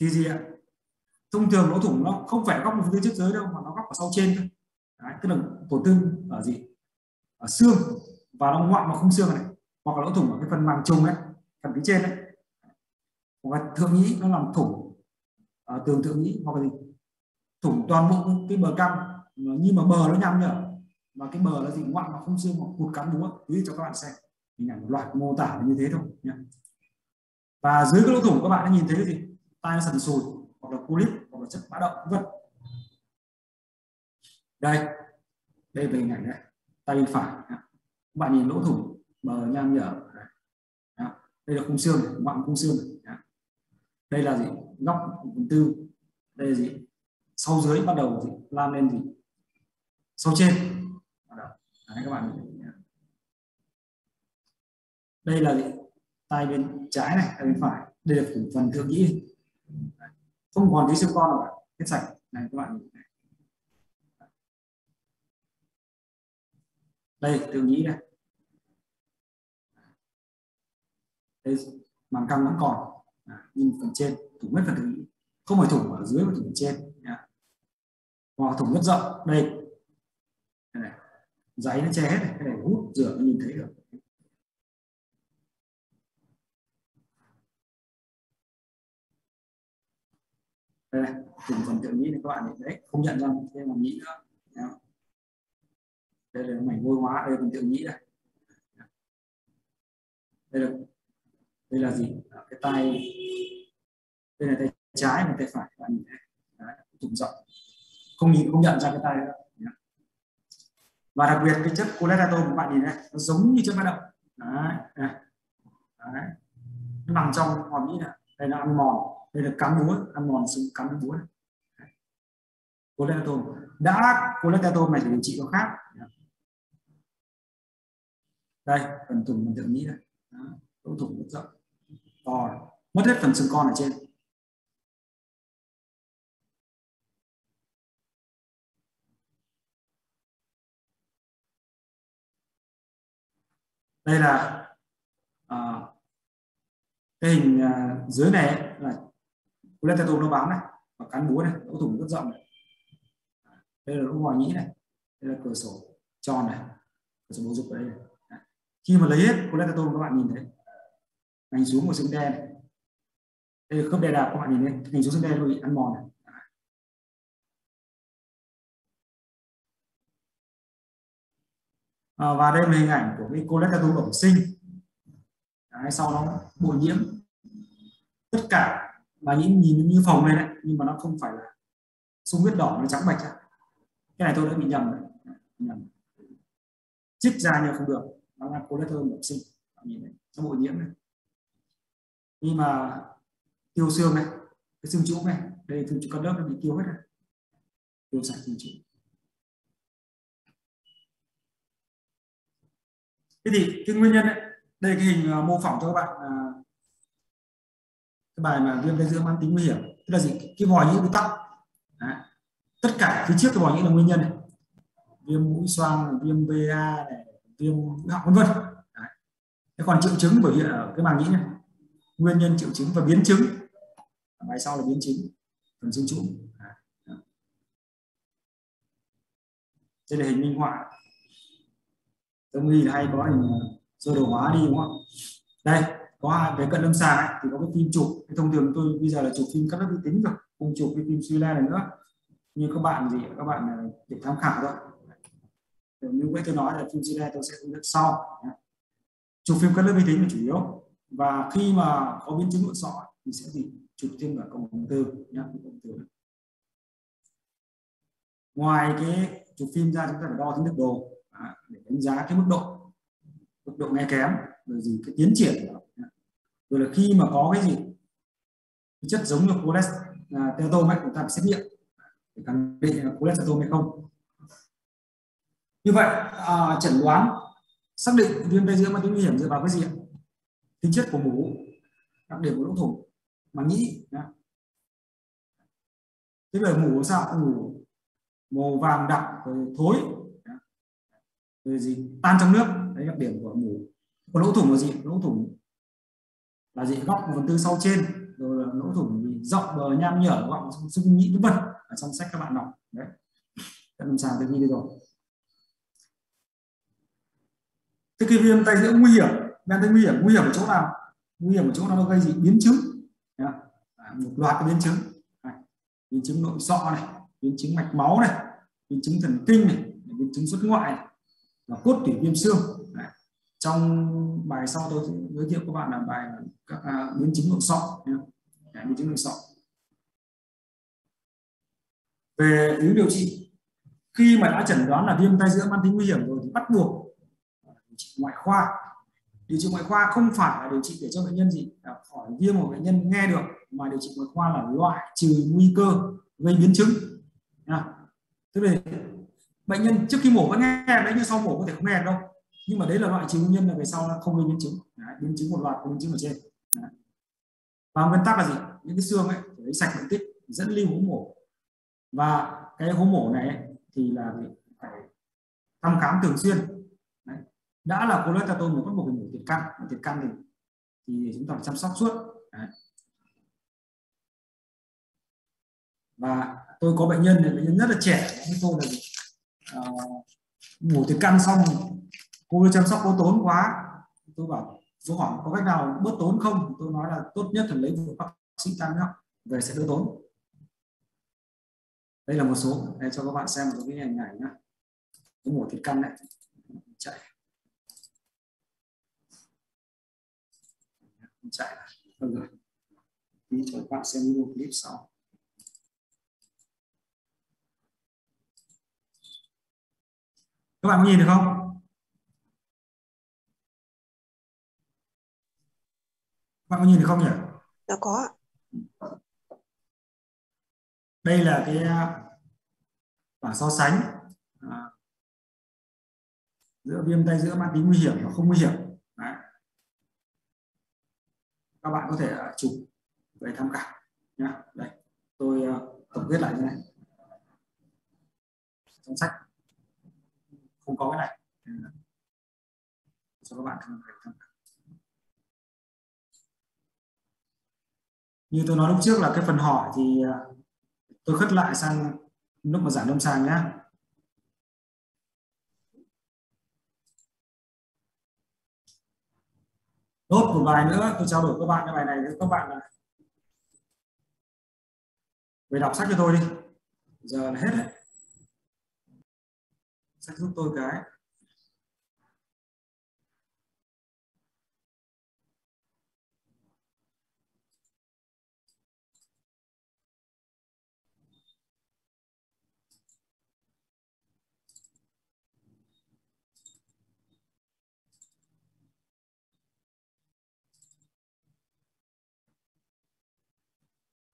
thì gì ạ? Thông thường lỗ thủng nó không phải góc một phía trước giới đâu mà nó góc ở sau trên thôi. Đấy, tức là tổn thương ở gì? Ở xương. Và nó ngoạm mà không xương này hoặc là lỗ thủng ở cái phần màng trùng ấy thẩm phía trên đấy. Hoặc là thượng nhĩ, nó làm thủng ở tường thượng nhĩ hoặc là gì? Thủng toàn bộ cái bờ căng nhưng mà bờ nó nhăm nhở. Và cái bờ là gì? Ngoạn mà không xương hoặc cụt cắn búa ví dụ cho các bạn xem. Hình ảnh một loạt mô tả như thế thôi nhé và dưới cái lỗ thủng các bạn đã nhìn thấy cái gì? Tai nó sần sùi, hoặc là polyp hoặc là chất bã động vân đây. Đây là hình ảnh này. Tay bên phải các bạn nhìn lỗ thủng, bờ nham nhở đây là khung xương ngoạn khung xương đây là gì? Góc phần tư. Đây là gì? Sau dưới bắt đầu gì? Lan lên gì? Sau trên. Bắt đầu. Đấy, các bạn nhìn đây là gì? Tay bên trái này tay bên phải. Đây là phần thượng nhĩ. Không còn tí siêu con nào hết sạch. Này các bạn nhìn đây thượng nhĩ này. Đây màng căng vẫn còn. À, nhưng phần trên thủng mất phần thượng nhĩ không phải thủng ở dưới mà thủng ở trên. Nhá. hoặc thủng rất rộng đây. Cái này. Giấy nó che hết này cái này hút rửa nó nhìn thấy được. Đây này thủng phần thượng nhĩ này các bạn đấy không nhận ra thêm là nhĩ nữa. Nhá. đây là mảnh vôi hóa đây là phần thượng nhĩ đây. Đây là đây là gì? Cái tay đây là tay trái và tay phải. Các bạn nhìn thấy Đấy, thủng rộng không nhìn không nhận ra cái tay nữa và đặc biệt cái chất cholesterol của bạn nhìn này nó giống như chất bã động đấy, đấy. đấy. nó nằm trong hòm nhĩ này đây là ăn mòn. Đây là cắn búa ăn mòn xương cắn búa. Cholesterol. Đã cholesterol này thì điều trị nó khác. Đây phần thủng phần thượng nhĩ này lỗ thủng rất rộng to mất hết phần xương con ở trên đây là à, cái hình à, dưới này ấy, là cholesterol nó bám này và cán búa này lỗ thủng rất rộng này. đây là lỗ ngoài nhĩ này đây là cửa sổ tròn này cửa sổ bầu dục ở đây này. khi mà lấy hết cholesterol các bạn nhìn thấy hành xuống một xương đen đây. Không khớp đè đạp các bạn nhìn đây hành xuống xương đen bị ăn mòn này. À, và đây là hình ảnh của cái cholesterol bẩm sinh. Đấy, sau đó bội nhiễm tất cả và những nhìn như phồng lên đấy nhưng mà nó không phải là sung huyết đỏ nó trắng bạch ra cái này tôi đã bị nhầm đấy. Nhầm. Chích ra nhưng không được. Nó là cholesterol bẩm sinh. Nhìn này nó bội nhiễm này nhưng mà tiêu xương này cái xương trụ này đây xương trũng cắt lớp nó bị tiêu hết này, tiêu sạch xương trụ thế thì cái nguyên nhân ấy, đây cái hình à, mô phỏng cho các bạn à, cái bài mà viêm tay giữa mãn tính nguy hiểm. Tức là gì? Cái vòi nhĩ bị tắc. Đấy. tất cả phía trước cái vòi nhĩ là nguyên nhân này. viêm mũi xoang viêm va này viêm mũi họng vân vân. Thế còn triệu chứng biểu hiện à, ở cái màng nhĩ này nguyên nhân triệu chứng và biến chứng. Bài sau là biến chứng phần xương trụ. À, đây là hình minh họa. Đông y hay có hình à, sơ đồ hóa đi đúng không đây có về cận lâm sàng ấy, thì có cái phim chụp. Cái thông thường tôi bây giờ là chụp phim cắt lớp vi tính rồi cùng chụp cái phim suy này nữa. Nhưng các bạn gì các bạn à, để tham khảo thôi. Như vậy tôi nói là phim suy tôi sẽ hướng dẫn sau. Chụp phim cắt lớp vi tính là chủ yếu và khi mà có biến chứng nội sọ thì sẽ gì chụp thêm cả cộng hồng tư nhé cộng tư. Ngoài cái chụp phim ra chúng ta phải đo tính lực đồ à, để đánh giá cái mức độ mức độ nghe kém rồi gì cái tiến triển của nó. Rồi là khi mà có cái gì cái chất giống như cholesterol à, ấy chúng ta phải xét nghiệm để khẳng định là cholesterol hay không. Như vậy à, chẩn đoán xác định viêm tay giữa mãn tính nguy hiểm dựa vào cái gì ạ? Tính chất của mũ đặc điểm của lỗ thủng mà nhĩ thế về mũ sao? Mũ màu vàng đặc rồi thối rồi gì? Tan trong nước. Đấy, đặc điểm của mũ của lỗ thủng là gì? Lỗ thủng là gì? Góc một phần tư sau trên. Rồi là lỗ thủng rộng bờ, nham nhở, gọng, xung nhĩ, vân vân. Ở trong sách các bạn đọc. Đấy. Các lâm sàng tôi ghi đây rồi. Thế cái viêm tay giữa nguy hiểm viêm tay nguy hiểm nguy hiểm ở chỗ nào? Nguy hiểm ở chỗ nó gây gì? Biến chứng. Một loạt cái biến chứng. Này. biến chứng nội sọ này biến chứng mạch máu này biến chứng thần kinh này biến chứng xuất ngoại này, và cốt tủy viêm xương. Này. trong bài sau tôi giới thiệu các bạn là bài các à, biến chứng nội sọ. Này biến chứng nội sọ. Về yếu điều trị khi mà đã chẩn đoán là viêm tay giữa mãn tính nguy hiểm rồi thì bắt buộc ngoại khoa điều trị ngoại khoa không phải là điều trị để cho bệnh nhân gì là khỏi viêm của bệnh nhân nghe được mà điều trị ngoại khoa là loại trừ nguy cơ gây biến chứng. À, tức là bệnh nhân trước khi mổ vẫn nghe đấy nhưng sau mổ có thể không nghe đâu. Nhưng mà đấy là loại trừ nguyên nhân là về sau nó không gây biến chứng. Đấy, biến chứng một loạt biến chứng ở trên. Đấy. và nguyên tắc là gì? Những cái xương ấy phải sạch bệnh tích dẫn lưu hố mổ. Và cái hố mổ này ấy, thì là phải thăm khám thường xuyên đã là cholesterol một bắt buộc phải mổ tiền căn tiền căn thì thì chúng ta phải chăm sóc suốt. Đấy. và tôi có bệnh nhân này bệnh nhân rất là trẻ. Với tôi là uh, mổ tiền căn xong cô chăm sóc cô tốn quá. Tôi bảo số hỏi có cách nào bớt tốn không? Tôi nói là tốt nhất là lấy một bác sĩ tăng nhá về sẽ đỡ tốn. Đây là một số. Để cho các bạn xem một cái hình ảnh nhá. Cái mổ thịt căn này chạy. Chạy rồi rồi tí cho các bạn xem video clip sau. Các bạn nhìn được không? Các bạn có nhìn được không nhỉ? Dạ có đây là cái bảng so sánh à, giữa viêm tay giữa mãn tính nguy hiểm và không nguy hiểm Đấy các bạn có thể à, chụp về tham khảo nhá. Đây, tôi à, tổng kết lại như này. Trong sách. Không có cái này. Cho các bạn tham khảo như tôi nói lúc trước là cái phần hỏi thì à, tôi khất lại sang lúc mà giảng lâm sàng nhé Tốt một bài nữa, tôi trao đổi các bạn cái bài này với các bạn là về đọc sách cho tôi đi. Giờ là hết đấy. Sách giúp tôi cái.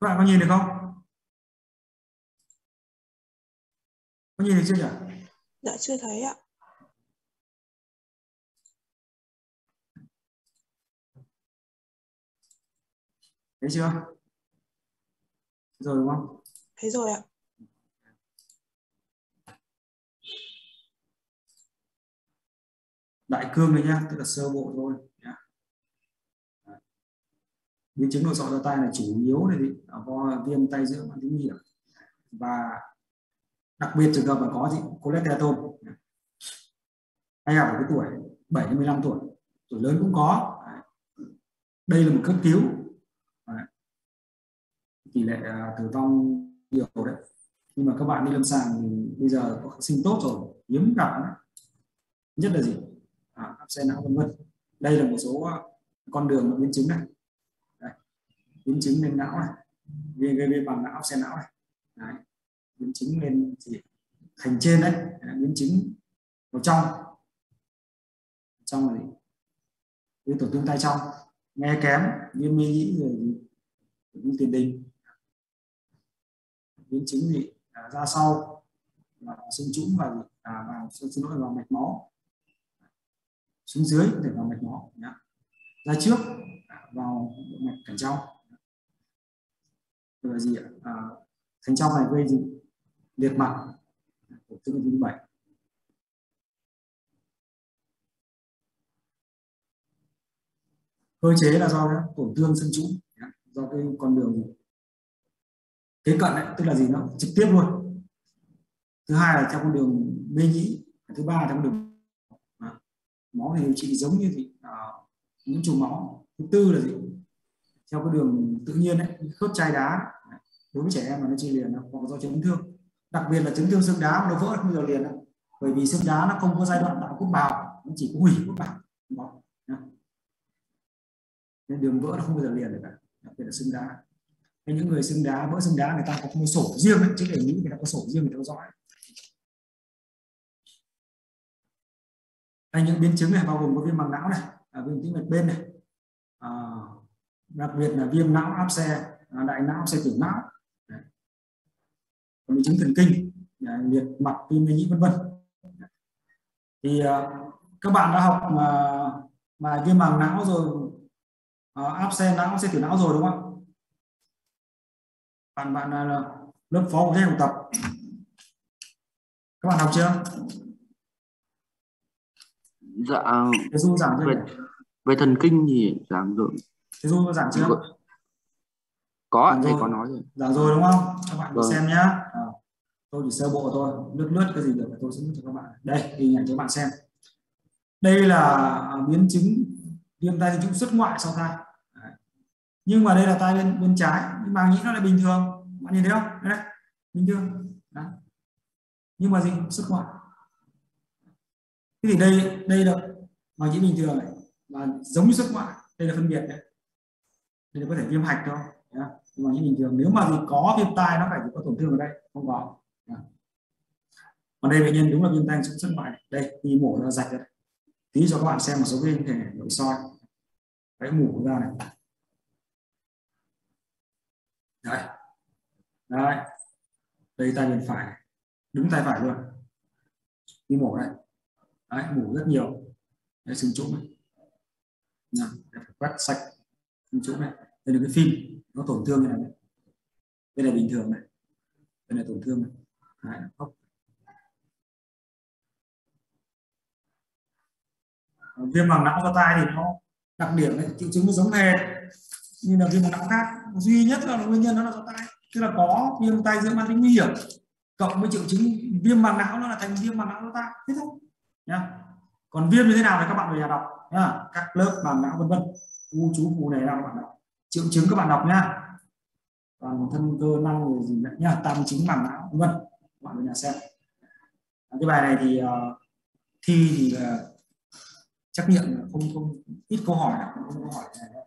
Các bạn có nhìn được không? Có nhìn được chưa nhỉ? Dạ chưa thấy ạ. Thấy chưa? Rồi đúng không? Thấy rồi ạ. Đại cương này nhá tức là sơ bộ thôi biến chứng nội sọ do tay là chủ yếu này do viêm tay giữa mãn tính hiểm và đặc biệt trường hợp mà có gì cholesterol. Hay gặp ở cái tuổi 7 đến 15 tuổi tuổi lớn cũng có. Đây là một cấp cứu. Tỷ lệ à, tử vong nhiều đấy. Nhưng mà các bạn đi lâm sàng thì bây giờ có sinh tốt rồi hiếm gặp đấy. nhất là gì? À, áp xe não vân vân. Đây là một số à, con đường biến chứng này biến chứng lên não này. Gây bằng não, xe não này. Đấy. biến chứng lên gì? Thành trên đấy. Biến chứng vào trong. Trong là gì? Tổn thương tay trong. Nghe kém viêm mê nhĩ rồi viêm tiền đình. Biến chứng gì? À, ra sau. Là xương trũng và à, vào xin lỗi vào mạch máu. Xuống dưới để vào mạch máu. Nhá. ra trước à, vào mạch cảnh trong là gì ạ? À, thành trong này gây gì? Liệt mặt. Tổn thương thứ bảy. Cơ chế là do tổn thương sân trũng do cái con đường kế cận ấy, tức là gì nó trực tiếp luôn. Thứ hai là theo con đường mê nhĩ thứ ba là theo con đường máu thì điều trị giống như gì uh, à, nhiễm trùng máu. Thứ tư là gì? Theo cái đường tự nhiên ấy, khớp chai đá. Đối với trẻ em mà nó chỉ liền hoặc do chấn thương. Đặc biệt là chấn thương xương đá nó vỡ không bao giờ liền đâu. Bởi vì xương đá nó không có giai đoạn tạo cốt bào nó chỉ có hủy cốt bào. Đó. Nên đường vỡ nó không bao giờ liền được cả. Đặc biệt là xương đá. Hay những người xương đá vỡ xương đá người ta có một sổ riêng ấy, chứ để nghĩ người ta có sổ riêng để theo dõi. Hay những biến chứng này bao gồm có viêm màng não này à, viêm tĩnh mạch bên này đặc biệt là viêm não áp xe à, đại não áp xe tiểu não. Còn chứng thần kinh à, liệt mặt viêm nhĩ vân vân. Thì à, các bạn đã học mà mà viêm màng não rồi à, áp xe não xe tiểu não rồi đúng không? Bạn bạn là lớp phó của thế học tập. Các bạn học chưa? Dạ về, về thần kinh thì giảng rồi Thế Du có giảng chưa có thầy có nói rồi. Giảng rồi đúng không? Các bạn Vâng. xem nhá. À, tôi chỉ sơ bộ thôi. Lướt lướt cái gì được tôi sẽ cho các bạn. Đây hình ảnh cho các bạn xem. Đây là biến chứng viêm tai dịch xuất ngoại sau thai. Nhưng mà đây là tai bên bên trái. Nhưng màng nhĩ nó lại bình thường. Bạn nhìn thấy không? Đây, đây. bình thường. Đấy. nhưng mà gì? Xuất ngoại. Thế thì đây đây là màng nhĩ bình thường này. Và giống như xuất ngoại. Đây là phân biệt đấy thì có thể viêm hạch thôi nhá. nhưng mà như bình thường nếu mà có viêm tai nó phải có tổn thương ở đây không có nhá. còn đây bệnh nhân đúng là viêm tai xuất xuất ngoại này. đây đi mổ ra rạch đây. Tí cho các bạn xem một số cái hình thể nội soi. Cái mủ ra này. Đấy. Đấy. Đây tay bên phải đúng tay phải luôn. Đi mổ này đấy mủ rất nhiều. Đấy sừng trũng này. Nào, phải quét sạch sừng chỗ này. Đây là cái phim. Nó tổn thương này này. đây là bình thường này. Đây là tổn thương này. Đấy, hốc. viêm màng não do tai thì nó đặc điểm này triệu chứng nó giống hệt như là viêm màng não khác. Duy nhất là nguyên nhân nó là do tai. Tức là có viêm tai giữa mang tính nguy hiểm cộng với triệu chứng viêm màng não nó là thành viêm màng não do tai. Thế thôi. Nhá. Còn viêm như thế nào thì các bạn về nhà đọc nhá. Các lớp màng não vân vân u chú phù này đang các bạn đọc. Triệu chứng các bạn đọc nhá. Toàn thân cơ năng rồi gì nữa nhá. Tam chính bằng não vân các bạn về nhà xem. À, cái bài này thì uh, thi thì uh, trắc nghiệm là không không ít câu hỏi không câu hỏi này đâu.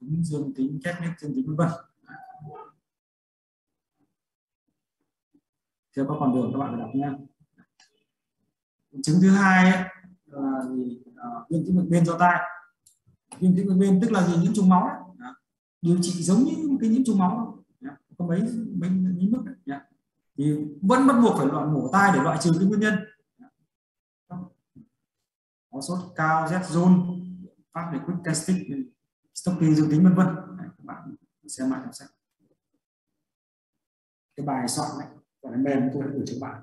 tính dương tính kết nét dương tính vân vân. Theo các con đường các bạn phải đọc nha chứng thứ hai ấy, là gì? À, viêm tĩnh mạch bên do tai. Viêm tĩnh mạch bên tức là gì? Nhiễm trùng máu đấy. Dạ. Điều trị giống như cái nhiễm trùng máu dạ. có mấy mấy mấy mức đấy. Dạ. thì vẫn bắt buộc phải loại mổ tai để loại trừ cái nguyên nhân. Có sốt cao rét run pháp để quick testing stocking dương tính vân vân. Các bạn xem lại xem. Cái bài soạn này phần mềm tôi đã gửi cho bạn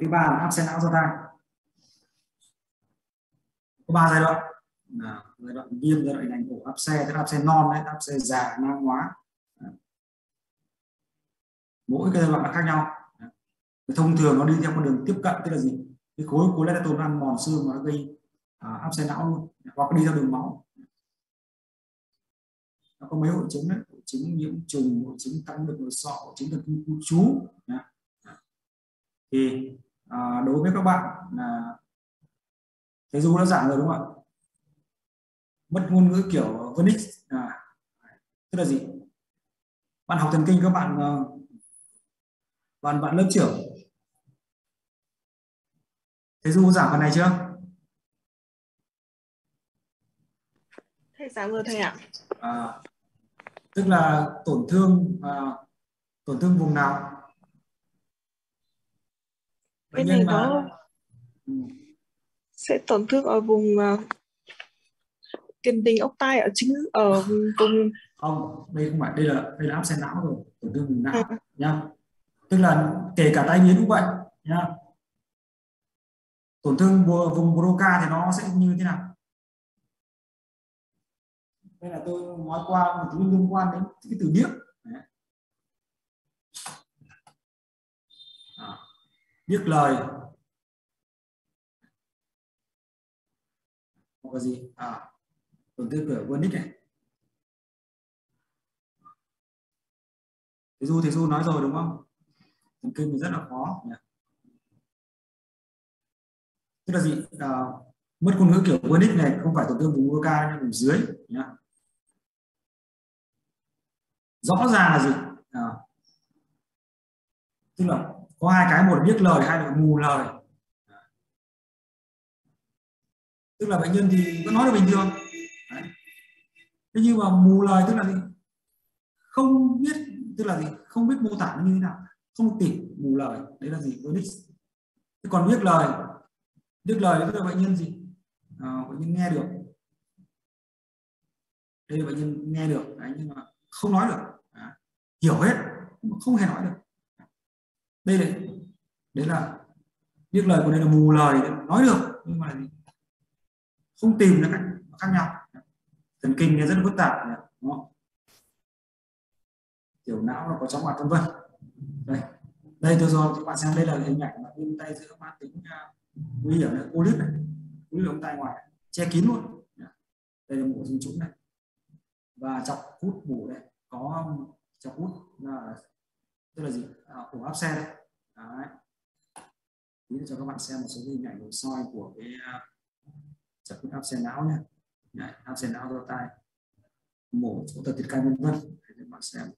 thứ ba là áp xe não do thai. Có ba giai đoạn. À, giai đoạn viêm giai đoạn hình ổ áp xe tức là áp xe non đấy áp xe già nang hóa. Mỗi cái giai đoạn là khác nhau. Thông thường nó đi theo con đường tiếp cận tức là gì? Cái khối cholesterol ăn mòn xương mà nó gây à, áp xe não luôn. Hoặc đi theo đường máu. Nó có mấy hội chứng đấy? Hội chứng nhiễm trùng hội chứng tăng lực nội sọ hội chứng thần kinh khu trú. Thì à, đối với các bạn là thầy du đã giảng rồi đúng không ạ? Mất ngôn ngữ kiểu Vernix à, tức là gì? Bạn học thần kinh các bạn uh, bạn bạn lớp trưởng. Thầy du giảng phần này chưa? Thầy giảng rồi thầy ạ. À, tức là tổn thương à, tổn thương vùng nào cái này có sẽ tổn thương ở vùng uh, tiền đình ốc tai ở chính ở vùng không đây không phải đây là đây là áp xe não rồi tổn thương vùng não nhá. Tức là kể cả tai biến cũng vậy nhá. Tổn thương vùng Broca thì nó sẽ như thế nào? Đây là tôi nói qua một thứ liên quan đến cái từ điếc nhức lời. Hoặc là gì. À tổn thương cửa Wernicke này. Thầy du thầy du nói rồi đúng không? Thần kinh rất là khó. Nhỉ tức là gì? À, mất ngôn ngữ kiểu Wernicke này không phải tổn thương vùng ca nhưng vùng dưới. Nhá rõ ràng là gì? À, tức là có hai cái một là biết lời hai là mù lời. Tức là bệnh nhân thì vẫn nói được bình thường. Đấy. thế nhưng mà mù lời tức là gì? Không biết tức là gì? Không biết mô tả nó như thế nào. Không tỉnh mù lời. Đấy là gì? Vernix thế còn biết lời? Biết lời tức là bệnh nhân gì? À, bệnh nhân nghe được. Đây là bệnh nhân nghe được. Đấy, nhưng mà không nói được. À, hiểu hết không hề nói được đây là đấy là biết lời của đây là mù lời nói được nhưng mà không tìm được cách khác nhau. Thần kinh này rất là phức tạp đúng không? tiểu não là có chóng mặt vân vân. Đây đây tôi cho các bạn xem đây là hình ảnh mà viêm tay giữa mãn tính uh, nguy hiểm này polyp này polyp ống tay ngoài che kín luôn. Đây là mổ dính trúng này. Và chọc hút mổ đây có chọc hút là tức là gì? À, ổ áp xe đấy. Đấy. Tí cho các bạn xem một số hình ảnh nội soi của cái à, chẩn đoán áp xe não nhé Đấy, áp xe não do tai. Mổ phẫu thuật tiết canh vân vân. Để các bạn xem.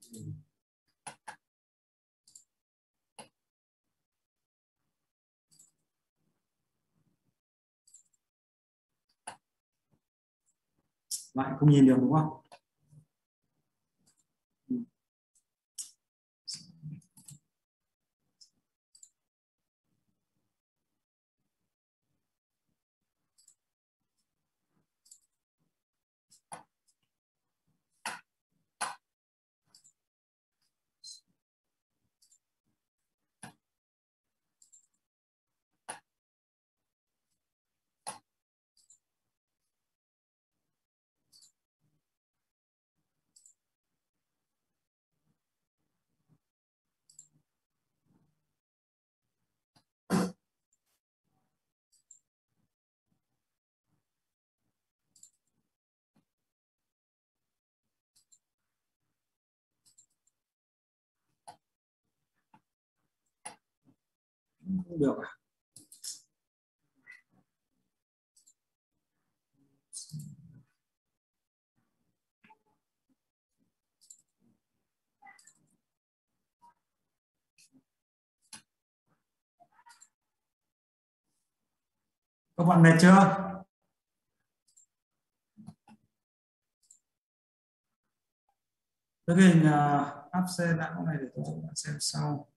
Bạn không nhìn được đúng không? Cũng được à? Các bạn mệt chưa? Cái hình uh, áp xe não này để tôi cho các bạn xem sau.